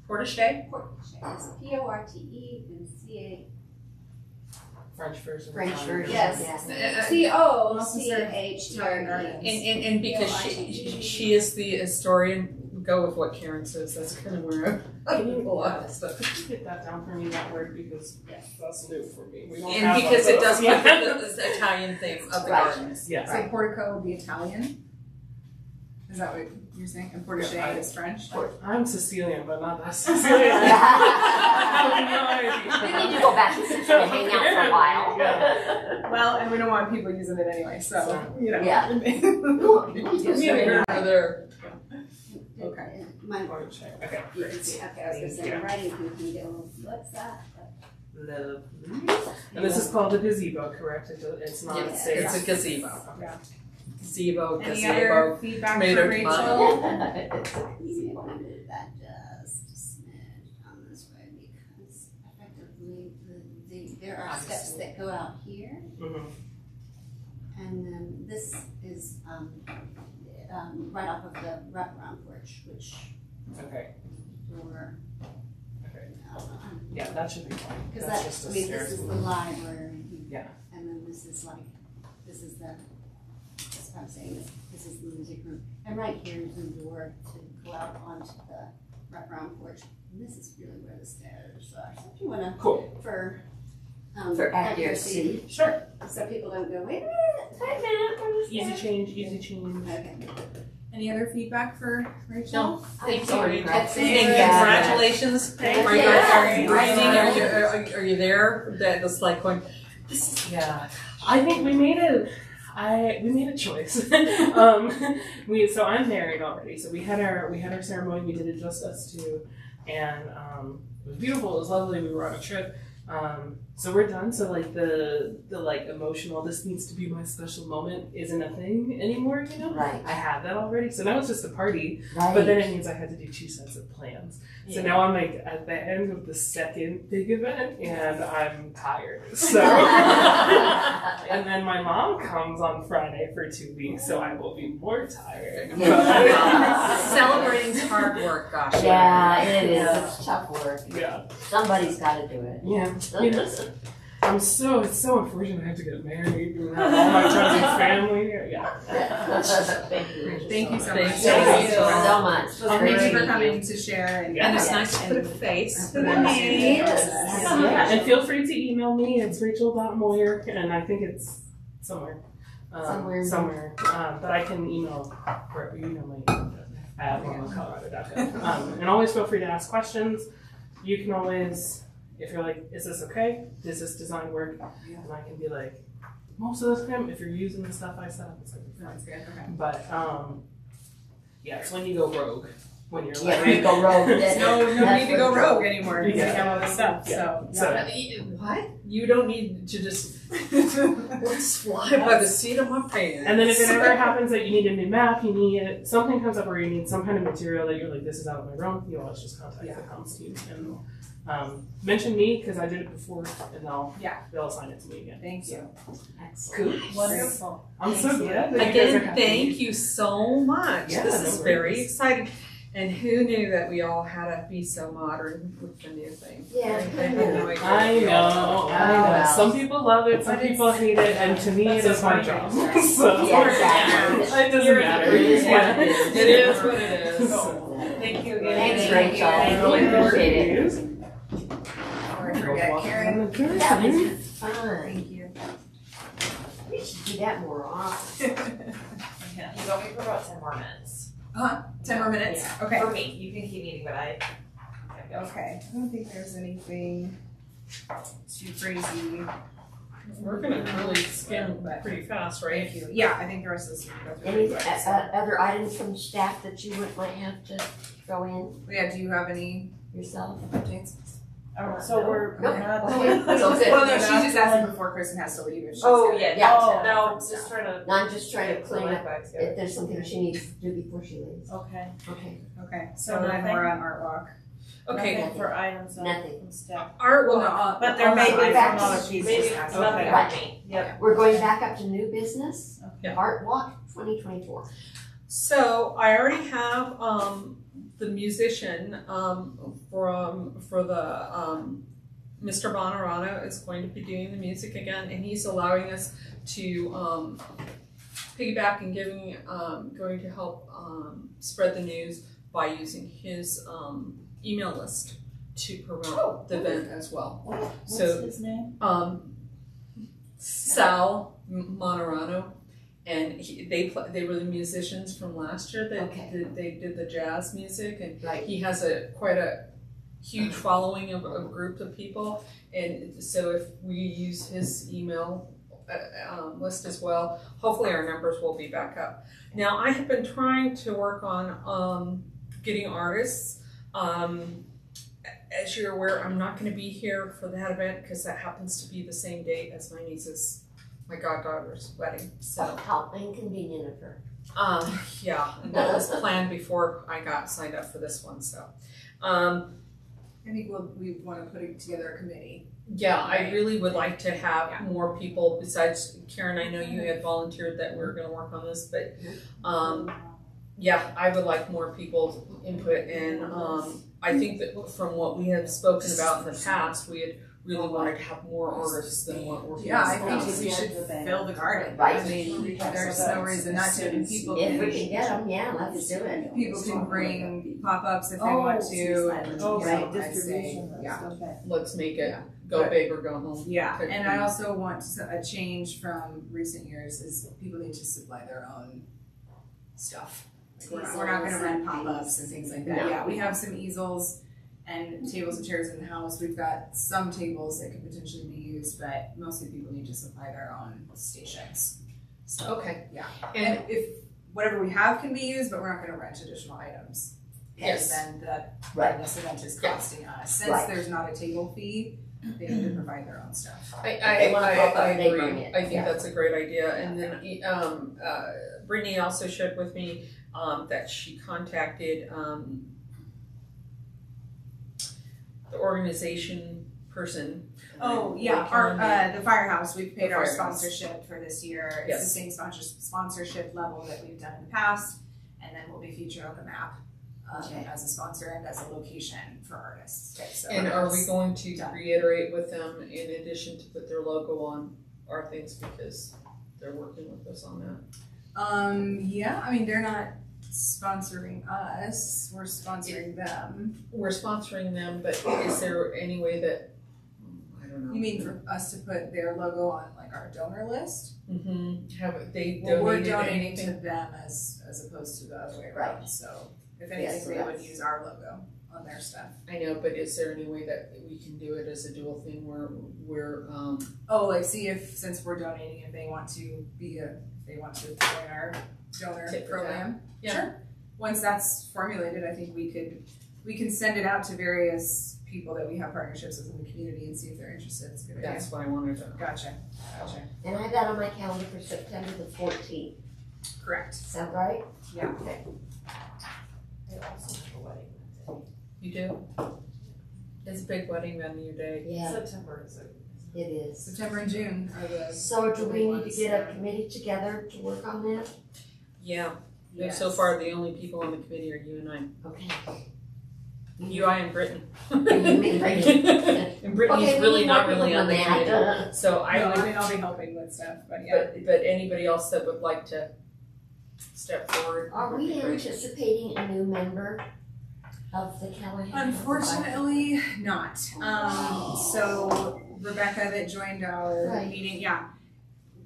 portage Portrait. It's P O R T E and C French version. French um, version. Yes. Yeah. Uh, a. Uh, C O C H E R And, E. and, and because she, she is the historian, go with what Karen says, that's kind of where I Can you, a stuff. Could you get that down for me, that word, because that's new for me. And because it does those. have the, the Italian theme of the Right. garden. Yes. So portico would be Italian? Is that what you're saying? And portage Yeah, I- is French? I'm Sicilian, but not that Sicilian. I have no idea. We need to go back to Sicily and hang out for a while. Yeah. Well, and we don't want people using it anyway, so, you know. Yeah. Just Here so or. Okay. My, Okay, you okay, I was gonna say, Yeah. the writing can, can get what's that? Lovely. And this is called the gazebo, correct? It's not Yes, safe. it's a gazebo. Okay. Gazebo, Any gazebo. other feedback made for Rachel? You may to move that just a smidge on this way because effectively the, the, there are steps that go out here. Mhm. And then this is, um, um, right off of the wraparound porch, which Okay, door. Okay. No, yeah, that should be fine. Cause That's that, just I a mean, stair. this is the library. Yeah. And then this is like, this is the, that's what I'm saying, this, this is the music room. And right here is the door to go out onto the wraparound porch. And this is really where the stairs are. So if you wanna, Cool. for, um, For accuracy. Sure. So people don't go, wait a minute, wait a minute, where's the Easy stairs?" change, easy change. Okay. Any other feedback for Rachel? No. Thank you, Rachel. That's And it. congratulations. Thank Are you, you. are you Right. are you, are, are you there? The, it's like going, this is, Yeah, I think we made a, I we made a choice. um, we so I'm married already, so we had our we had our ceremony. We did it just us two, and um, it was beautiful. It was lovely. We were on a trip. Um, so we're done. So like the the like emotional, this needs to be my special moment, isn't a thing anymore. You know, Right, I had that already. So now it's just a party. right. But then it means I had to do two sets of plans. So now I'm like at the end of the second big event and I'm tired. So and then my mom comes on Friday for two weeks, so I will be more tired. celebrating's hard work, gosh. Yeah, it is. It's tough work. yeah. Somebody's got to do it. Yeah. Yes. I'm so it's so unfortunate I have to get married and have all my friends and family. Yeah. Thank you. Thank you so Thank much. you. Thank you so much. And thank you for coming to share and. And it's Yeah. nice to put a face to the name. Yes. Yeah, and feel free to email me. It's rachel.moyer, and I think it's somewhere. Um, Somewhere. Somewhere. Um, but I can email wherever you email me at colorado.gov. Um, and always feel free to ask questions. You can always, if you're like, is this okay? Does this design work? And I can be like, most of the time, if you're using the stuff I set up, it's like, That's good, okay. but um, yeah, it's when you go rogue. When you're Yeah, like, we go rogue. There's no, no That's need to go for rogue anymore, because we Yeah. have all this stuff, so. So- But you- What? You don't need to just, let's fly by the seat of my pants. And then if it ever happens that you need a new map, you need something comes up where you need some kind of material that you're like, this is out of my realm, you always just contact the comms team and um, mention me because I did it before, and they'll Yeah. they'll assign it to me again. Thank you. Cool. Wonderful. I'm so Thank you. glad that you guys are Again, thank you so much. Yeah, This no is very exciting. And who knew that we all had to be so modern with the new thing? Yeah. I had no. I know, I know. well. Some people love it, some But people hate it, and to me, it That's is a my job. thing. so Yeah, exactly. it doesn't You're- matter. It is what Yeah. it is. It is what it is. Thank you again. Thanks. Rachel. I Really appreciate it. Before I forget, Karen. That was fun. Thank you. We should do that more often. You want me for about ten more minutes? Ten more minutes, okay. For me, you can keep eating, but I okay, I don't think there's anything too crazy. We're gonna really skim pretty fast, right? Thank you. Yeah, I think the rest of this we can go through. Any, pretty uh, so. uh, other items from staff that you would, might have to throw in Yeah, do you have any yourself? updates? Oh, so we're, we're not. Okay, that's all good. Well, no, she's just asking before Kristen has to leave. if she's Oh, got yeah, it. Yeah. no, no, just trying to. No, I'm just trying to get clean my up bags together. if there's something she needs to do before she leaves. Okay, Okay, Okay, so So then nothing? we're on art walk. Okay, nothing for items on Nothing. from staff. art Well, walk. no, uh, But there all may the be items. from other She's people. Maybe just asking. nothing Right. for me. Yep. we're going back up to new business, Yeah. Art Walk twenty twenty-four. So I already have um, the musician um, from for the um, Mr. Bonorano is going to be doing the music again, and he's allowing us to um, piggyback and giving um, going to help um, spread the news by using his um, email list to promote the event as well. What's So- his name? um, Sal Monorano, and he, they they were the musicians from last year that Okay. that they did the jazz music, and Right. he has a quite a huge following of a group of people, and so if we use his email. Uh, um, list as well. Hopefully, our numbers will be back up. Now, I have been trying to work on um, getting artists. Um, as you're aware, I'm not going to be here for that event because that happens to be the same date as my niece's, my goddaughter's wedding. So, How inconvenient of her. um, yeah, that was planned before I got signed up for this one. So, um, I think we'll, we wanna put together a committee. yeah, I really would like to have Yeah. more people besides Karen. I know you had volunteered that we are going to work on this, but um, yeah, I would like more people's input, and um, I think that from what we have spoken about in the past, we had really wanted to have more artists than what we're. Yeah, I think we should fill the garden. Right. I mean, there's no reason not to, and people If we can, can get them, yeah, let's do it. people can bring pop-ups if they Oh, want to, and, Oh, you right, know, I say, distribution yeah. okay. Let's make it Yeah. go But- big or go home. Yeah, Could and I also want a change from recent years is people need to supply their own stuff. Like we're not, we're not gonna run pop-ups and things like that. No. Yeah, we have some easels and tables and chairs in the house. We've got some tables that could potentially be used, but mostly people need to supply their own stations. So, Okay. yeah. And And if whatever we have can be used, but we're not gonna rent additional items. Yes. And then the, Right. this event is Yeah. costing us, since Right. there's not a table fee, they need to provide their own stuff. I, I, they wanna I, pop up, I they agree. bring it. I think Yeah. that's a great idea. And then, um, uh, Brittany also shared with me, um, that she contacted, um, the organization person. Oh, yeah, our, uh, the firehouse, we've paid The our firehouse. sponsorship for this year. It's the Yes. same sponsor, sponsorship level that we've done in the past, and then we'll be featured on the map, um, Okay. as a sponsor and as a location for artists. So And are we going to done. reiterate with them in addition to put their logo on our things because they're working with us on that? Um, yeah, I mean, they're not sponsoring us, we're sponsoring them. We're sponsoring them, but is there any way that, I don't know. You mean for us to put their logo on like our donor list? Mm-hmm, have they Well, we're donated donating to anything? them as, as opposed to the other way around, so if anything, Yes, they would that's- use our logo on their stuff. I know, but is there any way that we can do it as a dual thing where we're, um, Oh, like see if, since we're donating, if they want to be a, if they want to join our donor Tit for tat. program. Yeah. Sure. Once that's formulated, I think we could, we can send it out to various people that we have partnerships with in the community and see if they're interested. It's a good idea. that's what I wanted to. Gotcha, gotcha. And I have that on my calendar for September the fourteenth. Correct. Sound right? Yeah. Okay. You do? It's a big wedding venue day. Yeah, September is it? it is. September and June are the. So do we need to get a committee together to work on that? Yeah, and so far the only people on the committee are you and I. Okay. You, I, and Brittany. me, Brittany. And Brittany's Okay, really not really on the than that. committee. So I No, would, I mean, I'll be helping with stuff, but yeah. but, but anybody else that would like to step forward. Are we anticipating a new member of the Callahan? Unfortunately, not. Um, so Rebecca that joined our Right. meeting, yeah,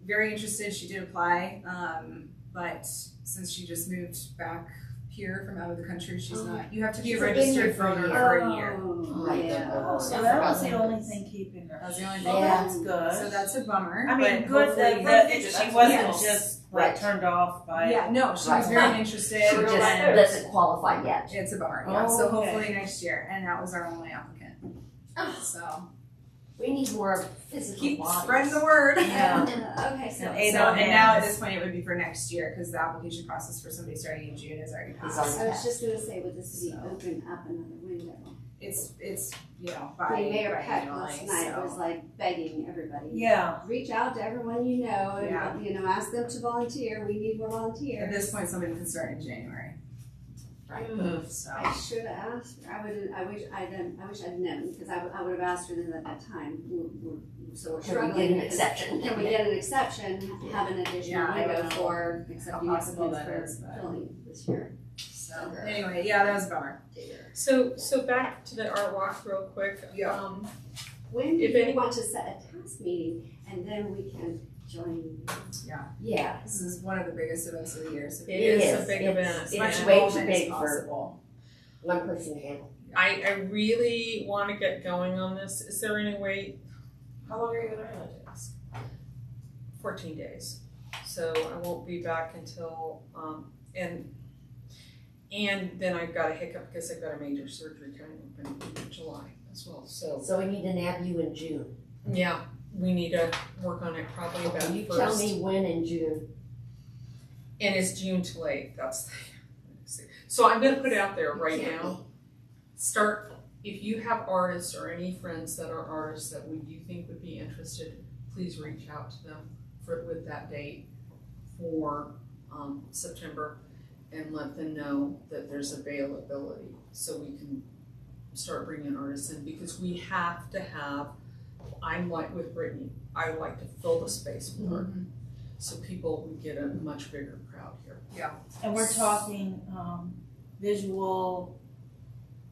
very interested. She did apply, um, but since she just moved back here from out of the country. She's oh. not. You have to be She's a registered here for voter year. for a year. Oh, Right. yeah. Oh, so that was the only oh, thing keeping her. That's the only thing. Yeah. that's good. So that's a bummer. I mean, but good that, hopefully- that That's she wasn't Yes. just Right. like turned off by. Yeah, no, she Right. was very interested. She and just doesn't qualify yet. It's a bummer. Yeah. So Oh, okay. hopefully next year, and that was our only applicant. Ah. So We need more physical keep bodies. spreading the word. Yeah. Okay, so. And So, and on now at this point, it would be for next year because the application process for somebody starting in June is already It's passed. on- I was just gonna say, would the city open up another window? It's it's you know I by mean, Mayor Peck biannually, last night so. was like begging everybody. Yeah. Reach out to everyone you know Yeah. and, you know, ask them to volunteer. We need more volunteers. At this point, somebody can start in January. Right. So I should have asked. I would. I wish I didn't. I wish I'd known because I, would- I would have asked her then at that time. We're, we're, so we're Can we struggling. get an because- exception? Can we get an exception? Have an additional Yeah, I don't know for accepting how possible applicants that for is, but- filling this year. so anyway, yeah, that was a bummer. So, so back to the art walk real quick. Yeah. Um, When do If you any- want to set a task meeting and then we can join Yeah. Yeah. This is one of the biggest events of the year. So It It is a big It's- event. It's way too big for- One person to handle. I, I really want to get going on this. Is there any way? How long are you run it? Ask. 14 days. So I won't be back until, um, and, and then I've got a hiccup because I've got a major surgery coming up in July as well. So, So we need to nab you in June. yeah, we need to work on it probably about You first. tell me when in June. And it's June to late, that's the, so I'm gonna put it out there right Can't now. Start, if you have artists or any friends that are artists that would, you think would be interested, please reach out to them for, with that date for, um, September and let them know that there's availability, so we can start bringing artists in, because we have to have, I'm like with Brittany, I would like to fill the space more, so people would get a much bigger crowd here. Yeah. And we're talking um, visual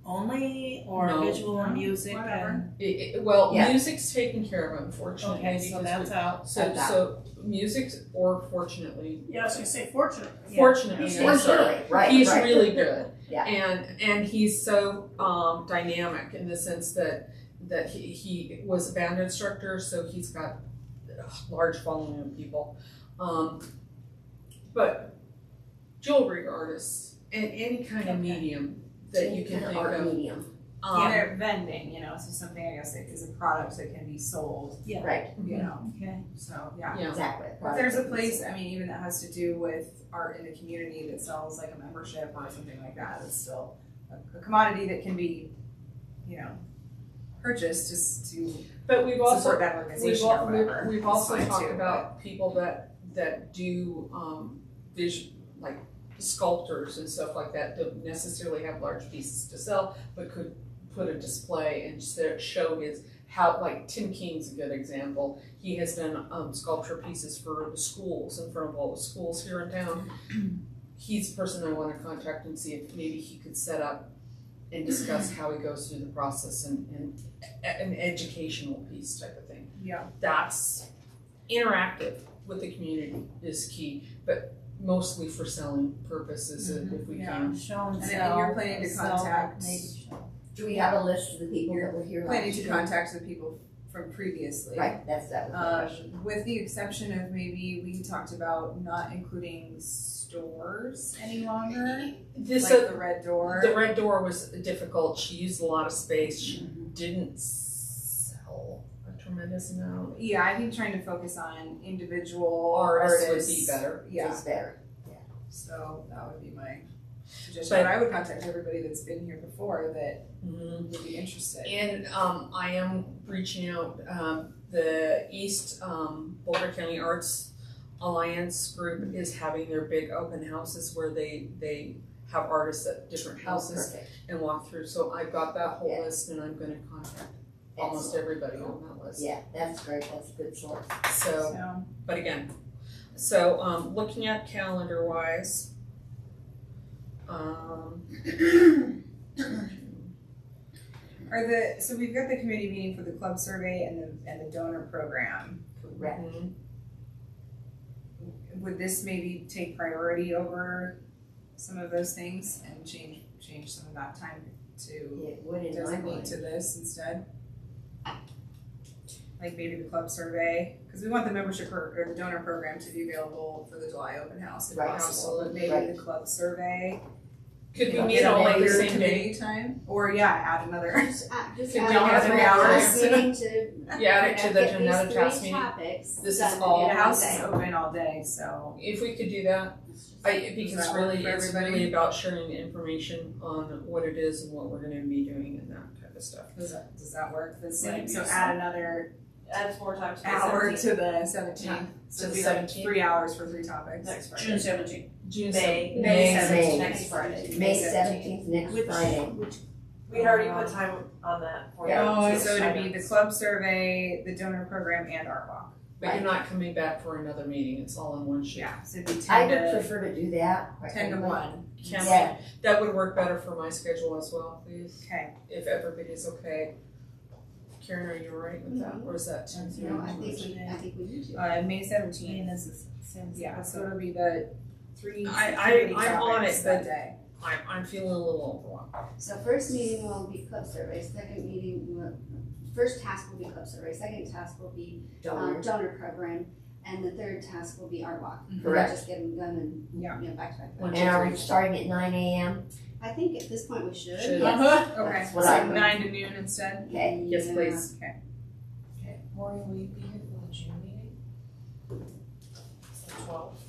only or No. visual and music whatever. and It, it, well, Yeah. music's taken care of, unfortunately. okay, so that's we- out. so That's out. so music or fortunately, Yeah, I was gonna say fortunate. fortunately, He's yes, Fortunately, right, he's right. really good. Yeah. And and he's so um, dynamic in the sense that that he, he was a band instructor, so he's got a large following of people. Um, but jewelry artists and any kind of Okay. medium that you can kind think of art medium. Um, and they're vending, you know, so something I guess that is a product that can be sold, Yeah. Right, you know. Okay. So yeah. Yeah. exactly. If there's a place, I mean, even that has to do with art in the community that sells like a membership or something like that, it's still a, a commodity that can be, you know, purchased just to but we've also support that We've, organization al- or whatever. we've, we've also talked too, about people that that do um, vision like sculptors and stuff like that don't necessarily have large pieces to sell, but could put a display and show his how like Tim King's a good example. He has done um, sculpture pieces for the schools in front of all the schools here in town. He's the person I want to contact and see if maybe he could set up and discuss how he goes through the process and, and an educational piece type of thing. Yeah. That's interactive with the community is key, but mostly for selling purposes if- mm-hmm. if we Yeah. can. Show and sell, And then you're planning to contact- maybe show. Do we have a list of the people that were here Planning to year? contact the people from previously. Right, that's, that was my question. Um, with the exception of maybe we talked about not including stores any longer, This like uh, the red door. the red door was difficult. She used a lot of space. She didn't sell a tremendous amount. Yeah, I think trying to focus on individual Artists artists, would be better. Yeah, It's better. so that would be my suggestion. But- But I would contact everybody that's been here before that Mm-hmm. would be interested. And um, I am reaching out. Um, the East um, Boulder County Arts Alliance group is having their big open houses where they they have artists at different Oh, houses perfect. and walk through. So I've got that whole Yeah. list, and I'm going to contact almost everybody on that list. Yeah, that's great, that's a good source. So, So, but again, so um, looking at calendar wise. Um, are the so we've got the committee meeting for the club survey and the and the donor program. Correct. mhm. Would this maybe take priority over some of those things and change, change some of that time to It would in my designate to this instead. Like maybe the club survey, because we want the membership or the donor program to be available for the July open house if Right. possible. But maybe Right. the club survey. Could we meet get all at the same day? committee time? Or yeah, add another. Just, uh, just Could add we all have another three hours? meeting to Yeah, add it to the get another these task meeting. topics This is done all- The house is open all day, so If we could do that, I, because really, it's really about sharing information on what it is and what we're gonna be doing and that type of stuff. does that, does that work? The same, so so. add another Add four times to the hour 17th. to the seventeenth. So To it'd the be like 17th? three hours for three topics. Next Friday. June seventeenth. June May. May May. seventeenth, next Friday. May seventeenth, next Which- Friday. We already put time on that for you. Oh, So so it'd be the club survey, the donor program, and art walk. But you're not coming back for another meeting, it's all in one sheet. Yeah, so it'd be I ten would to, prefer to do that. quite ten to frankly. one. Can we, Yeah. that would work better for my schedule as well, please, Okay, if everybody's okay. Karen, are you all right with that, or is that too? No, I think we, I think we need to. uh, May seventeenth, Ian is the same. yeah, so it'll be the three, I, I, I'm on it, that but- day. I'm, I'm feeling a little overwhelmed. So first meeting will be club survey, second meeting, will first task will be club survey, second task will be Donor. um, donor program, and the third task will be art walk. Correct. Just get them done and, Yeah. you know, back to back. One, And are we three. starting at nine AM? I think at this point we should. Should. yes. Uh-huh, okay, That's what so I would- nine to noon instead? Okay. Yes, Yeah. please. Okay. Okay. Maureen, will you be here for the June meeting? It's the twelfth.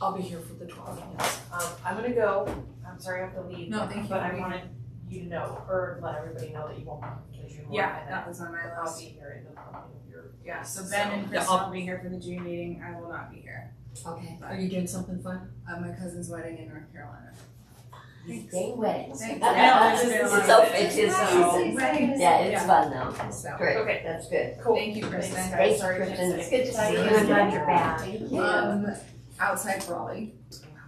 I'll be here for the twelfth, yes. Um, I'm gonna go, I'm sorry I have to leave. No, thank you. But I wanted you to know, or let everybody know that you won't come to the June one. Yeah, and that was on my list. I'll be here in the, in your. Yeah, so Ben and Yeah, Chris I'll- will be here for the June meeting, I will not be here. Okay. Are you doing something fun? Uh, my cousin's wedding in North Carolina. These dang weddings. Thanks. I know, it's been a It's so, of- it is, So- it's- yeah, it's Yeah. fun though. So, Great, Okay. that's good. Cool. thank you, Kristen. Thanks, guys. Sorry, Kristen. Kristen. It's good to see you. I'm glad you're back. Thank you. Um, outside Raleigh.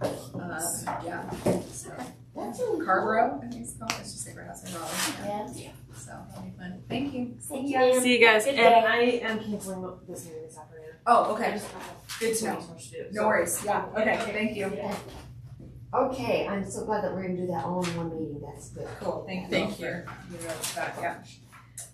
Uh, yeah, so, That's really Carrboro, I think it's called, let's just say we're outside Raleigh. Yeah. So, that'll be fun. Thank you. Thank you, ma'am. See you guys, Good and day. I am canceling this meeting this afternoon. Oh, I okay, just have good to know. too much to do. No so- worries, yeah, okay, thank you. Okay, I'm so glad that we're gonna do that all in one meeting, that's good. Cool, thank you. Thank for giving us that, yeah.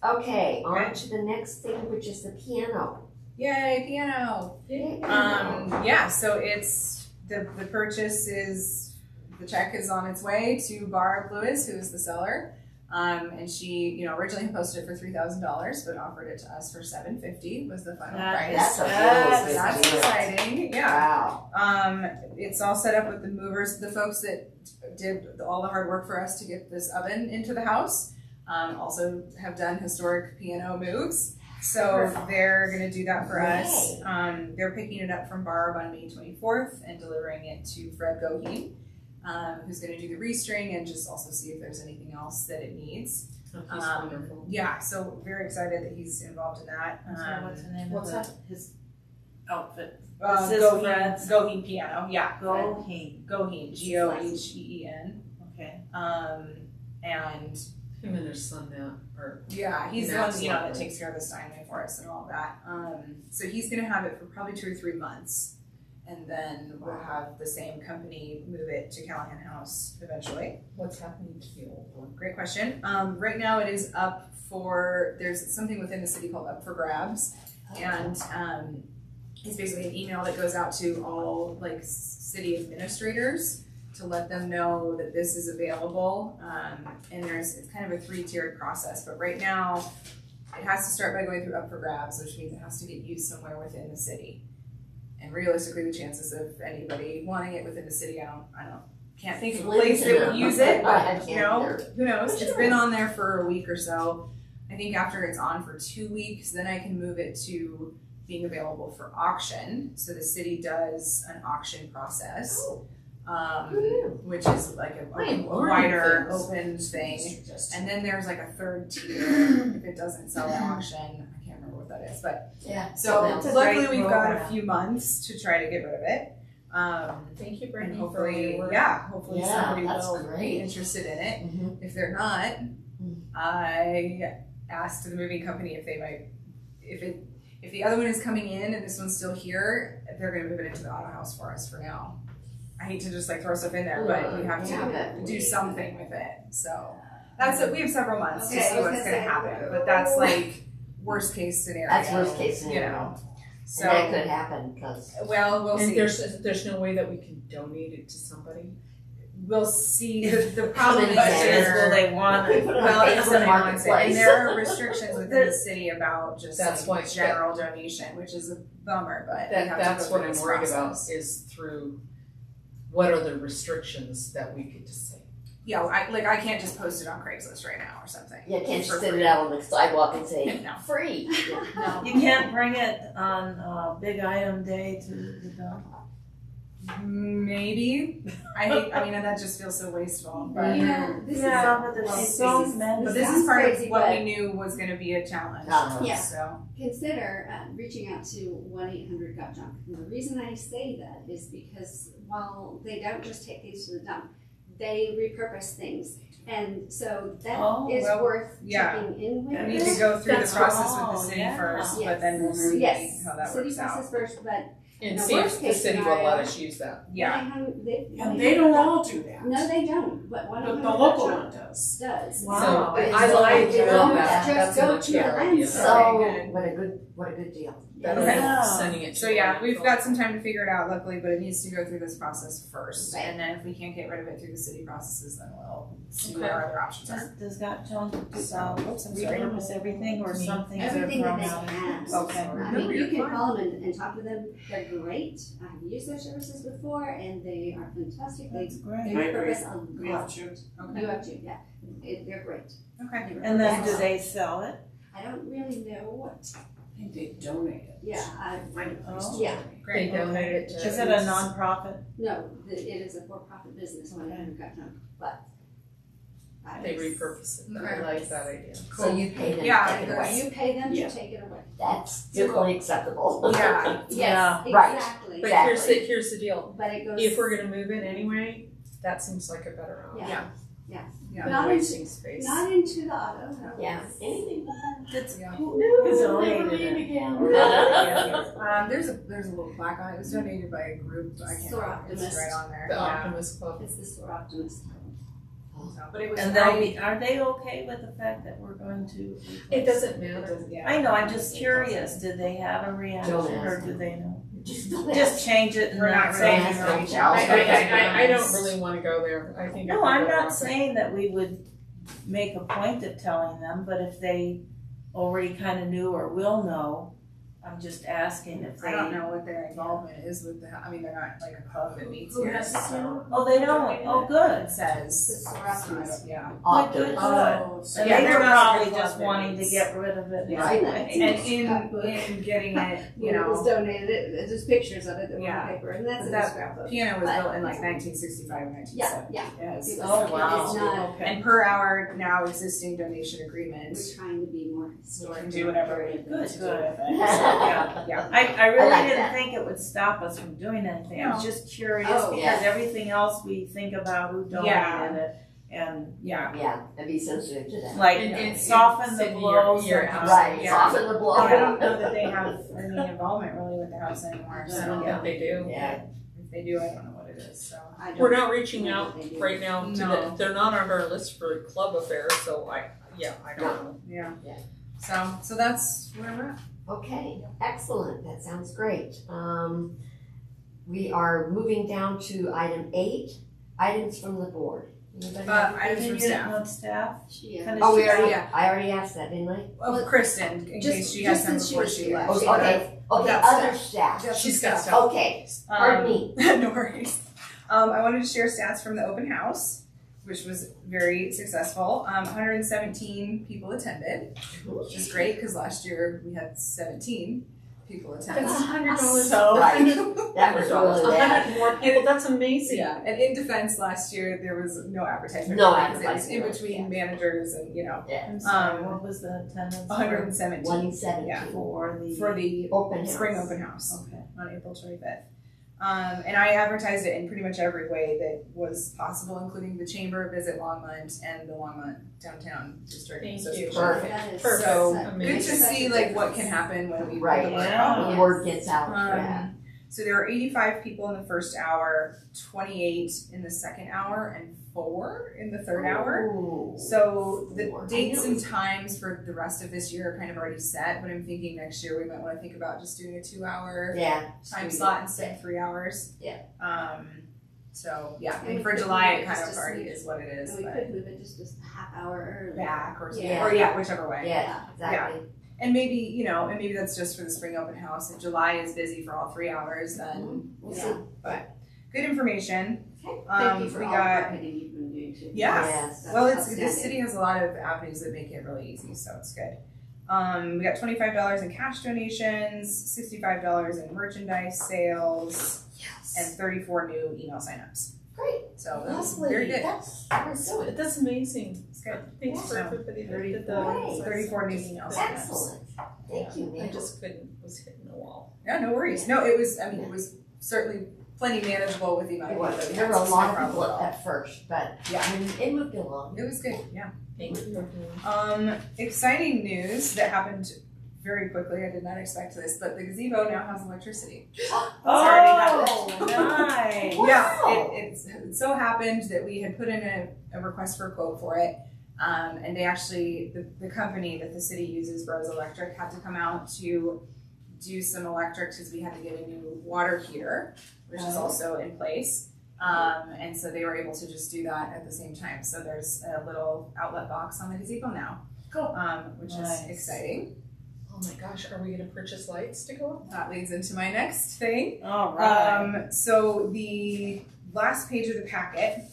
Okay, on to the next thing, which is the piano. Yay, piano. Um, yeah, so it's, the, the purchase is, the check is on its way to Barb Lewis, who is the seller. Um, and she, you know, originally posted it for three thousand dollars, but offered it to us for seven fifty was the final That- price. That's So that's exciting, yeah. Wow. Um, it's all set up with the movers, the folks that did all the hard work for us to get this oven into the house. Um, also have done historic piano moves. So they're gonna do that for us. Yay. Um, they're picking it up from Barb on May twenty-fourth and delivering it to Fred Goheen, um, who's gonna do the restring and just also see if there's anything else that it needs. Oh, He's Um, wonderful. Yeah, so very excited that he's involved in that. I'm sorry, Um, what's the name what's of the, his outfit? uh, This is Goheen, Fred's- Goheen Piano, yeah. Goheen, Goheen, G O H E E N. okay. Um, and Him and his son now are yeah, he's the one you know that takes care of the Steinway for us and all that. Um, so he's gonna have it for probably two or three months, and then we'll have the same company move it to Callahan House eventually. What's happening to the old one? Great question. Um, right now it is up for there's something within the city called Up for Grabs, and um, it's basically an email that goes out to all like city administrators to let them know that this is available. Um, and there's it's kind of a three tiered process, but right now it has to start by going through Up for Grabs, which means it has to get used somewhere within the city. And realistically, the chances of anybody wanting it within the city, I don't, I don't, can't think of a place that would use it, but you know, who knows? It's been on there for a week or so. I think after it's on for two weeks, then I can move it to being available for auction. So the city does an auction process, Oh, um, which is like a, a wider things. open thing. And then there's like a third tier if it doesn't sell at auction. Is, but Yeah. so That's a luckily we've got a few months to try to get rid of it. Um, Thank you, and Brittany, for hopefully, your yeah, hopefully Yeah, somebody that's will be interested in it. Mhm. If they're not, Mm. I asked the moving company if they might, if it, if the other one is coming in and this one's still here, they're gonna move it into the auto house for us for now. I hate to just like throw stuff in there, but we have to but do something with it. So that's it. We have several months to Okay, I see what's gonna gonna happen, but that's like worst case scenario. That's worst case You scenario. know. So And that could happen because well, we'll and see. there's there's no way that we can donate it to somebody. We'll see. The, the problem is Question Question is, will they want we it? put it on Well, if Facebook somebody wants it, and there are restrictions within the city about just That's like why- general donation, which is a bummer. But That that's what I'm this worried about is through what are the restrictions that we could just say. Yeah, I, like I can't just post it on Craigslist right now or something. you can't For just sit it out on the sidewalk and say No. free. No. You can't bring it on, uh, big item day to the dump. Maybe. I hate. I mean, that just feels so wasteful. But You know, this is. Yeah, but Well, there's so many. but this is part crazy, of what we knew was going to be a challenge. Uh-huh. Yeah. So consider uh, reaching out to 1 800 Got Junk. And the reason I say that is because while they don't just take these to the dump, they repurpose things. And so that oh, is Oh, well, worth yeah. checking in with. we need to go through That's the process with wrong, the city yeah. first, Yes. but then we'll see Yes, how that city works out. process first, but And The see if worst the case city will let us use that. Yeah. 1-800 they, And they don't all do that. No, they don't. But one The, of the them local one does. does. Wow. So It's I so like good. that. Just That's a go much to the better idea. landfill. So what a good what a good deal. Better Okay. than sending it to So the yeah, we've got some time to figure it out, luckily, but it needs to go through this process first. Right. And then if we can't get rid of it through the city processes, then we'll see what our other options Does, are. does Got Junk, Oops, repurpose everything or Me. some Everything that they have. Okay. I mean, you can call them and, and talk to them. They're great. I've used their services before, and they are fantastic. They, That's they great. I agree. repurpose a We have lot. to. Okay. You have to, yeah. It, they're great. Okay. And then do they sell it? I don't really know what. I think they donate it. Yeah, I, Find a place to Oh. Yeah. donate. They Great. donate it to. Is it a nonprofit? no, the, it is a for-profit business. One hundred got junk, but. I They was- repurpose it. I like that idea. So you pay them Yeah, to take it away. You pay them Yeah. to take it away. That's totally acceptable. Yeah. Yes, right. exactly. But Exactly. here's the here's the deal. But it goes. If we're gonna move it anyway, that seems like a better option. Yeah. Yeah. Than Not into- wasting space. Not into the auto. Yeah. Anything but that. That's, Yeah. who, No, who never donated meet again. Um, there's a there's a little plaque on it. It was donated by a group. I can't Store remember. It's right on there. The yeah. Optimist Club. It's the store optimist. So, but it was. And they'll be, are they okay with the fact that we're going to? It doesn't It matter. yeah. I know, I'm just curious, did they have a reaction or do they know? Just don't Just change it and We're not not say really anything. asking. I, I, I, I don't really wanna go there. I think. No, I'm not we're- saying that we would make a point of telling them, but if they already kind of knew or will know, I'm just asking if they. I don't know what their involvement is with the. I mean, they're not like a club that meets Who here. has to So Oh, they don't, oh, good. it says. The store so I optimist. don't- Yeah. Optimist. Oh, And Yeah, they they're were not probably just that wanting to meets. get rid of it Yeah. anyway. And in in getting it, you When it was know, donated, it, there's pictures of it that were Yeah. on paper, and that's in the That scrapbook. piano was But- built in like 1965 or 1970. Yeah, yeah. Yes. Oh, wow. is not, Okay. And per our now existing donation agreement, we're trying to be more we can do whatever we need Good, to do with it. So, yeah, yeah. I, I I really like didn't that. think it would stop us from doing anything. I was just curious Oh, because yeah. everything else we think about who Yeah. donated it and Yeah. Yeah, and be sensitive to that. like And- and- uh, soften the and blow. you're- you're somehow. Right, Yeah. soften the blow. I don't know that they have any involvement really with the house anymore. I So don't think they do. Yeah. if they do, I don't know what it is. So I don't We're not reaching know out what they do. right now to No. the, they're not on our list for club affairs, so I, yeah, I don't know. yeah. Yeah. So so that's where we're at. Okay, excellent. That sounds great. Um, we are moving down to item eight, items from the board. Anybody Uh, have items from staff. not staff. Yeah. Kinda Oh, we already, Yeah. I already asked that, didn't I? Well, Kristen, in Just- case she just has some since she before was she here. left. Okay, So okay, okay, That's other staff. That's She's some got stuff. Okay, pardon Um, me. no worries. Um, I wanted to share stats from the open house, which was very successful. Um, 117 people attended, which is great because last year we had 17 people attend. That's hundred dollars. So That was really A bad. more people, that's amazing. yeah, and in defense, last year there was no advertisement. No because advertising, in between managers and you know I'm Um, what was the attendance? 117 One seventy, Yeah. For the. for the open house. spring open house. Okay. on April 25th. Um, and I advertised it in pretty much every way that was possible, including the chamber, Visit Longmont, and the Longmont Downtown District Thank you. Perfect. Perfect. So such- good to Amazing. see like what can happen when we Right. put the word Yeah. out. The word gets out, Um, yeah. So there were 85 people in the first hour, 28 in the second hour, and four in the third hour. So the Four. dates and times for the rest of this year are kind of already set, but I'm thinking next year we might want to think about just doing a two-hour Yeah. time slot instead of three hours. Yeah. Um. So yeah, And and for July it kind of already is what it is, And we could move it just, just a half hour early. back or something, Yeah. or yeah, whichever way. Yeah, exactly. And maybe you know, and maybe that's just for the spring open house. If July is busy for all three hours, then We'll yeah. see. But good information. Okay, Um, thank you for we all got- the you've been doing too. Yeah. Yes. Well, it's outstanding. this city has a lot of avenues that make it really easy, so it's good. Um, we got twenty five dollars in cash donations, sixty five dollars in merchandise sales, and Yes. thirty four new email signups. Great. So that's Lovely. very good. That's very good. That's amazing. It's good. Thanks for Yeah. everybody that did Right. the. Thirty four new email signups. Excellent. Thank you, I Neil. just couldn't, was hitting the wall. Yeah, no worries. No, it was. I mean, it was certainly plenty manageable with the amount It of was. people There were a so it's no lot of people at at first, but Yeah. I mean, it moved along. It was good. Yeah. Thank you. Um, exciting news that happened very quickly. I did not expect this, but the gazebo now has electricity. Oh, nice. Yeah, Wow. it, it's, it so happened that we had put in a, a request for a quote for it. Um, and they actually, the, the company that the city uses, Rose Electric, had to come out to do some electric because we had to get a new water heater, which is Oh. also in place. Um, and so they were able to just do that at the same time. So there's a little outlet box on the gazebo now. Cool. Um, which Nice. is exciting. Oh my gosh, are we gonna purchase lights to go up? That leads into my next thing. All right. Um, so the last page of the packet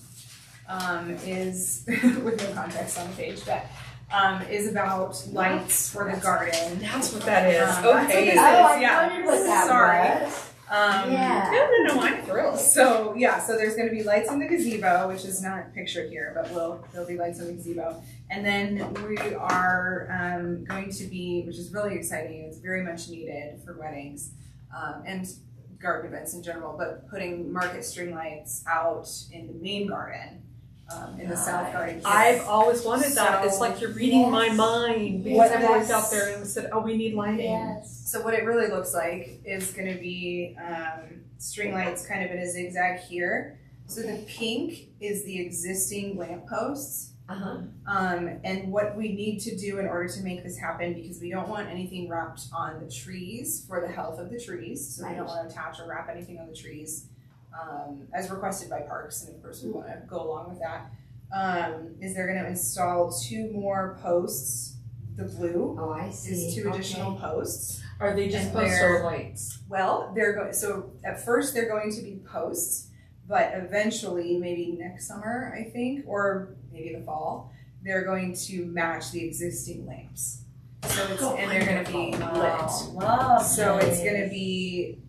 um, is with no context on the page, but um, is about lights for the garden. That's what that is. Um, that's what Okay. this Oh, I yeah. wondered what that Sorry. was. Um, Yeah. No, no, no, I'm thrilled. So yeah, so there's going to be lights in the gazebo, which is not pictured here, but will there'll be lights in the gazebo, and then we are um, going to be, which is really exciting. It's very much needed for weddings um, and garden events in general, but putting market string lights out in the main garden, um, in the south garden. I've always wanted that. It's like you're reading my mind because What I walked is- out there and said, "Oh, we need lighting." Yes. So what it really looks like is going to be um, string lights kind of in a zigzag here. So the pink is the existing lampposts. Uh-huh. Um, and what we need to do in order to make this happen, because we don't want anything wrapped on the trees for the health of the trees. So we don't want to attach or wrap anything on the trees, um, as requested by parks. And of course, we want to go along with that. Um, is they're going to install two more posts. The blue Oh, I see. is two Okay. additional posts. Are they just And posts they're- or lights? Well, they're going. So at first they're going to be posts, but eventually, maybe next summer, I think, or maybe the fall, they're going to match the existing lamps. So it's and they're going to be lit. Love. So it's going to be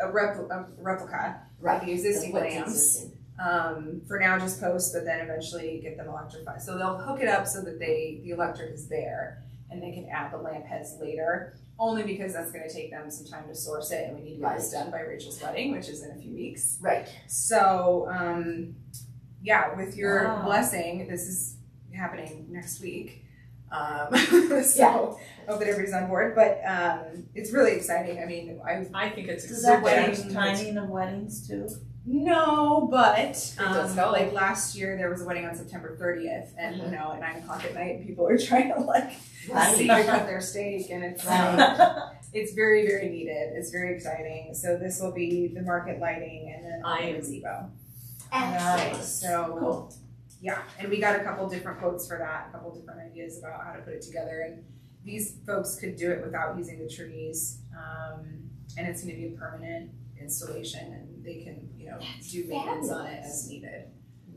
a, repl- a replica Right. the existing What's lamps. existing. Um, for now, just post, but then eventually get them electrified. So they'll hook it up so that they the electric is there, and they can add the lamp heads later. Only because that's going to take them some time to source it, and we need to get this done by Rachel's wedding, which is in a few weeks. Right. So, um, yeah, with your Wow. blessing, this is happening next week. Um, so Yeah. hope that everybody's on board. But um, it's really exciting. I mean, I I think it's Does that change timing of weddings too? no, but does um, help. like last year there was a wedding on September 30th, and you know at nine o'clock at night people are trying to like Right. see to cut their steak, and it's Right. it's very very needed. It's very exciting. So this will be the market lighting, and then I on the am- gazebo. Excellent. So Cool. Yeah, and we got a couple different quotes for that, a couple different ideas about how to put it together, and these folks could do it without using the trees, um, and it's going to be a permanent installation, and they can you know That's do maintenance on it as needed.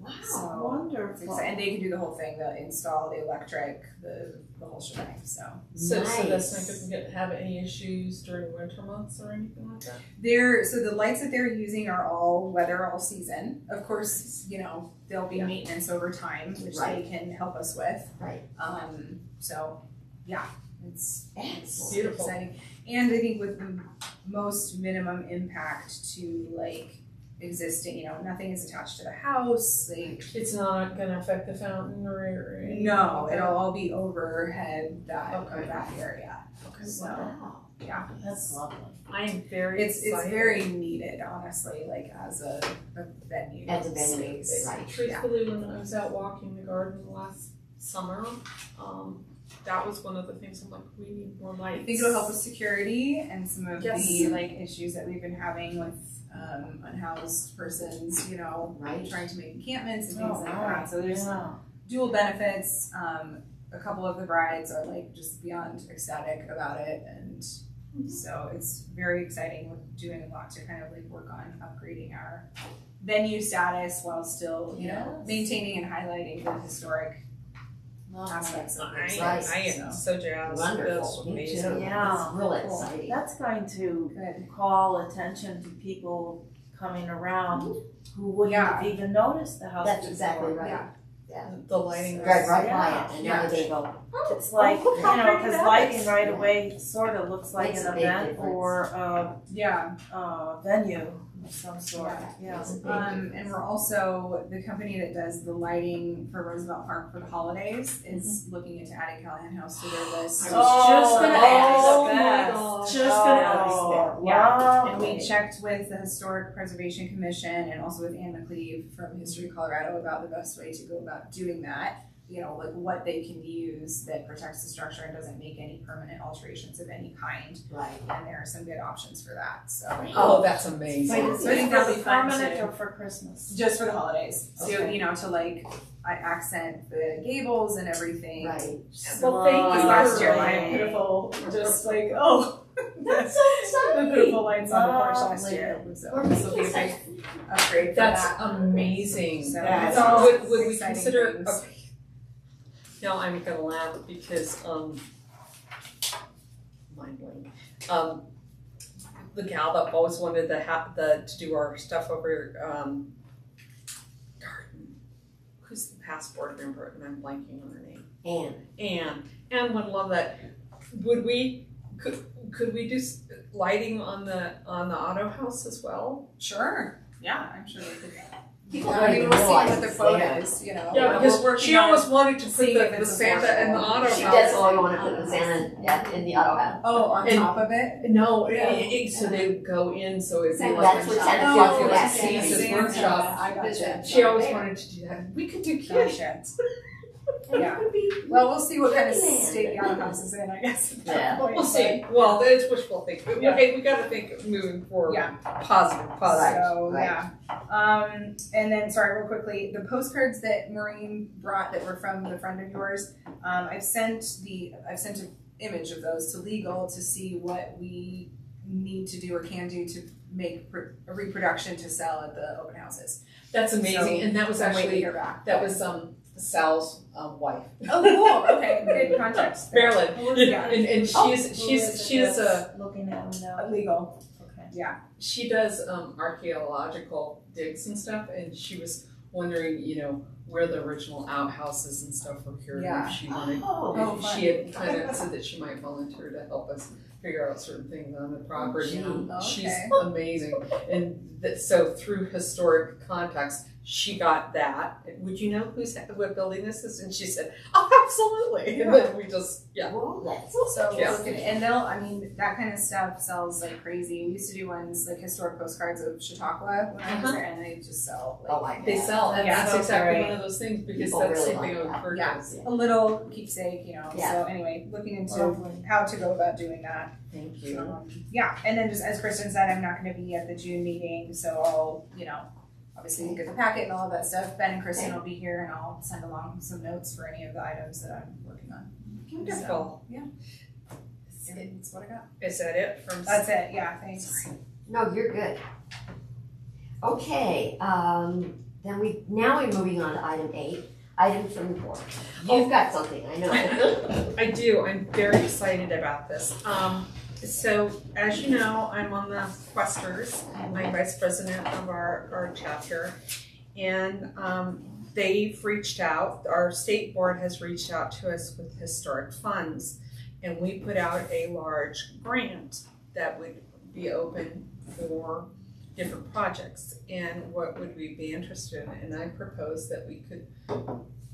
Wow. So Wonderful. exci- and they can do the whole thing, the install, the electric, the the whole shebang. So So, so that's not Nice. going to have any issues during winter months or anything like that. they're so the lights that they're using are all weather all season. Of course, you know there'll be Yeah. maintenance over time, which Right. they can help us with. Right. Um, so yeah, it's it's Excellent. Beautiful. exciting. And I think with the most minimum impact to like existing, you know, nothing is attached to the house. Like It's not going to affect the fountain or, or anything no, like it'll all be overhead that Okay. that area. Okay. So Wow. That's lovely. I am very It's, it's very needed, honestly, like as a, a venue. As a venue, space. right. Truthfully, when I was out walking the garden last summer, um, that was one of the things I'm like, we need more lights. I think it'll help with security and some of Yes. the like issues that we've been having with um, unhoused persons, you know, Right. trying to make encampments and things Oh, like right. that. So there's Yeah. dual benefits. Um, a couple of the brides are like just beyond ecstatic about it, and so it's very exciting. We're doing a lot to kind of like work on upgrading our venue status while still, you know, maintaining and highlighting the historic aspects of I, this. Right. I am so jazzed. That's Wonderful, me amazing. Yeah. It's really Cool. exciting. That's going to Good. call attention to people coming around mm-hmm. who wouldn't Yeah. have even noticed the house That's before. exactly right. Yeah. The lighting. Drive right by Yeah. it and Yeah. now they go, oh, It's oh, like, look you how know, pretty because that lighting is. right Yeah. away sort of looks like Makes an a big event difference. or a, Yeah. a venue of some sort. Yeah. It's Um, and we're also, the company that does the lighting for Roosevelt Park for the holidays is looking into adding Callahan House to their list. I was just gonna ask Oh that. my gosh. Just gonna Oh, ask yeah. that. And we checked with the Historic Preservation Commission and also with Anne McLeave from History Colorado about the best way to go about doing that. You know, like what they can use that protects the structure and doesn't make any permanent alterations of any kind. Right. And there are some good options for that, so. Oh, that's amazing. Wait, is So I think that'll for be fun permanent too. or for Christmas? Just for the holidays. So, Okay. you know, to like I accent the gables and everything. Right. Well, thank you. Last year, my beautiful, just like, oh, That's so the exciting. beautiful lights on the porch last Lovely. year. So Or this will be a big it upgrade for That's that. amazing. So That's it's would, would we exciting consider? things. Okay. Now I'm gonna laugh because um, mind blank. Um, the gal that always wanted to have the to do our stuff over um, darn, who's the past board member and I'm blanking on her name. And Anne. Anne would love that. Would we could could we do lighting on the on the auto house as well? Sure. Yeah, I'm sure we could. People I don't even we'll see realize what the it's quote there. is, you know. Yeah, because working she always wanted to put seeing the, the Santa in the auto She does all you want to put the Santa yeah, in the auto house. Oh, on And- top of it? No, Yeah. it, it, so they would go in, so it'd be Santa- like that's what. Santa Oh, Claus it would was. Santa's Santa, workshop. I gotcha. She always wanted to do that. We could do kids. Gotcha. Yeah. be Well, we'll see what kind of state the auto house is in, I guess. at that Yeah. point, We'll see. Well, it's wishful thinking. Yeah. Okay, we got to think moving forward. Yeah. Positive, positive. So right. yeah, um, and then sorry, real quickly, the postcards that Maureen brought that were from the friend of yours, um, I've sent the I've sent an image of those to legal to see what we need to do or can do to make pr- a reproduction to sell at the open houses. That's amazing, So, and that was I'm waiting to actually that was um Sal's um, wife. oh cool okay good context. Marilyn, Yeah. and, and Oh, she's Who she's she's a Looking at them now. legal. Okay. Yeah, she does um, archaeological digs and stuff, and she was wondering, you know, where the original outhouses and stuff were here. Yeah. if she wanted, Oh, Oh, if fun. she had kind of said that she might volunteer to help us figure out certain things on the property. and Okay. She's amazing, and that, so through historic contacts, she got that. Would you know who's what building this is? And she said, "Oh, absolutely." And then we just, yeah. well, that's so So Yeah. look at it, and they'll. I mean, that kind of stuff sells like crazy. We used to do ones like historic postcards of Chautauqua when I was Uh-huh. there, and they just sell like Oh, I They sell, and Yeah, that's so exactly great. one of those things because People that's really something like I would that. purchase. a little keepsake, you know. Yeah. So anyway, looking into Lovely. how to go about doing that. Thank you. Um, yeah, and then just as Kristen said, I'm not going to be at the June meeting, so I'll, you know, obviously get the packet and all of that stuff. Ben and Kristen will be here, and I'll send along some notes for any of the items that I'm working on. Wonderful. Yeah, that's what I got. Is that it from? That's it. Yeah, thanks. No, you're good. Okay, um, then we, now we're moving on to item eight, Item from the board. You've got something, I know. I do. I'm very excited about this. Um, so, as you know, I'm on the Questers. I'm vice president of our, our chapter. And um, they've reached out, our state board has reached out to us with historic funds. And we put out a large grant that would be open for different projects. And what would we be interested in? And I proposed that we could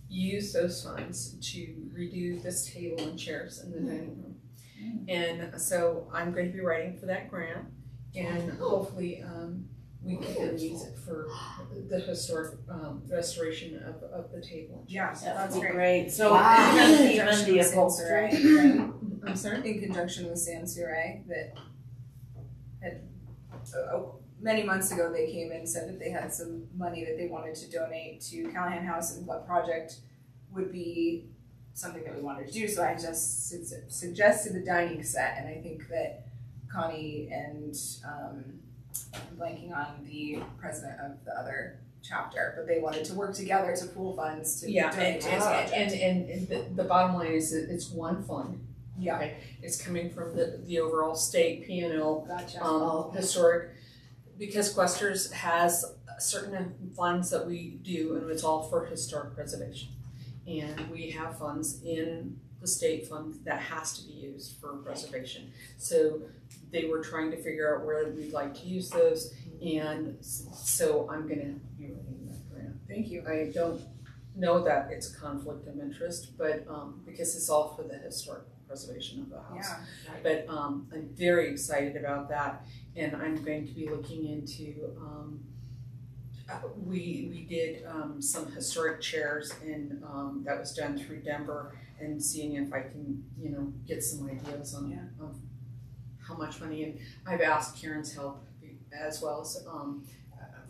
use those funds to redo this table and chairs in the dining room. And so I'm going to be writing for that grant, and hopefully um, we can use it for the historic um, restoration of, of the table. Yeah, That that's great. great. So Wow. even, In conjunction the with Sans upholstery. Right? I'm sorry. in conjunction with Sans Serif that had uh, oh, many months ago they came and said that they had some money that they wanted to donate to Callahan House and what project would be something that we wanted to do. So I just su- suggested the dining set, and I think that Connie and um, I'm blanking on the president of the other chapter, but they wanted to work together to pool funds to Yeah, donate and, to project. and, and, and the, the bottom line is that it's one fund. yeah, Okay, it's coming from the, the overall state P and L gotcha. um, historic, because Questers has certain funds that we do, and it's all for historic preservation. And we have funds in the state fund that has to be used for preservation. So they were trying to figure out where we'd like to use those, and so I'm gonna be writing that grant. Thank you. I don't know that it's a conflict of interest, but, um, because it's all for the historic preservation of the house. Yeah. But um, I'm very excited about that, and I'm going to be looking into. Um, we we did um, some historic chairs, and um, that was done through Denver, and seeing if I can you know get some ideas on Yeah. of how much money. And I've asked Karen's help as well as um,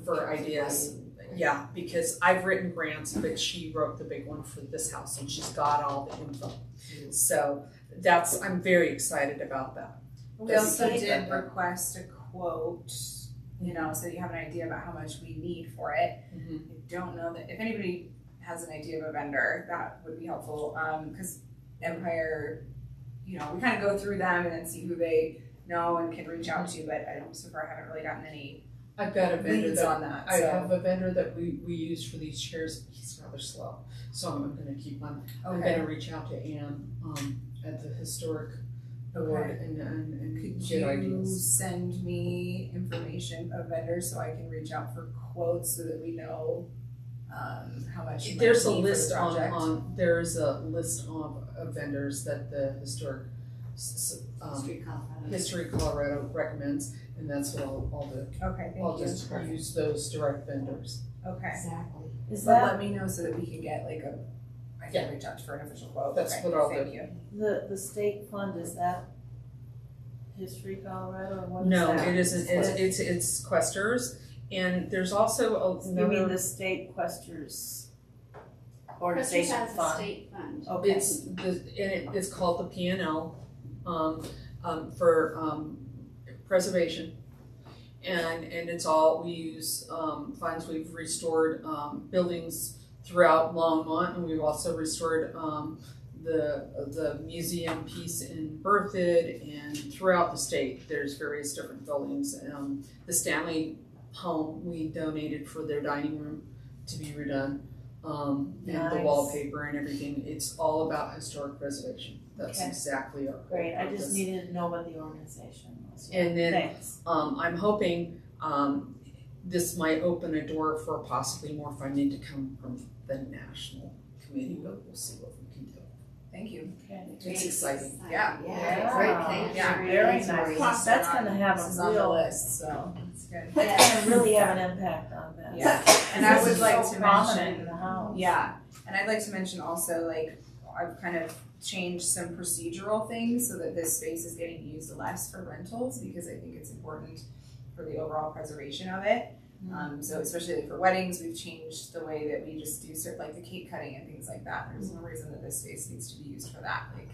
for ideas. Yeah, because I've written grants, but she wrote the big one for this house, and she's got all the info. So that's I'm very excited about that. We also did request a quote, you know, so you have an idea about how much we need for it. Mhm. I don't know that, if anybody has an idea of a vendor, that would be helpful, um, cause Empire, you know, we kind of go through them and then see who they know and can reach out to, but I don't, so far I haven't really gotten any I've got a vendor that on that, I so. have a vendor that we, we use for these chairs. He's rather slow, so I'm gonna keep on. I'm gonna reach out to Anne um, at the historic okay. and, and, and Could get you ideas. send me information of vendors so I can reach out for quotes so that we know, um, how much you might There's a need for the list on, project? on there's a list of, of vendors that the historic s- s- um, Street Colorado. History Colorado recommends, and that's what I'll, I'll do. Okay, I'll thank you. just use those direct vendors. Okay. Exactly. Is But that let me know so that we can get like a, I can reach out for an official quote. That's Okay, what I'll Thank you. the, the state fund, is that History Colorado or what is No, that? it isn't. It's it's it's Questers, and there's also a, You mean another. the state questers Presters organization has a fund? state fund. Okay. It's the and it, it's called the P and L, um, um, for um, preservation, and and it's all we use um, funds. We've restored um, buildings throughout Longmont, and we've also restored um, the the museum piece in Berthoud and throughout the state. There's various different buildings. Um, the Stanley home we donated for their dining room to be redone. Um, and the wallpaper and everything. It's all about historic preservation. That's Okay. exactly our Great, I just needed to know what the organization was. And then-. Um, I'm hoping um, this might open a door for possibly more funding to come from the national committee, but we'll see what we can do. Thank you. Okay. It's exciting. Yeah. Yeah, great, thank you. Yeah, very Thanks, nice. Plus, that's gonna have This is a on the real, list, so it's good. that's gonna really have an impact on that. Yeah, and I This would is like so to prominent mention- in the house. Yeah, and I'd like to mention also, like, I've kind of changed some procedural things so that this space is getting used less for rentals, because I think it's important for the overall preservation of it. Um, so especially like for weddings, we've changed the way that we just do certain, like the cake cutting and things like that. There's no reason that this space needs to be used for that, like,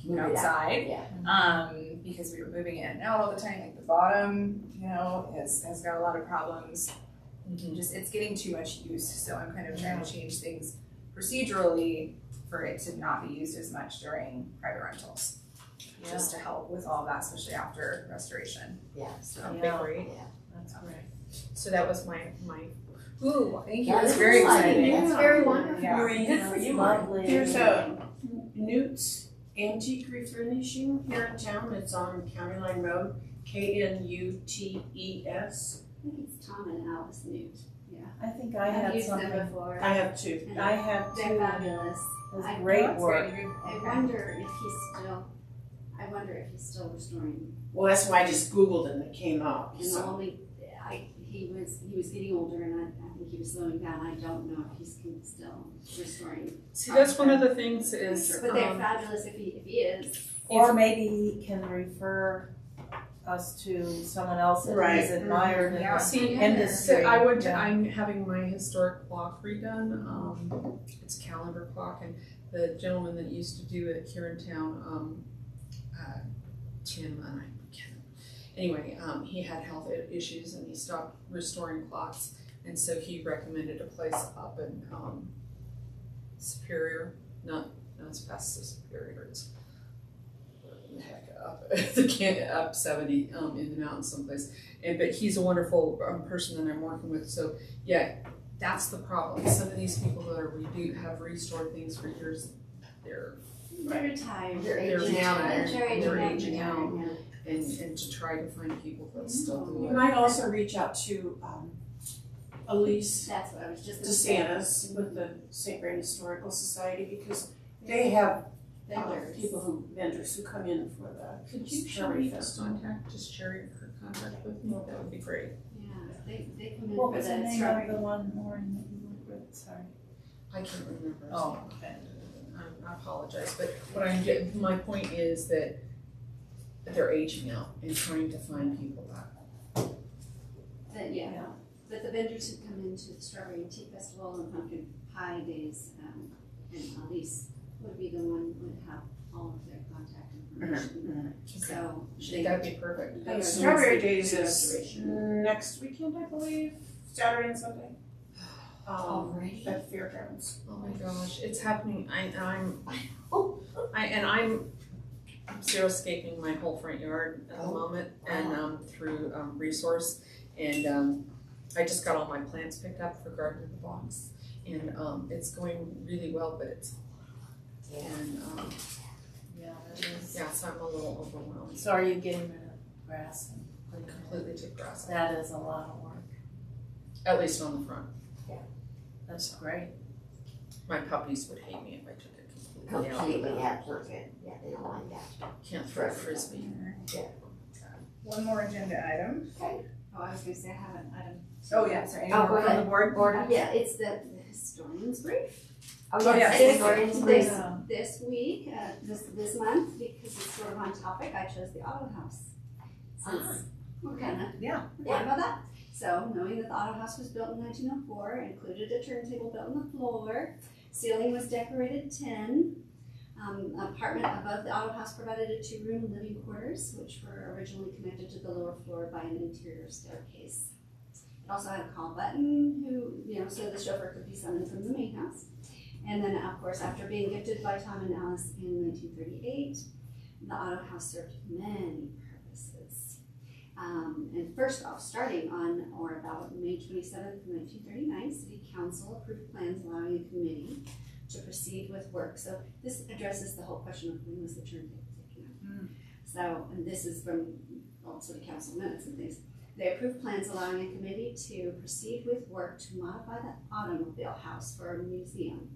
keep it Move out. outside. Yeah. Um, because we were moving in and out all the time, like the bottom, you know, has, has got a lot of problems just it's getting too much use so i'm kind of trying to change things procedurally for it to not be used as much during private rentals just to help with all that especially after restoration Yeah. so That'd Yeah. great. Yeah. That's great. So that was my my. ooh thank you That very exciting. exciting That's very wonderful. Yeah. Good for you, Lovely. There's a Knute's Antique Refurnishing here in town. It's on County Line Road, K N U T E S. I think it's Tom and Alice Newt. Yeah. I think I I've had used them something, before. I have two. I had two, They're fabulous. it was I- great That's work. great. I wonder if he's still, I wonder if he's still restoring. Well, that's why I just Googled and it came up, And the only, I, he was, he was getting older and I, I think he was slowing down. I don't know if he's still restoring. See, that's one of the things is, But they're um, fabulous if he, if he is. Or maybe he can refer us to someone else that Right. he's admired in Yeah, the see, industry. So I went to, Yeah. I'm having my historic clock redone. Um, it's a calendar clock, and the gentleman that used to do it here in town, um, uh, Tim, and I can't. Anyway, um, he had health issues and he stopped restoring clocks, and so he recommended a place up in um, Superior, not not as fast as Superior. It's the heck up, the can up seventy um, in the mountains someplace and but he's a wonderful um, person that I'm working with. So yeah, that's the problem. Some of these people that are redo have restored things for years, they're They're retired. They're They're aging out. retired. They're aging They're aging out. Yeah. and and to try to find people that still do You it. might also reach out to, um, Elise That's what I was just gonna say. DeSantis with the St. Vrain Historical Society because they have uh, Vendors. people who, vendors who come in for the Could you share Sherry me her Festival. contact? Just share her contact with me. That would be great. Yeah, they, they come in What for was the the name of the one, Lauren, that you worked with, sorry? I can't remember. Oh, okay. I, I apologize, but what I'm getting, my point is that they're aging out and trying to find people that. That, yeah, Yeah. but the vendors who come into the Strawberry and Tea Festival and Pumpkin Pie Days, um, and Elise would be the one who would have all of their contact information. So, they, That'd be perfect. The That's Strawberry nice. Days is next weekend, I believe, Saturday and Sunday. Um, Already? at Fairgrounds. Oh my gosh, it's happening. I, and I'm, I, and I'm xeriscaping my whole front yard at the Oh. moment and, um, through, um, resource. And, um, I just got all my plants picked up for Garden in the Box. And, um, it's going really well, but it's, and, um, Yeah, that is. yeah, so I'm a little overwhelmed. So are you getting rid of grass and I completely took grass out, that is a lot of work. at least on the front. Yeah, that's great. My puppies would hate me if I took it completely out. Absolutely. Yeah, they don't like that. Can't throw a frisbee. One more agenda item. oh, I was gonna say I haven't, I don't. Oh, yeah, sorry. Oh, Anyone go from the ahead. board? Order. Yeah, it's the, the historian's brief. Oh, yeah, yes, This, historians this, brief. this week, uh, this, this month, because it's sort of on topic, I chose the Auto House. Since we're kinda, Yeah. we're about that. So knowing that the Auto House was built in nineteen oh four, included a turntable built on the floor, ceiling was decorated tin. Um, apartment above the Auto House provided a two-room living quarters, which were originally connected to the lower floor by an interior staircase. It also had a call button, who, you know, so the chauffeur could be summoned from the main house. And then, of course, after being gifted by Tom and Alice in 1938, the Auto House served many purposes. Um, and first off, starting on or about May 27th, 1939, City Council approved plans allowing a committee to proceed with work. So this addresses the whole question of when was the turntable taken out. Hmm. So, and this is from old City Council minutes and things. They approved plans allowing a committee to proceed with work to modify the automobile house for a museum.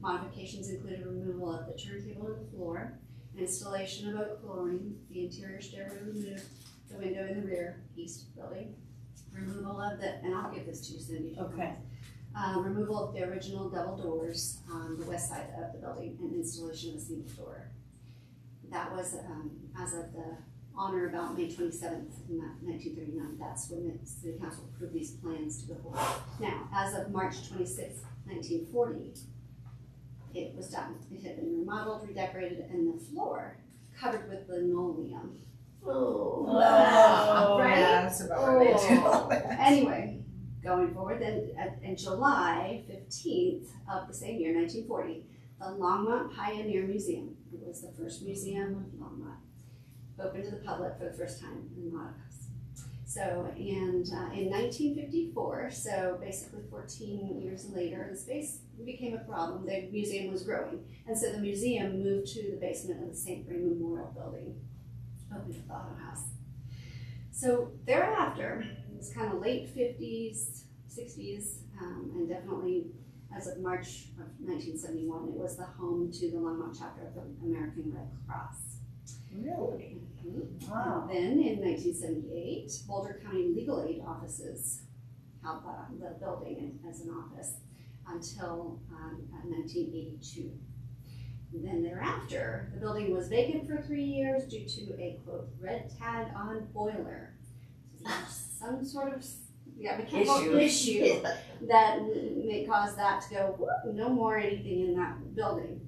Modifications included removal of the turntable and the floor, installation of oak flooring, the interior stairway removed, the window in the rear east building, removal of the, and I'll give this to you, Cindy. if you want. Okay. Uh, removal of the original double doors on the west side of the building and installation of a single door. That was, um, as of the, on or about May twenty-seventh, nineteen thirty-nine, that's when the city council approved these plans to go forward. Now, as of March twenty-sixth, nineteen forty, it was done. It had been remodeled, redecorated, and the floor covered with linoleum. Oh. Oh, Right? Yeah, that's about where they do. Anyway, going forward, then, in July fifteenth of the same year, nineteen forty, the Longmont Pioneer Museum, it was the first museum of Longmont, opened to the public for the first time in Montrose. So, and uh, in nineteen fifty-four, so basically fourteen years later, the space became a problem, the museum was growing. And so the museum moved to the basement of the St. Vrain Memorial Building, opened to the Auto House. So thereafter, was kind of late fifties, sixties, um, and definitely as of March of nineteen seventy-one, it was the home to the Longmont chapter of the American Red Cross. Really? Mhm. Wow. And then in nineteen seventy-eight, Boulder County Legal Aid Offices held the, the building as an office until, um, nineteen eighty-two. Then thereafter, the building was vacant for three years due to a quote, red tag on boiler. Some sort of, yeah, mechanical Issue. issue that may cause that to go, "Whoop, no more anything in that building.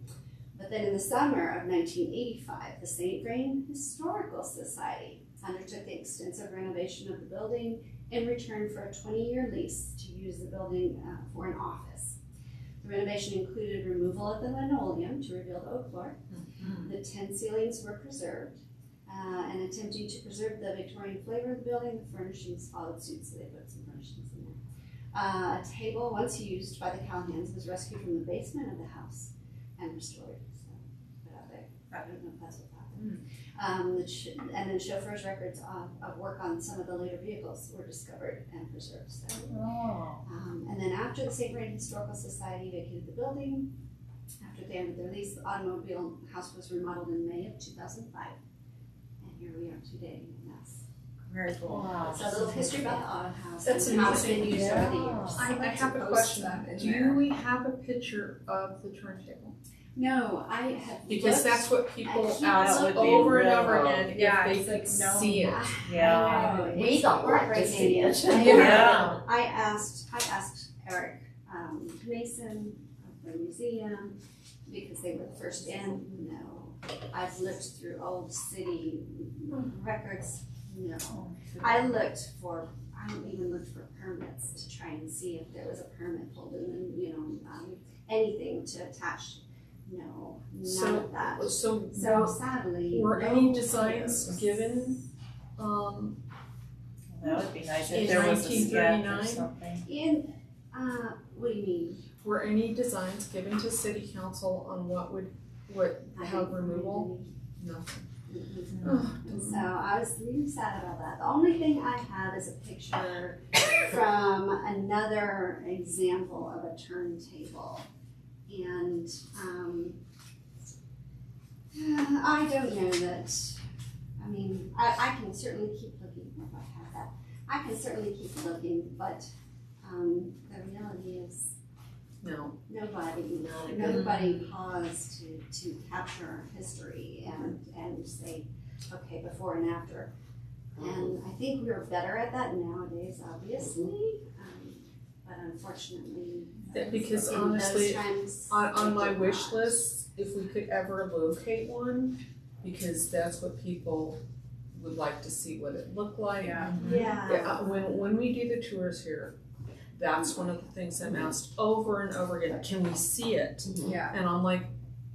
But then in the summer of 1985, the St. Vrain Historical Society undertook the extensive renovation of the building in return for a 20-year lease to use the building uh, for an office. The renovation included removal of the linoleum to reveal the oak floor. The 10 ceilings were preserved, uh, and attempting to preserve the Victorian flavor of the building, the furnishings followed suit, so they put some furnishings in there. Uh, a table once used by the Callahans was rescued from the basement of the house and restored. So, put out there. I don't know if that's what happened. Um, the and then chauffeurs' records of, of work on some of the later vehicles were discovered and preserved. So, Oh. um, and then after the St. Vrain Historical Society vacated the building, after they ended their lease, the automobile house was remodeled in May of 2005. And here we are today, and that's Very cool. Wow. so a little history about the auto house That's and how it's been amazing. used over the years. I, I have a question. Do we have a picture of the turntable? No, I have Because that's what people ask look. over and over again, Yeah, if it's they like, no. see it. Yeah. I We it's don't like to see it. I- Yeah. I asked, I asked Eric um, Mason of the museum, because they were the first in, no. I've looked through old city records, no. I looked for, I even looked for permits to try and see if there was a permit pulled in, and, you know, um, anything to attach, no, none So- of that. So, So sadly, were no any designs photos. given, um, That would be nice In there was a sketch or 1939? something. In, uh, what do you mean? were any designs given to city council on what would, what, I how removal? Oh, So I was really sad about that. The only thing I have is a picture from another example of a turntable. And um, I don't know that, I mean, I, I can certainly keep looking, if I have that. I can certainly keep looking, but um, the reality is No. nobody, Not a good- nobody paused to, to capture history and, and say, okay, before and after. And I think we're better at that nowadays, obviously, um, but unfortunately. That- because in honestly, those times, On, on my wish not. list, if we could ever locate one, because that's what people would like to see what it looked like. Yeah. Yeah. Yeah, when, when we do the tours here, that's one of the things I'm mm-hmm. asked over and over again, can we see it? Mm-hmm. Yeah. And I'm like,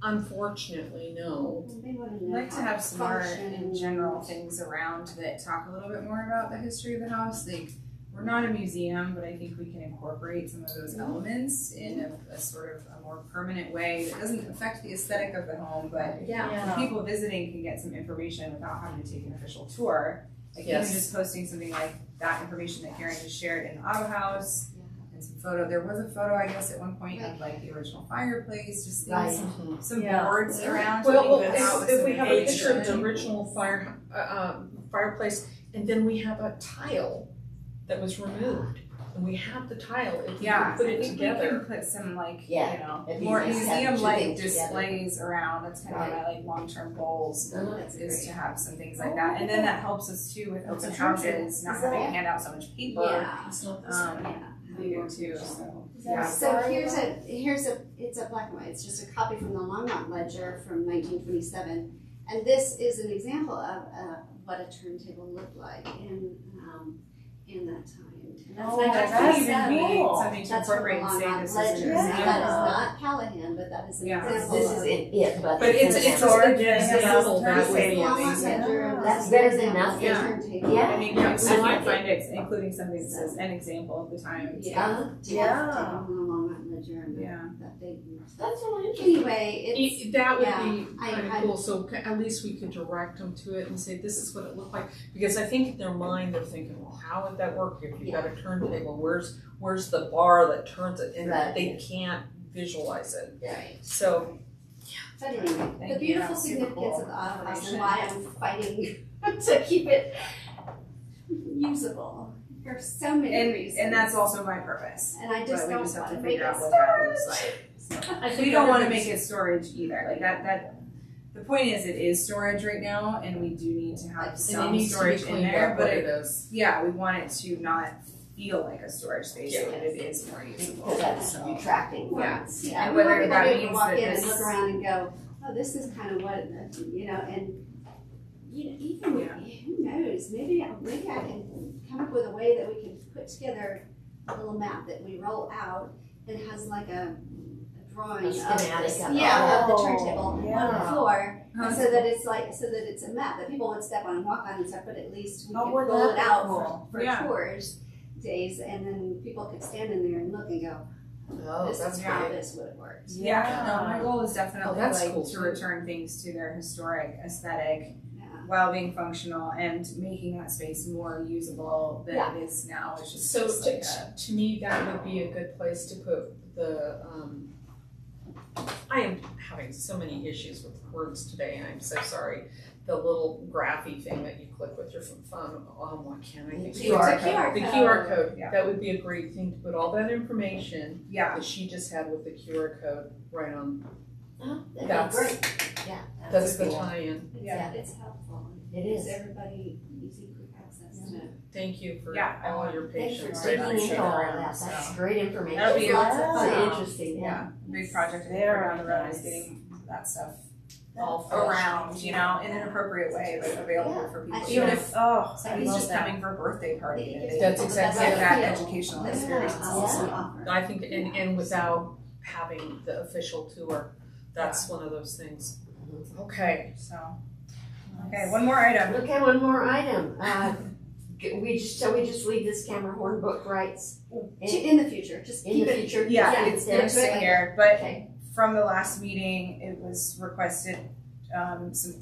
unfortunately, no. I'd like to have it some more in general things around that talk a little bit more about the history of the house. Like, we're not a museum, but I think we can incorporate some of those mm-hmm. elements in a, a sort of a more permanent way that doesn't affect the aesthetic of the home, but Yeah. the people visiting can get some information without having to take an official tour. Like Yes. even just posting something like that information that Karen just shared in the Auto House and some photo. There was a photo, I guess, at one point of like the original fireplace, just Right. things, some, some Yeah. boards around. Well, to well, leave us out if, if we have a picture of the information. original fire, uh, um, fireplace, and then we have a tile that was removed, and we have the tile, if we Yeah, could put I it think we together. can put some like, Yeah, you know, it'd more nice to have two museum-like things together. displays around, that's kind of Right. my like long-term goals, Oh, that's is great. to have some things like that, and then that helps us too with That's open a turntable. houses, not Is having to hand out so much paper. Yeah, Um, yeah. We do too, so, yeah. So here's a, here's a, it's a black and white, it's just a copy from the Longmont Ledger from nineteen twenty-seven. And this is an example of, uh, what a turntable looked like in, um, in that time. And that's Oh, nineteen that's That even twenty-seven. cool. something to That's incorporate and say Longmont this is a Ledger, museum. So that is not Callahan, but that is an Yeah. example This of. isn't it, but. But it's, it's, Or it's just an example, that would be amazing. That's this is better an than nothing. a turntable. Yeah. I mean, Yeah, yeah, so I you might find it, including something that says an example of the time. Yeah. Uh-huh. Yeah. Taken from the Longmont Ledger and Yeah. That date. That's really interesting. Anyway, it's. E- That would yeah, be kind of cool, so at least we could direct them to it and say, this is what it looked like. Because I think in their mind, they're thinking, well, how would that work if you've got a turntable, where's, where's the bar that turns it? And Right. they can't visualize it. Right. So, But anyway, the Thank you, beautiful that's significance cool of the Opera and why I'm fighting to keep it usable for so many And, reasons. and that's also my purpose. And I just But don't just want to to make figure it out what that looks storage. like. I think We don't wanna make it storage either, like that, that, the point is it is storage right now and we do need to have And some needs to be storage in there, but it it, is. yeah, we want it to not feel like a storage space, so Yeah. that it is more usable, Because that's so. detracting Yeah. funds. Yeah, And whether that people to be able means to walk that in and look around and go, oh, this is kind of what, you know, and you know, even Yeah. who knows? Maybe maybe I can come up with a way that we can put together a little map that we roll out that has like a, a drawing A of schematic this, of it. yeah, of the Oh, turntable on the yeah. floor, so that it's like so that it's a map that people would step on and walk on and stuff. But at least we Oh, could wouldn't roll that it be out cool? for, for Yeah. tours days, and then people could stand in there and look and go, Oh, this that's is how great. this would have worked. Yeah, no, my goal is Oh, definitely that's like cool, to too. return things to their historic aesthetic Yeah. while being functional and making that space more usable than Yeah. it is now, which is So just to, like a. to me, that would be a good place to put the, um, I am having so many issues with words today, and I'm so sorry. The little graphy thing that you click with your phone, oh, why can't I think? The of it? QR code. The QR code, Yeah. that would be a great thing to put all that information Yeah, that she just had with the QR code right on, Oh, that'd That's- be great. Yeah. that's the cool. tie-in. It's, Yeah. it's helpful. It is. Everybody easy, quick access to it. Thank you for Yeah, I all want- your Thanks for patience. Very digging much into all of that. So- That's great information. That'll be Lots of fun, interesting, yeah. yeah, big project I think Very for down the road is getting that stuff All around, you know, in an appropriate way, but available for people. I Even if Oh, somebody's love just that. coming for a birthday party and they That's get exactly that right. educational That's experience Yeah. I also also. I think, and, and without having the official tour, that's one of those things. Okay, So, okay, one more item. Okay, one more item. Uh, g- we just, so we just leave this camera horn book rights in, In the future, just in keep the it. future? Yeah, Just it's there. gonna here, but Okay, from the last meeting, it was requested, um, some,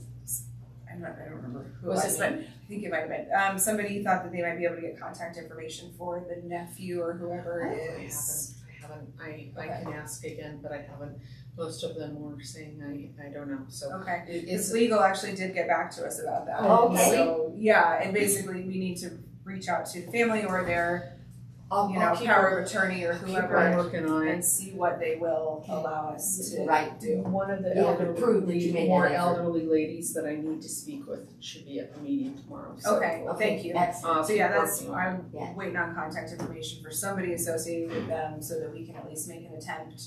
I'm not, I don't remember who it Was it was, but I think it might have been, um, somebody thought that they might be able to get contact information for the nephew or whoever I haven't, is. I haven't, I, I can ask again, but I haven't. Most of them were saying I, I don't know, so. Okay, it- Because It's, legal actually did get back to us about that. Oh, okay. So, yeah, and basically we need to reach out to the family or their, I'll, you know, I'll keep power of attorney or keep whoever her working on it. and see what they will allow us to Right. do. One of the You have to prove that you elderly, made more that effort. elderly ladies that I need to speak with should be at the meeting tomorrow, so. Okay, well, thank you. Excellent. Uh, so yeah, that's, working on it. I'm Yeah. waiting on contact information for somebody associated with them so that we can at least make an attempt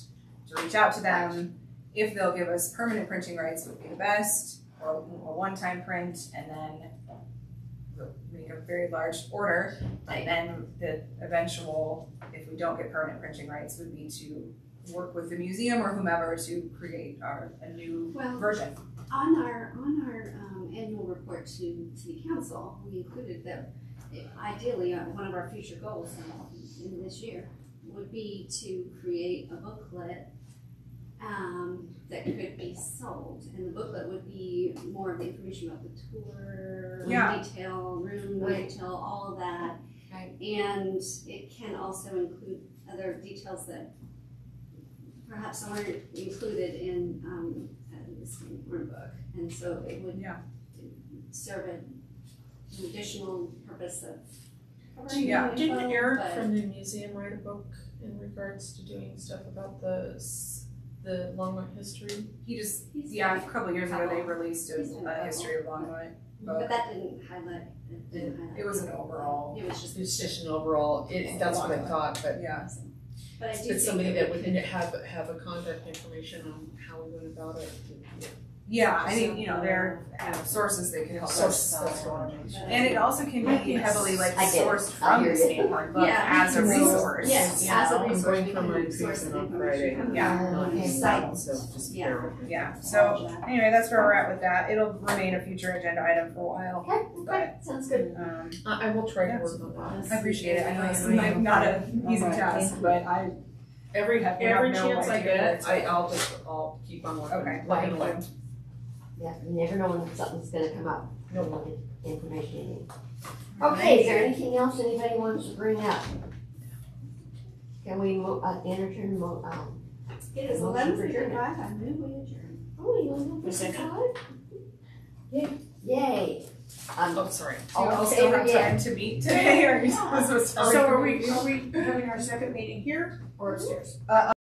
to reach out to them. If they'll give us permanent printing rights would be the best, or a one-time print, and then we'll make a very large order. And then the eventual, if we don't get permanent printing rights, would be to work with the museum or whomever to create our, a new Well, version. on our, on our um, annual report to city council, we included that ideally, uh, one of our future goals in, in this year would be to create a booklet um, that could be sold, and the booklet would be more of the information about the tour, Yeah. detail, room Right. detail, all of that. Right. And it can also include other details that perhaps aren't included in, um, this horn book. And so it would Yeah. serve an additional purpose of covering Yeah. Didn't Eric from the museum write a book in regards to doing stuff about the, s- the Longmont history? He just, He's yeah, a couple of years ago, they released a, He's done a a history of Longwood. But that didn't highlight, it didn't highlight. It was an overall, It was just, It's just an overall, it, that's what I thought, but yeah. but I do it's think somebody it that would would have, have a contact information on how we went about it. Yeah, I mean, you know, there are sources that can help us. Sources, that's what And it also can be heavily like I sourced I from hear the you. Stanford book Yeah. as a resource. Yes, you as a know? I'm resource, going from my source treatment the on. Friday. Yeah. Not Okay. so just Yeah. bear with me. Yeah, so anyway, that's where we're at with that. It'll remain a future agenda item for a while. Okay, okay, sounds good. Um, I, I will try to Yeah. work on that. I appreciate it. I know it's like not an easy task, but I, Every, every chance I get, I, I'll just, I'll keep on working, okay, plugging thank away. you. Yeah, you never know when something's gonna come up. Nope. You know, Information you need. Okay, is there anything else anybody wants to bring up? Can we mo- uh, entertain mo- um, It is eleven fifty-five, I move we adjourn. Oh, you want to A second. Yay. Yay. Um, Oh, sorry. Do All you in all still favor, have yeah. time to meet today, or are you supposed to? So are we, are we having our second meeting here or upstairs?